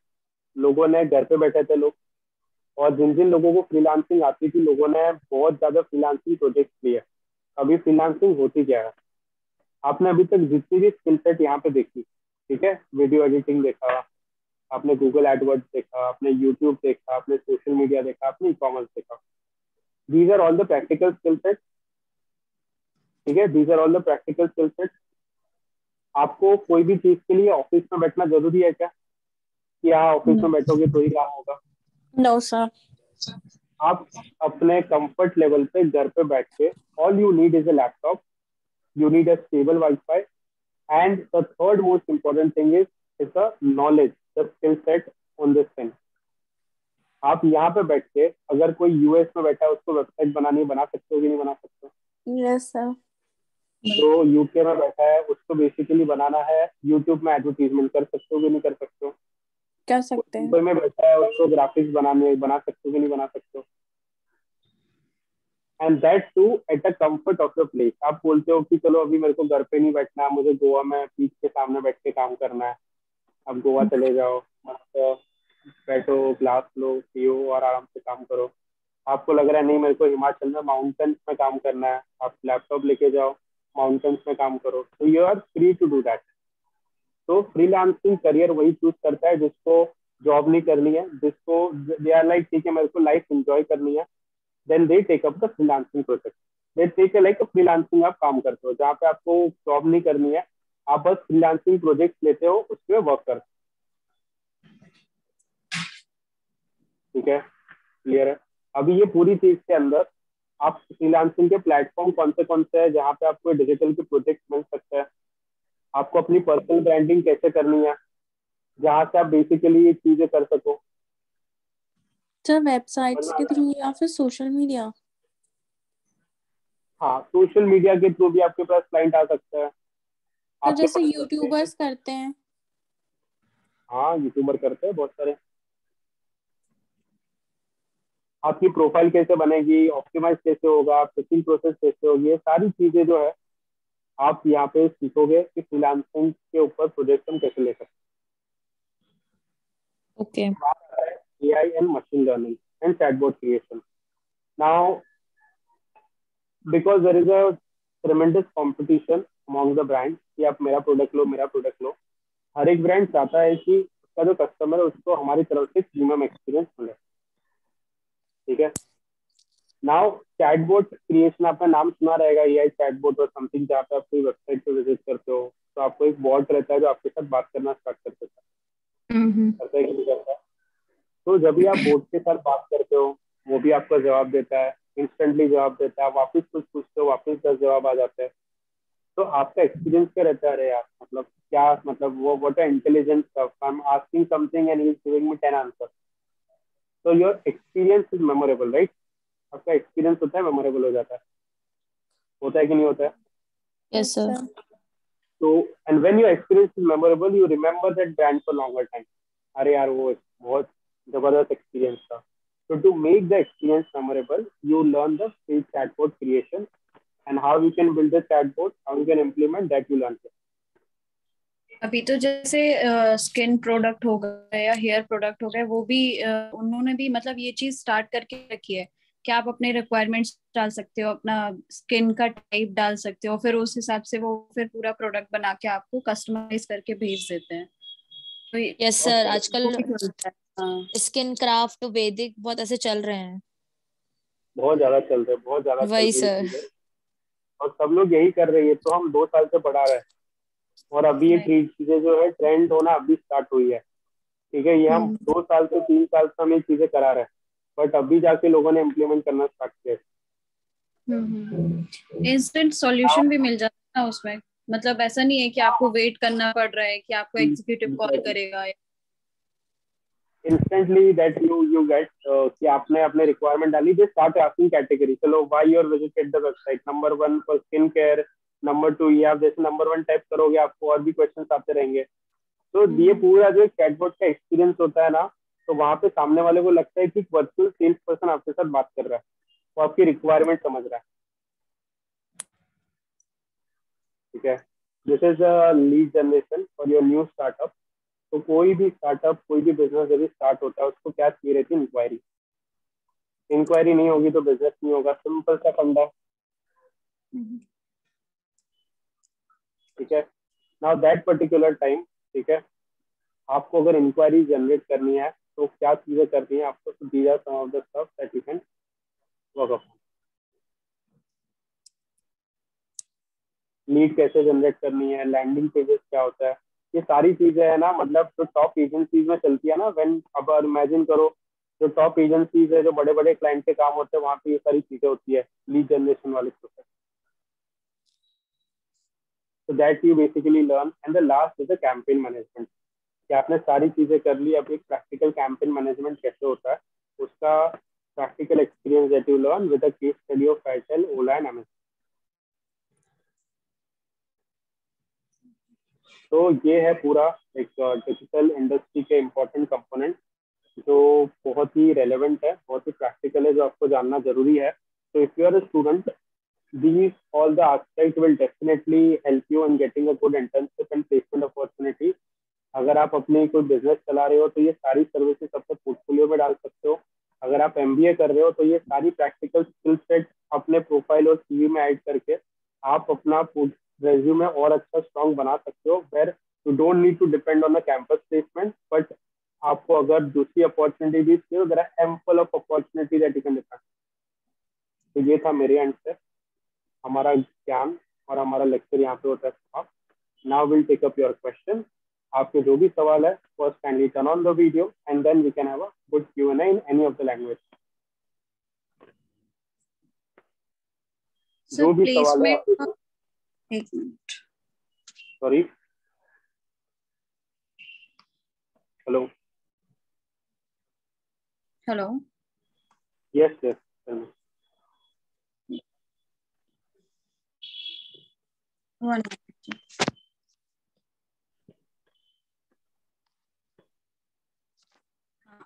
लोगों ने घर पे बैठे थे लोग। और जिन जिन लोगों को फ्रीलांसिंग आती थी, लोगों ने बहुत ज़्यादा फ्रीलांसिंग प्रोजेक्ट लिए अभी फ्रीलांसिंग होती क्या है? आपने अभी तक जितनी भी स्किल सेट यहाँ पे देखी ठीक है? वीडियो एडिटिंग देखा आपने गूगल एडवर्ड्स देखा आपने यूट्यूब देखा आपने सोशल मीडिया देखा आपने ई कॉमर्स देखा। These are all the practical skill set ठीक है? These are all the practical skill set आपको कोई भी चीज़ के लिए ऑफ़िस में बैठना ज़रूरी है क्या? कि हाँ ऑफ़िस में बैठोगे तो ही काम होगा। नो सर आप अपने कंफर्ट लेवल पे घर पे बैठ के all you need is a laptop you need a stable Wi-Fi, and the third most important thing is is the knowledge, the skill set on this thing. आप यहाँ पे बैठ के अगर कोई यूएस में बैठा है उसको वेबसाइट बनानी बना सकते हो कि नहीं बना सकते यस सर जो यूके में बैठा है उसको बेसिकली बनाना है यूट्यूब में एडवर्टीजमेंट कर सकते हो कि नहीं कर सकते हो? कर सकते हैं। में बैठा है उसको ग्राफिक्स बनाने बना सकते हो कि नहीं बना सकते हो? And that too at a comfort of the place आप बोलते हो कि चलो अभी मेरे को घर पे नहीं बैठना मुझे गोवा में बीच के सामने बैठ के काम करना है। अब गोवा चले जाओ मस्त बैठो ग्लास लो पियो और आराम से काम करो। आपको लग रहा है नहीं मेरे को हिमाचल में माउंटेन्स में काम करना है। आप लैपटॉप लेके जाओ माउंटेन्स में काम करो। तो you are free to do that तो फ्रीलांसिंग करियर वही चूज़ करता है जिसको जॉब नहीं करनी है जिसको दे आर लाइक ठीक है मेरे को लाइफ एंजॉय करनी है then they take up the freelancing project they take like a freelancing आप काम करते हो, जहाँ पे आपको जॉब नहीं करनी है, आप बस फ्रीलांसिंग प्रोजेक्ट लेते हो उसमें वर्क करते हो। ठीक है? क्लियर है? अभी ये पूरी चीज़ के अंदर आप फ्रीलांसिंग के प्लेटफॉर्म कौन से कौन से है, जहाँ पे आपको डिजिटल के प्रोजेक्ट मिल सकते हैं? आपको अपनी पर्सनल ब्रांडिंग कैसे करनी है? जहाँ से आप बेसिकली ये चीज़ें कर सको। सर वेबसाइट्स के थ्रू या फिर सोशल मीडिया हाँ सोशल मीडिया के थ्रू भी आपके पास क्लाइंट आ सकता है। तो जैसे यूट्यूबर्स करते हैं। हाँ यूट्यूबर करते हैं बहुत सारे। आपकी प्रोफ़ाइल कैसे बनेगी ऑप्टिमाइज कैसे होगा पिचिंग प्रोसेस कैसे होगी ये सारी चीज़ें जो है आप यहाँ पे सीखोगे कि फ्रीलांसिंग के ऊपर प्रोजेक्ट हम कैसे ले सकते ओके हैं AI and machine learning and chatbot creation. Now, because there is a tremendous competition among the brands कि आप मेरा प्रोडक्ट लो मेरा प्रोडक्ट लो हर एक ब्रांड चाहता है कि उसका जो कस्टमर है उसको हमारी तरफ़ से प्रीमियम एक्सपीरियंस मिले। ठीक है? नाउ चैटबोट क्रिएशन आपका नाम सुना रहेगा ये चैटबोट और समथिंग जहाँ पे आप कोई वेबसाइट पे विज़िट करते हो तो आपको एक बॉट रहता है जो आपके साथ बात करना स्टार्ट कर देता है करता है कि नहीं करता है। तो जब भी आप बोर्ड के साथ बात करते हो वो भी आपका जवाब देता है इंस्टेंटली जवाब देता है वापस कुछ पूछते हो वापस दस जवाब आ जाते हैं। तो आपका एक्सपीरियंस क्या रहता है अरे यार? मतलब क्या मतलब वो what a intelligent stuff I am asking something and he is giving me 10 answer तो your experience is memorable right आपका एक्सपीरियंस होता है मेमोरेबल हो जाता है। होता है कि नहीं होता है? यस सर तो and when your experience is memorable you remember that brand for longer time अरे यार वो बहुत ज़बरदस्त एक्सपीरियंस था। So to make the experience memorable you learn the free chatbot creation and how you can build the chatbot how you can implement that you learn अभी तो जैसे skin product हो गए या हेयर प्रोडक्ट हो गए वो भी अ, उन्होंने भी मतलब ये चीज़ स्टार्ट करके रखी है कि आप अपने रिक्वायरमेंट्स डाल सकते हो अपना स्किन का टाइप डाल सकते हो फिर उस हिसाब से वो फिर पूरा प्रोडक्ट बना के आपको कस्टमाइज करके भेज देते हैं। तो ये- यस सर आजकल स्किन क्राफ्ट वैदिक बहुत ऐसे चल रहे हैं। बहुत ज़्यादा चल रहे हैं बहुत ज़्यादा वही सर। और सब लोग यही कर रहे हैं तो हम दो साल से बढ़ा रहे हैं। और अभी ये. चीज़ें जो है ट्रेंड होना अभी स्टार्ट हुई है। ठीक है ये हम हम्म। दो साल से तीन साल से हम ये चीज़ें करा रहे हैं। बट अभी जाके लोगों ने इम्प्लीमेंट करना स्टार्ट किया है। इंस्टेंट सॉल्यूशन भी मिल जाता है उसमें। मतलब ऐसा नहीं है कि आपको वेट करना पड़ रहा है कि आपको एग्जीक्यूटिव कॉल करेगा instantly that you you get uh, कि आपने अपने रिक्वायरमेंट डाली दे स्टार्ट आस्किंग कैटेगरी चलो why you are visited the website number one for skin care number two ये आप जैसे नंबर वन टाइप करोगे आपको और भी क्वेश्चंस आते रहेंगे। तो ये पूरा जो चैटबॉट का एक्सपीरियंस होता है ना तो वहाँ पे सामने वाले को लगता है कि वर्चुअल सेल्स पर्सन आपके साथ बात कर रहा है वो आपकी रिक्वायरमेंट समझ रहा है। ठीक है? This is lead generation for your new startup तो कोई भी स्टार्टअप कोई भी बिज़नेस जब स्टार्ट होता है, उसको क्या चाहिए रहती है? इंक्वायरी इंक्वायरी नहीं होगी तो बिज़नेस नहीं होगा। सिंपल सा फंडा। ठीक है? नाउ दैट पर्टिकुलर टाइम ठीक है? आपको अगर इंक्वायरी जनरेट करनी है तो क्या चीज़ें करनी है? आपको तो these some of the stuff that you can work lead कैसे जनरेट करनी है? लैंडिंग पेजेस क्या होता है? ये सारी चीज़ें है ना मतलब जो टॉप एजेंसीज में चलती है ना व्हेन अब इमेजिन करो, जो टॉप एजेंसीज है, जो बड़े बड़े क्लाइंट के काम होते हैं, वहाँ पे ये सारी चीज़ें होती है लीड जनरेशन वाले process so that you basically learn. And the last is the campaign management. कि आपने सारी चीज़ें कर ली, अब एक प्रैक्टिकल कैंपेन मैनेजमेंट कैसे होता है, उसका practical experience that you learn with the case study of Airtel Ola and Amazon तो ये है पूरा एक डिजिटल इंडस्ट्री के इम्पोर्टेंट कंपोनेंट जो बहुत ही रेलेवेंट है, बहुत ही प्रैक्टिकल है, जो आपको जानना ज़रूरी है। तो if you are a student these all the aspects will definitely help you in getting a good internship and placement opportunity अगर आप अपनी कोई बिज़नेस चला रहे हो तो ये सारी सर्विसेज़ अपने पोर्टफोलियो में डाल सकते हो। अगर आप एमबीए कर रहे हो तो ये सारी प्रैक्टिकल स्किल सेट अपने प्रोफ़ाइल और सीवी में ऐड करके आप अपना रेज्यूमे और अच्छा स्ट्रॉन्ग बना सकते हो। Where you don't need to depend on the campus placement but आपको अगर दूसरी अपॉर्चुनिटी भी चाहिए there are ample of opportunity that you can depend तो ये था मेरे एंड से। हमारा ज्ञान और हमारा लेक्चर यहाँ पे होता है now will take up your question आपके जो भी सवाल है first kindly turn on the video and then we can have a good Q and A in any of the language जो भी सवाल है। एक minute sorry hello hello yes yes one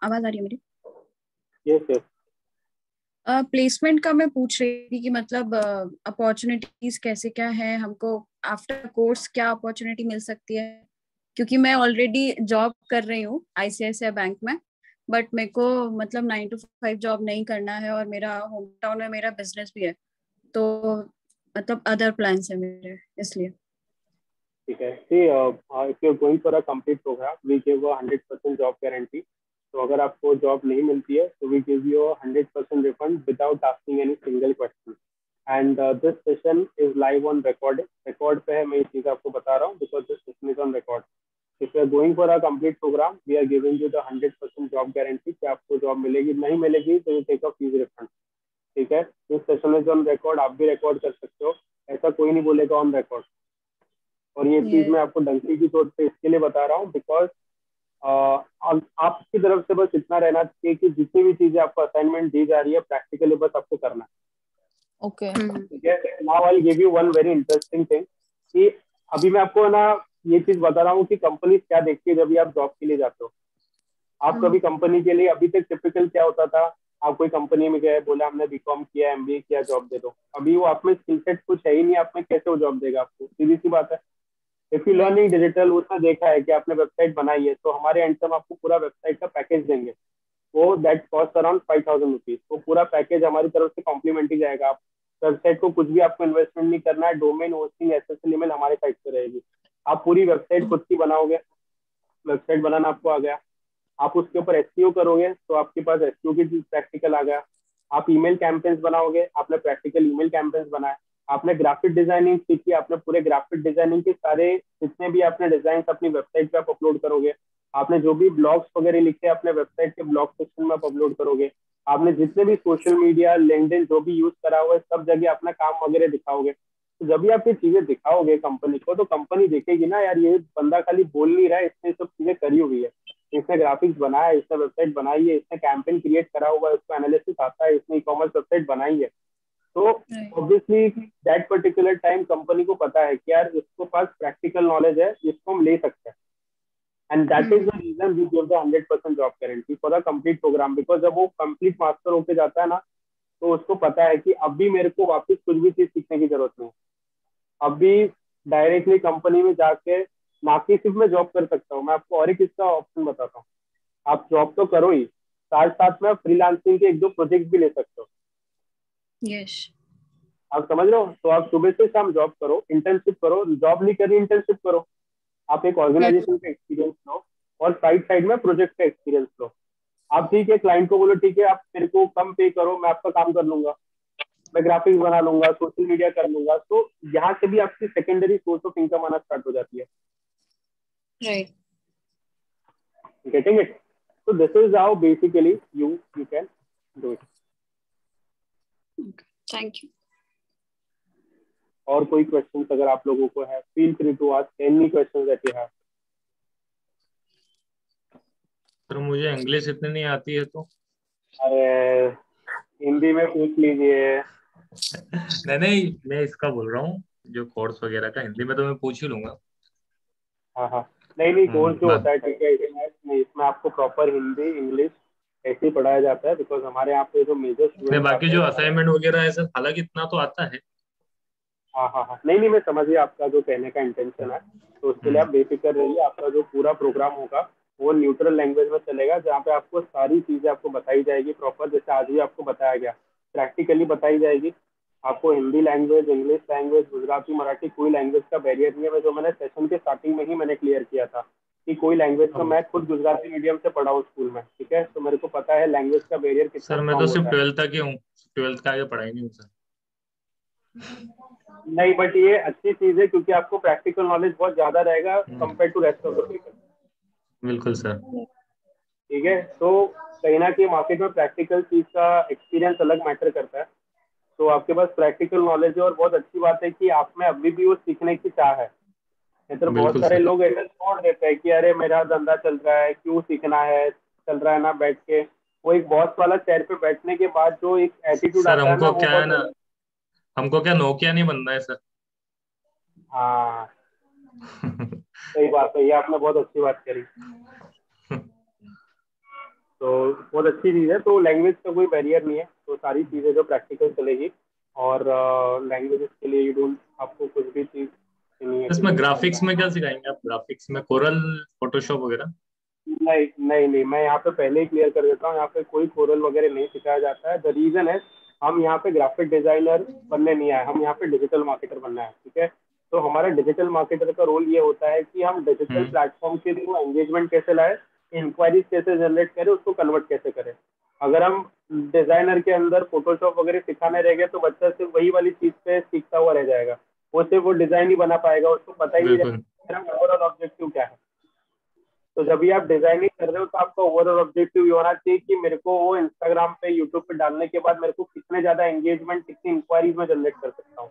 आवाज़ आ रही है मेरी? यस यस प्लेसमेंट का मैं पूछ रही थी कि मतलब अपॉर्चुनिटीज़ uh, कैसे क्या है? हमको आफ्टर कोर्स क्या अपॉर्चुनिटी मिल सकती है? क्योंकि मैं ऑलरेडी जॉब कर रही हूँ आईसीआईसीआई बैंक में बट मेरे को मतलब नाइन टू फाइव जॉब नहीं करना है और मेरा होम टाउन में मेरा बिज़नेस भी है। तो मतलब अदर प्लान है मेरे इसलिए। ठीक है। See if you going for a complete program we give a 100% job guarantee तो अगर आपको जॉब नहीं मिलती है तो we give you hundred percent refund without asking any single question and this session is live on record record पे है मैं ये चीज़ आपको बता रहा हूँ because this session is on record if you are going for a complete program we are giving you the hundred percent job guarantee कि आपको जॉब मिलेगी नहीं मिलेगी तो you take a fees refund ठीक है? This session is on record आप भी रिकॉर्ड कर सकते हो। ऐसा कोई नहीं बोलेगा ऑन रिकॉर्ड और ये चीज़ मैं आपको डंकी की तौर पे इसके लिए बता रहा हूँ बिकॉज़ आपकी तरफ़ से बस इतना रहना चाहिए कि जितनी भी चीज़ें आपको असाइनमेंट दी जा रही है प्रैक्टिकली बस आपको करना है। ओके ठीक है? Now I give you one very interesting thing कि अभी मैं आपको ना ये चीज़ बता रहा हूँ कि कंपनी क्या देखती है जब भी आप जॉब के लिए जाते हो। आप हम्म। कभी कंपनी के लिए अभी तक टिपिकल क्या होता था? आप कोई कंपनी में गए बोला हमने बीकॉम किया एमबीए किया जॉब दे दो। अभी वो आप में स्किल सेट कुछ है ही नहीं आप में कैसे वो जॉब देगा आपको? सीधी सी बात है। इफ़ यू लर्निंग डिजिटल उसने देखा है कि आपने वेबसाइट बनाई है तो हमारे एंड से हम आपको पूरा वेबसाइट का पैकेज देंगे। वो that cost around five thousand rupees वो पूरा पैकेज हमारी तरफ़ से कॉम्प्लीमेंट्री जाएगा। आप वेबसाइट को कुछ भी आपको इन्वेस्टमेंट नहीं करना है domain hosting S S email हमारे साइड पे रहेगी। आप पूरी वेबसाइट खुद की बनाओगे। वेबसाइट बनाना आपको आ गया। आप उसके ऊपर एस e करोगे तो आपके पास एस e की प्रैक्टिकल आ गया। आप ईमेल कैंपेन्स बनाओगे, आपने प्रैक्टिकल ईमेल कैंपेन्स बनाए। आपने ग्राफिक डिज़ाइनिंग सीखी, आपने पूरे ग्राफिक डिज़ाइनिंग के सारे जितने भी आपने डिज़ाइन अपनी वेबसाइट पे आप अपलोड करोगे, आपने जो भी ब्लॉग्स वगैरह लिखे अपने वेबसाइट के ब्लॉग सेक्शन में आप अपलोड करोगे, आपने जितने भी सोशल मीडिया लेनदेन जो भी यूज़ करा हुआ है, सब जगह अपना काम वगैरह दिखाओगे। तो जब भी आप ये चीज़ें दिखाओगे कंपनी को तो कंपनी देखेगी ना, यार, ये बंदा खाली बोल नहीं रहा है, इसने सब चीज़ें करी हुई है। इसने ग्राफिक्स बनाया, इसने वेबसाइट बनाई है, इसने कैंपेन क्रिएट करा हुआ है, उसको एनालिसिस आता है, इसने ई कॉमर्स वेबसाइट बनाई है। तो obviously that particular time company को पता है कि यार इसको पास प्रैक्टिकल नॉलेज है इसको हम ले सकते हैं। And that is the reason we give the hundred percent job guarantee for the complete program because जब वो कंप्लीट मास्टर होके जाता है ना तो उसको पता है कि अब भी मेरे को वापस कुछ भी चीज़ सीखने की ज़रूरत नहीं अब भी डायरेक्टली कंपनी में जाके ना कि सिर्फ़ मैं जॉब कर सकता हूँ मैं आपको और एक इसका ऑप्शन बताता हूँ। आप जॉब तो करो ही साथ साथ में फ्रीलांसिंग के एक दो प्रोजेक्ट भी ले सकते हो। यस आप समझ रहे हो? तो आप सुबह से शाम जॉब करो इंटर्नशिप करो जॉब नहीं करी इंटर्नशिप करो। आप एक ऑर्गेनाइजेशन का एक्सपीरियंस लो और साइड साइड में प्रोजेक्ट का एक्सपीरियंस लो। आप ठीक है क्लाइंट को बोलो ठीक है आप मेरे को कम पे करो मैं आपका काम कर लूँगा। मैं ग्राफिक्स बना लूँगा सोशल मीडिया कर लूँगा। तो यहाँ से भी आपकी सेकेंडरी सोर्स ऑफ़ इनकम आना स्टार्ट हो जाती है। Right getting it so this is how basically you you can do it. Thank you. और कोई क्वेश्चन अगर आप लोगों को है feel free to ask any question that you have sir मुझे इंग्लिश इतनी नहीं आती है तो। अरे हिंदी में पूछ लीजिए। नहीं नहीं मैं इसका बोल रहा हूँ जो कोर्स वगैरह का हिंदी में तो मैं पूछ ही लूँगा। हाँ हाँ। नहीं नहीं कोर्स हम्म, जो होता है ठीक है इसमें इसमें आपको प्रॉपर हिंदी इंग्लिश ऐसे ही पढ़ाया जाता है बिकॉज़ हमारे यहाँ पे जो मेजर स्टूडेंट बाकी जो असाइनमेंट वगैरह है सर हालाँकि इतना तो आता है। हाँ हाँ हाँ। नहीं नहीं मैं समझिए आपका जो कहने का इंटेंशन है। तो उसके लिए आप बेफिक्र रहिए आपका जो पूरा प्रोग्राम होगा वो न्यूट्रल लैंग्वेज में चलेगा जहाँ पे आपको सारी चीज़ें आपको बताई जाएगी प्रॉपर जैसे आज भी आपको बताया गया। प्रैक्टिकली बताई जाएगी। आपको Hindi language English language Gujarati Marathi कोई लैंग्वेज का बैरियर नहीं है जो मैंने सेशन के स्टार्टिंग में ही मैंने क्लियर किया था। कि कोई लैंग्वेज का मैं खुद गुजराती मीडियम से पढ़ा हूँ स्कूल में ठीक है? तो मेरे को पता है लैंग्वेज का बैरियर कितना सर मैं तो सिर्फ़ ट्वेल्थ तक ही हूँ ट्वेल्थ का आगे पढ़ाई नहीं हूँ सर नहीं बट ये अच्छी चीज़ है क्योंकि आपको प्रैक्टिकल नॉलेज बहुत ज़्यादा रहेगा compare to rest of the people बिल्कुल सर ठीक है? तो कहीं ना कहीं मार्केट में प्रैक्टिकल चीज़ का एक्सपीरियंस अलग मैटर करता है। तो आपके पास प्रैक्टिकल नॉलेज है और बहुत अच्छी बात है कि आप में अभी भी वो सीखने की चाह है। नहीं तो बहुत सारे लोग ऐसे छोड़ देते हैं कि अरे मेरा धंधा चल रहा है क्यों सीखना है चल रहा है ना बैठ के। वो एक बॉस वाला चेयर पे बैठने के बाद जो एक एटीट्यूड आता है ना क्या है ना हमको क्या नोकिया नहीं बनना है सर हाँ। सही बात है ये आपने बहुत अच्छी बात करी। तो बहुत अच्छी चीज़ है तो लैंग्वेज का कोई बैरियर नहीं है तो सारी चीज़ें जो प्रैक्टिकल चलेगी। और लैंग्वेजेस के लिए यू डोंट आपको कुछ भी चीज़ इसमें ग्राफिक्स में क्या सिखाएँगे आप? ग्राफिक्स में कोरल फोटोशॉप वगैरह? नहीं नहीं नहीं मैं यहाँ पे पहले ही क्लियर कर देता हूँ यहाँ पे कोई कोरल वगैरह नहीं सिखाया जाता है। द रीजन है हम यहाँ पे ग्राफिक डिज़ाइनर बनने नहीं आए हम यहाँ पे डिजिटल मार्केटर बनना है ठीक है? तो हमारा डिजिटल मार्केटर का रोल ये होता है कि हम डिजिटल हम्म। प्लेटफॉर्म के थ्रू एंगेजमेंट कैसे लाए इंक्वायरीज कैसे जनरेट करें उसको कन्वर्ट कैसे करें। अगर हम डिज़ाइनर के अंदर फोटोशॉप वगैरह सिखाने रह गए तो बच्चा सिर्फ़ वही वाली चीज़ पे सीखता हुआ रह जाएगा। वो सिर्फ़ वो डिज़ाइन ही बना पाएगा उसको पता ही नहीं ओवरऑल ऑब्जेक्टिव क्या है। तो जब भी आप डिज़ाइनिंग कर रहे हो तो आपका ओवरऑल ऑब्जेक्टिव ये होना चाहिए कि मेरे को वो इंस्टाग्राम पे यूट्यूब पे डालने के बाद मेरे को कितने ज़्यादा एंगेजमेंट कितनी इंक्वायरीज में जनरेट कर सकता हूँ।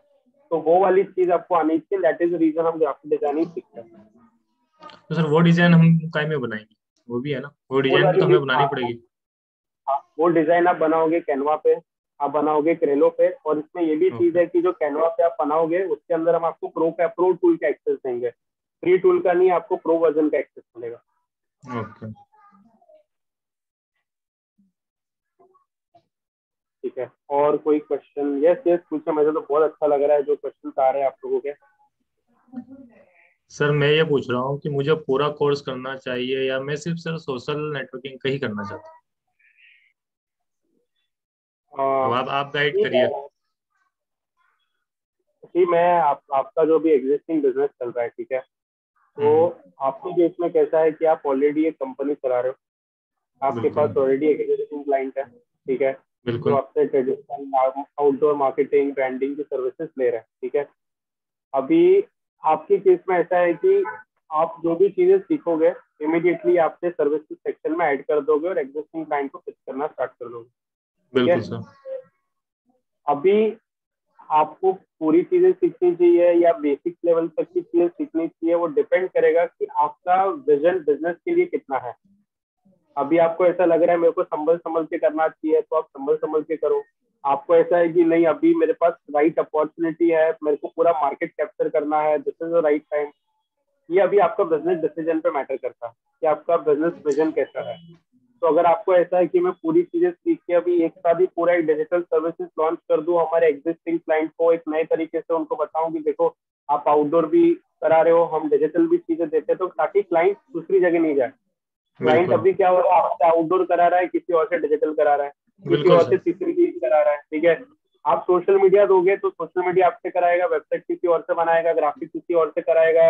तो वो वाली चीज़ आपको आनी चाहिए दैट इज़ रीजन हम ग्राफिक डिज़ाइनिंग सीखते हैं। तो सर वो डिज़ाइन हम काय में बनाएँगे वो भी है ना? वो डिज़ाइन तो हमें बनानी पड़ेगी। हाँ, वो डिज़ाइन आप बनाओगे कैनवा पे आप बनाओगे क्रेलो पे और इसमें ये भी चीज़ है कि जो कैनवा पे आप बनाओगे उसके अंदर हम आपको प्रो का प्रो टूल का एक्सेस देंगे। फ्री टूल का नहीं आपको प्रो वर्जन का एक्सेस मिलेगा। ओके। ठीक है और कोई क्वेश्चन यस यस पूछे मुझे तो बहुत अच्छा लग रहा है जो क्वेश्चन आ रहे हैं आप लोगों के। सर मैं ये पूछ रहा हूँ कि मुझे पूरा कोर्स करना चाहिए या मैं सिर्फ़ सर सोशल नेटवर्किंग का ही करना चाहता हूँ? अब आप आप गाइड करिए। जी मैं आप, आपका जो भी एग्जिस्टिंग बिज़नेस चल रहा है ठीक है? तो आपके केस में कैसा है कि आप ऑलरेडी एक कंपनी चला रहे हो? आपके पास ऑलरेडी एक एग्जिस्टिंग क्लाइंट है ठीक है? बिल्कुल। जो आपसे ट्रेडिशनल आउटडोर मार्केटिंग ब्रांडिंग की सर्विसेज़ ले रहे हैं ठीक है? अभी आपके केस में ऐसा है कि आप जो भी चीज़ें सीखोगे इमिडिएटली आपसे सर्विस सेक्शन में ऐड कर दोगे और एग्जिस्टिंग क्लाइंट को पिच करना स्टार्ट कर दोगे। बिल्कुल सर। अभी आपको पूरी चीज़ें सीखनी चाहिए या बेसिक लेवल तक की चीज़ें सीखनी चाहिए वो डिपेंड करेगा कि आपका विजन बिज़नेस के लिए कितना है। अभी आपको ऐसा लग रहा है मेरे को संभल संभल के करना चाहिए तो आप संभल संभल के करो। आपको ऐसा है कि नहीं अभी मेरे पास राइट अपॉर्चुनिटी है मेरे को पूरा मार्केट कैप्चर करना है this is the right time ये अभी आपका बिज़नेस डिसीज़न पे मैटर करता है कि आपका बिज़नेस विजन कैसा है। तो अगर आपको ऐसा है कि मैं पूरी चीज़ें सीख के अभी एक साथ ही पूरा एक डिजिटल सर्विसेज़ लॉन्च कर दूँ हमारे एग्जिस्टिंग क्लाइंट को एक नए तरीके से उनको बताऊँ कि देखो आप आउटडोर भी करा रहे हो हम डिजिटल भी चीज़ें देते हैं तो ताकि क्लाइंट दूसरी जगह नहीं जाए। क्लाइंट अभी क्या हो रहा है आपसे आउटडोर करा रहा है किसी और से डिजिटल करा रहा है किसी और से तीसरी चीज़ करा रहा है ठीक है? आप सोशल मीडिया दोगे तो सोशल मीडिया आपसे कराएगा वेबसाइट किसी और से बनाएगा ग्राफिक किसी और से कराएगा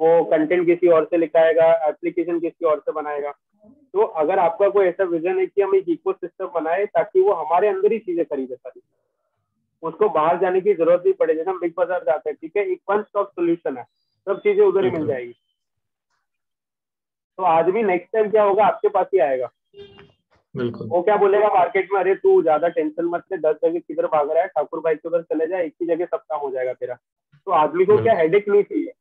वो कंटेंट किसी और से लिखाएगा एप्लीकेशन किसी और से बनाएगा। तो अगर आपका कोई ऐसा विजन है कि हम एक इको सिस्टम बनाए ताकि वो हमारे अंदर ही चीज़ें खरीदे सारी। उसको बाहर जाने की ज़रूरत नहीं पड़े जैसे हम बिग बाज़ार जाते हैं ठीक है? एक वन स्टॉप सोल्यूशन है। सब चीज़ें उधर ही मिल जाएगी। तो आदमी नेक्स्ट टाइम क्या होगा? आपके पास ही आएगा। बिल्कुल। वो क्या बोलेगा मार्केट में अरे तू ज़्यादा टेंशन मत ले दस जगह किधर भाग रहा है ठाकुर भाई के उधर चले जाए एक ही जगह सब काम हो जाएगा तेरा। तो आदमी को क्या हेडेक नहीं चाहिए।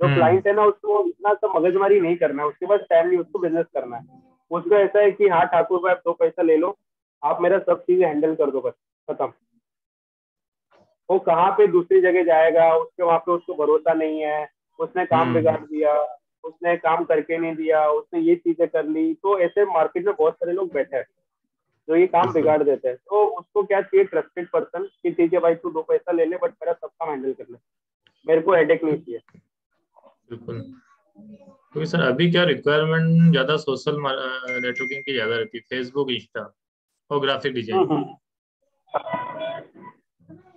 जो हम्म। क्लाइंट है ना उसको इतना सब मगजमारी नहीं करना है। उसके पास टाइम नहीं उसको बिज़नेस करना है। उसको ऐसा है कि हाँ ठाकुर भाई दो पैसा ले लो आप मेरा सब चीज़ें हैंडल कर दो बस खत्म। वो कहाँ पे दूसरी जगह जाएगा? उसके वहाँ पे उसको भरोसा नहीं है। उसने काम हम्म। बिगाड़ दिया उसने काम करके नहीं दिया उसने ये चीज़ें कर ली। तो ऐसे मार्केट में बहुत सारे लोग बैठे हैं जो ये काम बिगाड़ देते हैं। तो उसको क्या चाहिए ट्रस्टेड पर्सन कि ठीक है भाई तू दो पैसा ले ले बट मेरा सब काम हैंडल कर ले। मेरे को हेडेक नहीं चाहिए। बिल्कुल। क्योंकि सर अभी क्या रिक्वायरमेंट ज़्यादा सोशल नेटवर्किंग की ज़्यादा रहती है? फेसबुक इंस्टा और ग्राफिक डिज़ाइन हम्म,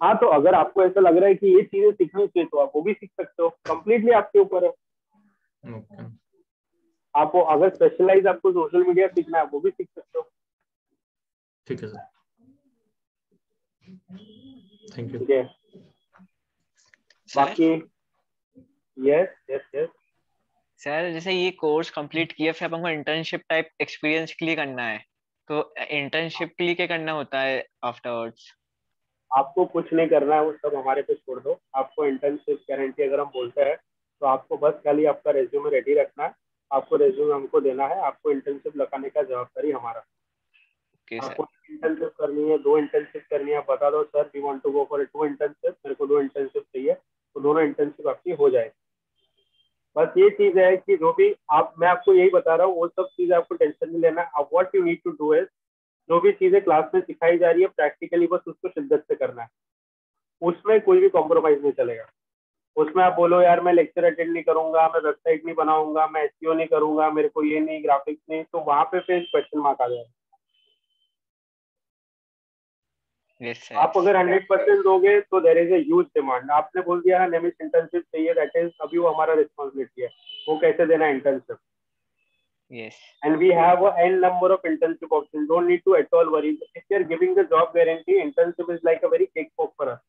हाँ। तो अगर आपको ऐसा लग रहा है कि ये चीज़ें सीखनी चाहिए तो आप वो भी सीख सकते हो। कंप्लीटली आपके ऊपर है। ओके आप वो अगर स्पेशलाइज आपको सोशल मीडिया सीखना है वो भी सीख सकते हो। ठीक है सर। थैंक यू बाकी यस यस यस सर जैसे ये कोर्स कंप्लीट किया फिर हमको इंटर्नशिप टाइप एक्सपीरियंस के लिए करना है। तो इंटर्नशिप के लिए क्या करना होता है आफ्टरवर्ड्स आपको कुछ नहीं करना है वो सब हमारे पे छोड़ दो। आपको इंटर्नशिप गारंटी अगर हम बोलते हैं तो आपको बस खाली आपका रेज्यूमे रेडी रखना है। आपको रेज्यूमे हमको देना है आपको इंटर्नशिप लगाने का जवाबदारी हमारा। सर आपको इंटर्नशिप करनी है दो इंटर्नशिप करनी है आप बता दो sir we want to go for two internship मेरे को दो इंटर्नशिप चाहिए। तो दोनों इंटर्नशिप आपकी हो जाए बस ये चीज़ है कि जो भी आप, मैं आपको यही बता रहा हूँ, वो सब चीज़ आपको टेंशन नहीं लेना अब what you need to do is जो भी चीज़ें क्लास में सिखाई जा रही है प्रैक्टिकली बस उसको शिद्दत से करना है। उसमें कोई भी कॉम्प्रोमाइज नहीं चलेगा। उसमें आप बोलो, यार, मैं लेक्चर अटेंड नहीं करूँगा, मैं वेबसाइट नहीं बनाऊँगा, मैं एसईओ नहीं करूँगा, मेरे को ये नहीं ग्राफिक्स नहीं। तो वहाँ पे फिर क्वेश्चन मार्क आ जाएगा। यस आप अगर हंड्रेड परसेंट दोगे तो देर इज़ ह्यूज डिमांड आपने बोल दिया ना नेमिस इंटर्नशिप चाहिए दैट इज़ अभी वो हमारा रिस्पॉन्सिबिलिटी है। वो कैसे देना internship yes and we have a n number of internship options. Don't need to at all worry. If you're giving the job guarantee, internship is like a very cake poke for us.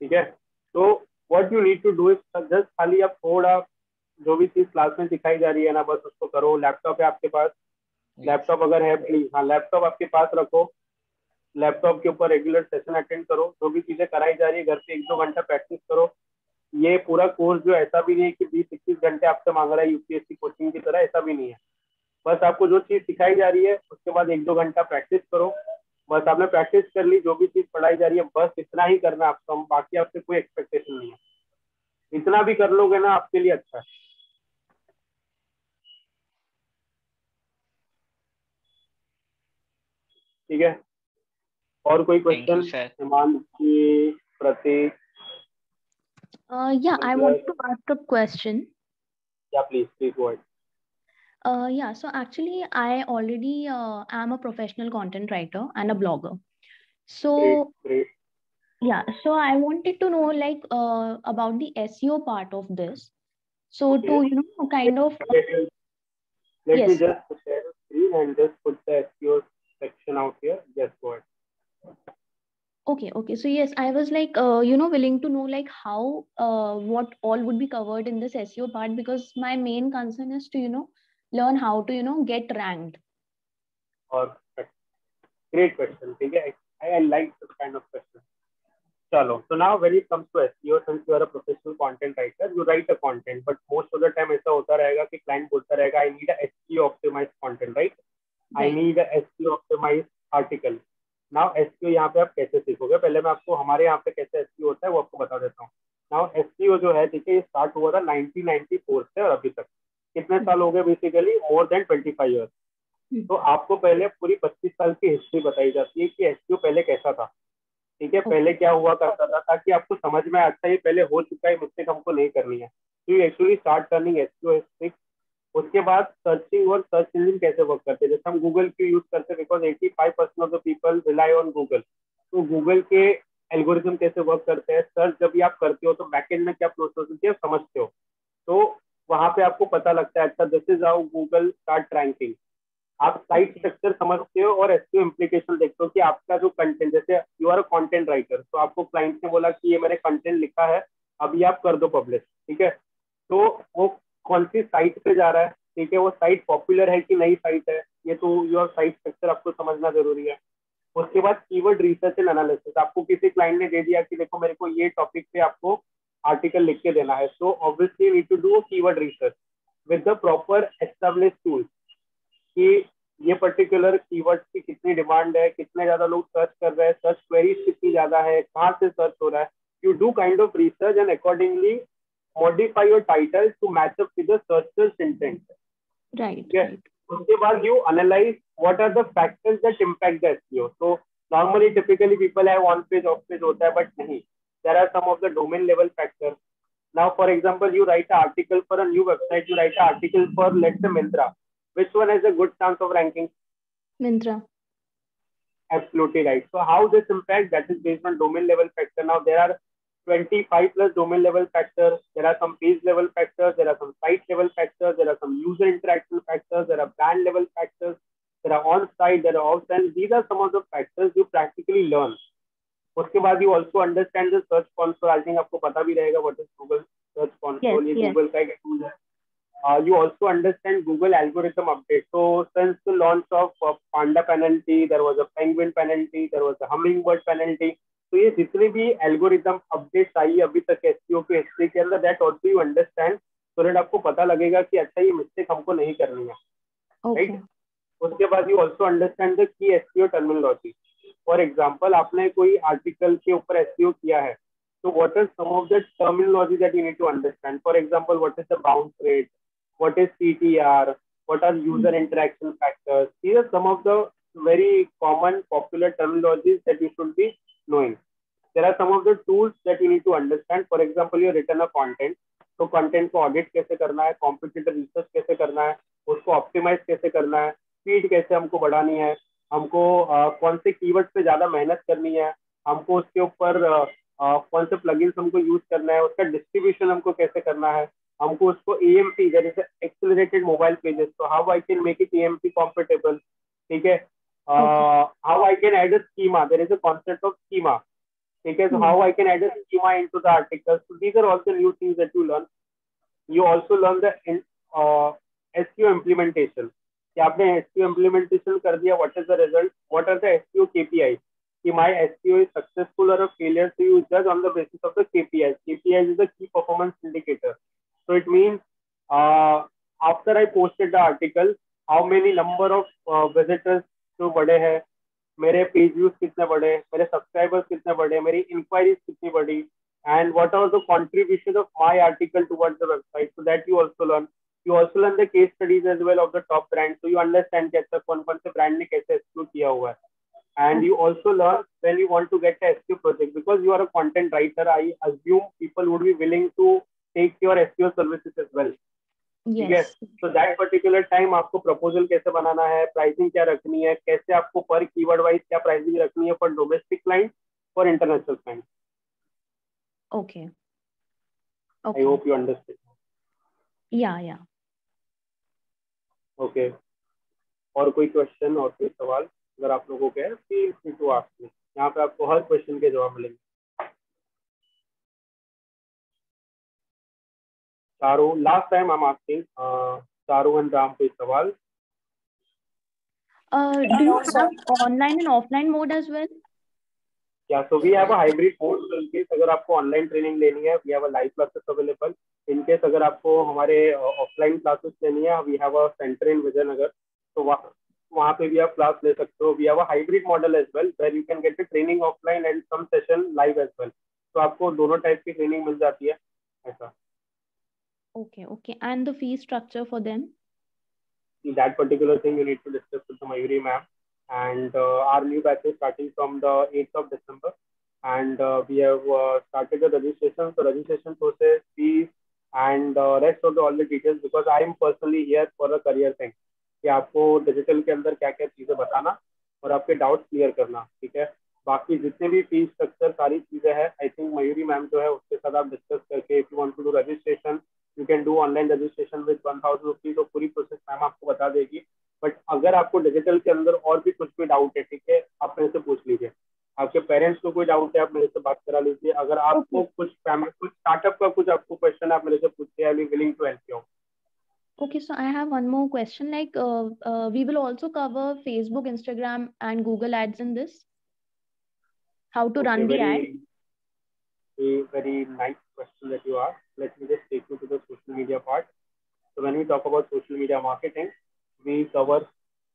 ठीक है? तो what you need to do is just खाली आप थोड़ा जो भी चीज़ class में सिखाई जा रही है ना बस उसको करो। लैपटॉप है आपके पास। लैपटॉप अगर है प्लीज़ हाँ लैपटॉप आपके पास रखो। लैपटॉप के ऊपर रेगुलर सेशन अटेंड करो, जो भी चीज़ें कराई जा रही है, घर पे एक दो घंटा प्रैक्टिस करो। ये पूरा कोर्स जो ऐसा भी नहीं है कि बीस इक्कीस घंटे आपसे मांग रहा है यूपीएससी कोचिंग की तरह, ऐसा भी नहीं है। बस आपको जो चीज़ सिखाई जा रही है, उसके बाद एक दो घंटा प्रैक्टिस करो। बस आपने प्रैक्टिस कर ली, जो भी चीज़ पढ़ाई जा रही है, बस इतना ही करना आपको। बाकी आपसे कोई एक्सपेक्टेशन नहीं है। इतना भी कर लोगे ना, आपके लिए अच्छा है। ठीक है? और कोई thank you question sir Himanshi Prateek Uh, yeah, I Yes. want to ask a question. या please please go ahead Uh, yeah, so actually, I already uh, am a professional content writer and a blogger. So, great great yeah, so I wanted to know like uh, about the SEO part of this. So to Okay. you know kind of Let me, let me Yes. just share the screen and just put the SEO section out here. Just go ahead. okay okay. So yes i was like uh, you know willing to know like how uh, what all would be covered in this seo part because my main concern is to you know learn how to you know get ranked. Or great question. I, I like this kind of question. Chalo. so now when it comes to seo since you are a professional content writer you write the content but most of the time aisa hota rahega ki client bolta rahega i need a seo optimized content right, right. i need a seo optimized article. Now SEO यहाँ पे आप कैसे सीखोगे? पहले मैं आपको हमारे यहाँ पे कैसे एसईओ होता है वो आपको बता देता हूँ। नाउ एसईओ जो है ठीक है ये स्टार्ट हुआ था 1994 से और अभी तक। कितने साल हो गए बेसिकली मोर देन 25 इयर्स तो आपको पहले पूरी 25 साल की हिस्ट्री बताई जाती है कि एसईओ पहले कैसा था। ठीक है पहले क्या हुआ करता था ताकि आपको समझ में आता है पहले हो चुका है मिस्टेक हमको नहीं करनी है। तो you actually start turning SEO history उसके बाद सर्चिंग और सर्च इंजन कैसे वर्क करते हैं? जैसे हम गूगल क्यों यूज़ करते हैं because 85 percent of the people rely on Google तो गूगल के एल्गोरिज्म कैसे वर्क करते हैं? सर्च जब भी आप करते हो तो बैकएंड में क्या प्रोसेस होती है? समझते हो। तो वहाँ पे आपको पता लगता है अच्छा this is how Google start ranking आप साइट स्ट्रक्चर समझते हो और एसक्यू इम्प्लीकेशन देखते हो कि आपका जो कंटेंट जैसे you are a content writer तो आपको क्लाइंट ने बोला कि ये मैंने कंटेंट लिखा है, अभी आप कर दो पब्लिश ठीक है? तो वो कौन सी साइट पे जा रहा है? ठीक है, वो साइट पॉपुलर है कि नई साइट है? ये तो योर साइट स्ट्रक्चर आपको समझना ज़रूरी है। उसके बाद कीवर्ड रिसर्च एंड एनालिसिस आपको किसी क्लाइंट ने दे दिया कि देखो, मेरे को ये टॉपिक पे आपको आर्टिकल लिख के देना है। So obviously need to do keyword research with the proper establish tool कि ये पर्टिकुलर कीवर्ड की कितनी डिमांड है, कितने ज़्यादा लोग सर्च कर रहे हैं सर्च क्वेरीज कितनी ज़्यादा है, कहाँ से सर्च हो रहा है। You do kind of research and accordingly modify your title to match up with the searchers intent right उसके बाद you analyse what are the factors that impact the SEO so normally typically people have on page off page होता है but नहीं there are some of the domain level factor now for example you write an article for a new website you write an article for let's say Myntra which one has a good chance of ranking Myntra absolutely right so how this impact that is based on domain level factor now there are 25 plus domain level factors there are some page level factors there are some site level factors there are some user interaction factors there are brand level factors there are on site there are off site these are some of the factors you practically learn उसके बाद you also understand the search console I think आपको पता भी रहेगा what is Google search console ये Google का एक tool है uh, you also understand Google algorithm update. So since the launch of uh, Panda penalty, there was a Penguin penalty, there was a Hummingbird penalty. तो ये जितने भी algorithm update आई अभी तक एस की हिस्ट्री के अंदर दैट ऑल्सो यू अंडरस्टैंड तो रेट आपको पता लगेगा कि अच्छा ये मिस्टेक हमको नहीं करनी है। राइट उसके बाद यू ऑल्सो अंडरस्टैंड की S E O terminology for example आपने कोई आर्टिकल के ऊपर एस किया है तो what is some of the terminology that you need to understand for example what is the bounce rate what is C T R what are user interaction factors some of the very common popular terminologies that you should be knowing there are some of the tools that you need to understand. For example you written a content. तो content को audit कैसे करना है? Competitor research कैसे करना है? उसको optimise कैसे करना है? स्पीड कैसे हमको बढ़ानी है? हमको uh, कौन से कीवर्ड पे ज़्यादा मेहनत करनी है? हमको उसके ऊपर कौन से प्लगइन्स हमको यूज़ करना है? उसका डिस्ट्रीब्यूशन हमको कैसे करना है? हमको उसको A M P is accelerated mobile pages तो how I can make it A M P comfortable ठीक है? How I can add a schema there is a concept of schema ठीक है so how I can add a schema into the article. So these are also new things that you learn. You also learn the uh, SEO implementation. कि आपने SEO implementation कर दिया what is the result? What are the SEO KPIs? कि my SEO is successful or a failure. So you judge on the basis of the KPIs. KPIs is the key performance indicator. So it means uh, after I posted the article, how many number of uh, visitors जो बड़े हैं मेरे page views कितने बढ़े, मेरे subscribers कितने बढ़े, मेरी इंक्वायरीज कितनी बढ़ी and what are the contribution of my article towards the website so that you also learn you also learn the case studies as well of the top brand so you understand कि अच्छा कौन कौन से brand ने कैसे exclude किया हुआ है. And you also learn when you want to get SEO project because you are a content writer I assume people would be willing to take your SEO services as well ठीक है तो that particular time आपको proposal कैसे बनाना है pricing क्या रखनी है कैसे आपको पर कीवर्ड वाइज क्या प्राइसिंग रखनी है for domestic client for international client okay I hope you understand या या ओके और कोई क्वेश्चन और कोई सवाल अगर आप लोगों के feel free to ask me यहाँ पे आपको हर क्वेश्चन के जवाब मिलेंगे। Charu, last time I'm asking uh, Charu and Ram कोई सवाल Uh, do you have online and offline mode as well? Yeah, so we have a hybrid mode. So in case अगर आपको online training लेनी है, we have a live classes available. In case अगर आपको हमारे offline classes लेनी है, we have a center in Vijayanagar. तो वहाँ वहाँ पे भी आप क्लास ले सकते हो. We have a hybrid model as well, where you can get the training offline and some session live as well. तो आपको दोनों टाइप की ट्रेनिंग मिल जाती है ऐसा. Okay, okay. And the fee structure for them? That particular thing you need to discuss with the Mayuri ma'am. And uh, our new batch is starting from the 8th of December. And uh, we have uh, started the registration. So registration process, fees, and uh, rest of the all the details because I am personally here for a career thing. कि आपको digital के अंदर क्या क्या चीज़ें बताना और आपके डाउट्स क्लियर करना ठीक है बाकी जितने भी फ़ीस स्ट्रक्चर सारी चीज़ें हैं आई थिंक मयूरी मैम जो है उसके साथ आप डिस्कस करके if you want to do registration you can do online registration with one thousand rupees तो पूरी प्रोसेस मैम आपको बता देगी बट अगर आपको डिजिटल के अंदर और भी कुछ भी डाउट है ठीक है आप मेरे से पूछ लीजिए आपके पेरेंट्स को कोई डाउट है आप मेरे से बात करा लीजिए अगर आपको कुछ फैमिली कुछ स्टार्टअप का कुछ आपको क्वेश्चन आप मेरे से पूछिए I be willing to help you Okay, so I have one more question. Like, uh, uh, we will also cover Facebook, Instagram, and Google ads in this. How to okay, run the ad? A very nice question that you asked. Let me just take you to the social media part. So when we talk about social media marketing, we cover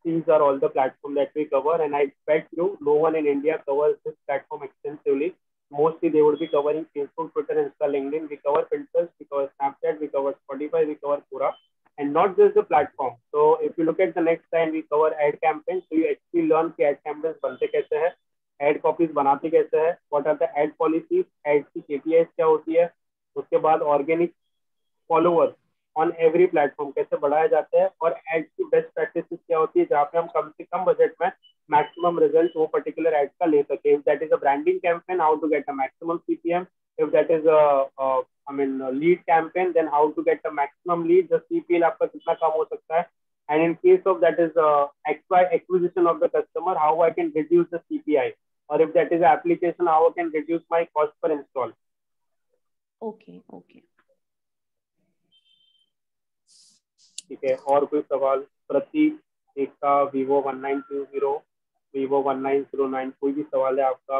these are all the platforms that we cover, and I expect you. No one in India covers this platform extensively. Mostly they would be covering Facebook, Twitter, Insta, LinkedIn. We cover Pinterest, we cover Snapchat, we cover Spotify, we cover Quora, and not just the platform. So if you look at the next line, we cover ad campaigns. So you actually learn कि ad campaigns बनते कैसे हैं, ad copies बनाते कैसे है? What are the ad policies ad की KPIs क्या होती है? उसके बाद organic followers on every platform कैसे बढ़ाए जाते हैं? और एड की बेस्ट प्रैक्टिसेस क्या होती है, जहाँ पे हम कम से कम बजट में मैक्सिमम रिज़ल्ट वो पर्टिकुलर एड का ले सके। If that is a branding campaign how to get a maximum CPM if that is I mean lead campaign then how to get a maximum lead the CPL आपका कितना कम हो सकता है? And in case of that is XY acquisition of the customer how I can reduce the CPI or if that is application how I can reduce my cost per install? Okay okay. ठीक है और कोई सवाल? Pratik Ekta Vivo one nine two zero Vivo one nine zero nine कोई भी सवाल है आपका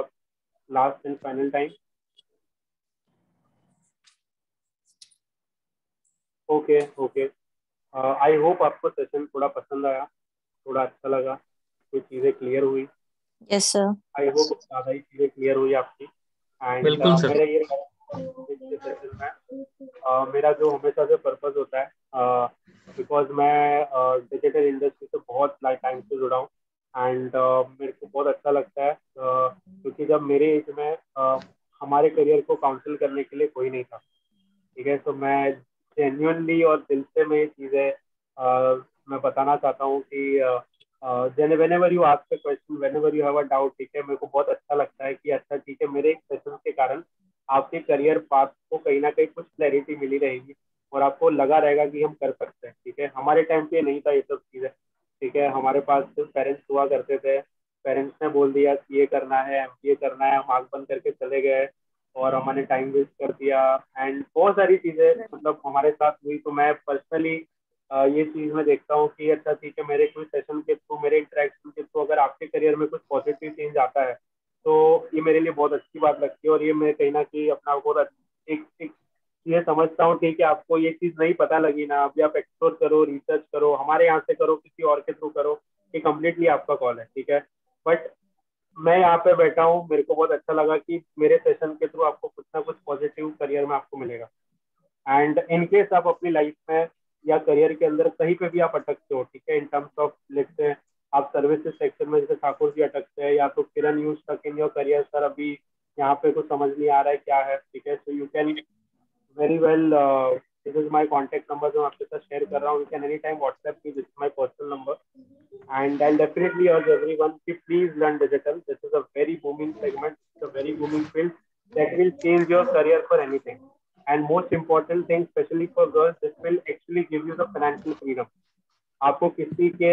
last and final time okay okay I hope आपको सेशन थोड़ा पसंद आया थोड़ा अच्छा लगा कुछ चीज़ें क्लियर हुई। यस सर आई होप ज़्यादा ही चीज़ें क्लियर हुई आपकी। एंड बिल्कुल सर मेरा ये uh, मेरा जो हमेशा से पर्पज होता है बिकॉज़ uh, मैं डिजिटल uh, इंडस्ट्री से बहुत टाइम से जुड़ा हूँ। एंड uh, मेरे को बहुत अच्छा लगता है uh, क्योंकि जब मेरे एज में uh, हमारे करियर को काउंसिल करने के लिए कोई नहीं था। ठीक है तो मैं जेन्यूनली और दिल से मैं ये चीज़ें uh, मैं बताना चाहता हूँ कि whenever you ask question whenever you have a doubt ठीक है, मेरे को बहुत अच्छा लगता है कि अच्छा ठीक है। मेरे सेशन के कारण आपके करियर पाथ को कहीं ना कहीं कुछ क्लैरिटी मिली रहेगी और आपको लगा रहेगा कि हम कर सकते हैं, ठीक है? हमारे टाइम पे नहीं था ये सब चीज़ें, ठीक है? हमारे पास पेरेंट्स हुआ करते थे पेरेंट्स ने बोल दिया कि ये करना है एम करना है, हम आग बंद करके चले गए और हमारे टाइम वेस्ट कर दिया। एंड बहुत सारी चीज़ें मतलब हमारे साथ हुई तो मैं पर्सनली ये चीज़ मैं देखता हूँ कि अच्छा ठीक है मेरे कोई सेशन के थ्रू मेरे इंटरेक्शन के थ्रू अगर आपके करियर में कुछ पॉजिटिव चेंज आता है तो ये मेरे लिए बहुत अच्छी बात लगती है और ये मैं कहीं ना कहीं अपना बहुत एक, एक ये समझता हूँ ठीक है आपको ये चीज़ नहीं पता लगी ना अभी आप एक्सप्लोर करो रिसर्च करो हमारे यहाँ से करो किसी और के थ्रू करो ये कम्प्लीटली आपका कॉल है ठीक है? बट मैं यहाँ पे बैठा हूँ मेरे को बहुत अच्छा लगा कि मेरे सेशन के थ्रू आपको कुछ ना कुछ पॉजिटिव करियर में आपको मिलेगा। एंड इनकेस आप अपनी लाइफ में या करियर के अंदर कहीं पे भी आप अटकते हो, ठीक है? In terms of let's say आप सर्विसेज़ सेक्शन में, जैसे ठाकुर जी अटकते हैं या तो किरण यूज़ तक इन योर करियर सर अभी यहाँ पे कुछ समझ नहीं आ रहा है क्या है, ठीक है? So you can very well this is my contact number जो आपके साथ शेयर कर रहा हूँ। You can any time WhatsApp me this my personal number and I definitely urge everyone कि please learn digital this is a very booming segment a very booming field that will change your career for anything. And most important thing, especially for girls, this will actually give you the financial freedom. आपको किसी के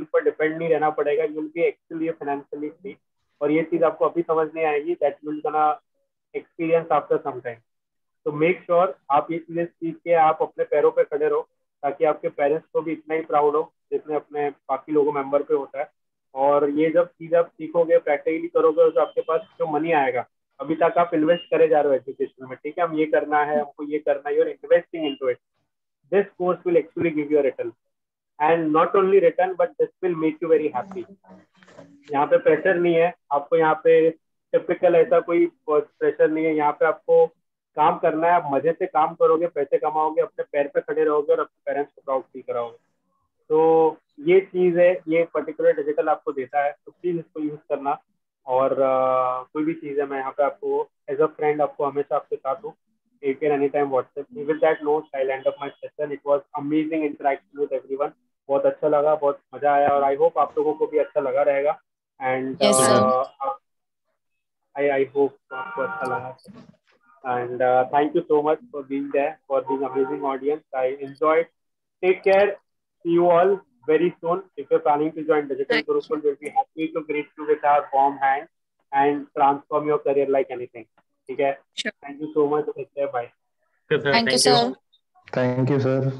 ऊपर depend नहीं रहना पड़ेगा you will be actually financially free और ये चीज़ आपको अभी समझ नहीं आएगी that will gonna experience after some time तो मेक श्योर आप ये चीज़ें सीख के, आप अपने पैरों पे खड़े रहो, ताकि आपके पेरेंट्स को भी इतना ही प्राउड हो, जितने अपने बाकी लोगों मेंबर पे होता है। और ये जब चीज़ आप सीखोगे प्रैक्टिकली करोगे तो आपके पास जो मनी आएगा अभी तक आप इन्वेस्ट करे जा रहे हो एजुकेशन में, ठीक है? हम ये करना है, हमको ये करना है investing into it this course will actually give you return and not only return but this will make you very happy यहाँ पे प्रेशर नहीं है। आपको यहाँ पे टिपिकल ऐसा कोई प्रेशर नहीं है। यहाँ पे आपको काम करना है। आप मज़े से काम करोगे, पैसे कमाओगे, अपने पैर पे खड़े रहोगे और अपने पेरेंट्स को प्राउड फील कराओगे। तो ये चीज़ है, ये पर्टिकुलर डिजिटल आपको देता है। तो प्लीज़ इसको यूज़ करना। और कोई भी चीज़ है मैं यहाँ पे आपको एज अ फ्रेंड आपको हमेशा आपके साथ हूँ। You can anytime WhatsApp me. With that note, I'll end up my session. It was amazing interaction with everyone. बहुत अच्छा लगा बहुत मज़ा आया और आई होप आप लोगों को भी अच्छा लगा रहेगा। एंड आई आई होप आपको अच्छा लगा। And thank you so much for being there for being amazing audience I enjoyed take care see you all. very soon, if you're planning to join Digital Gurukul, we'll be happy to greet you with our warm hand and transform your career like anything. Okay? Sure. Thank you so much. Take care. Bye. Good, Thank, Thank, you, sir. Thank you, sir.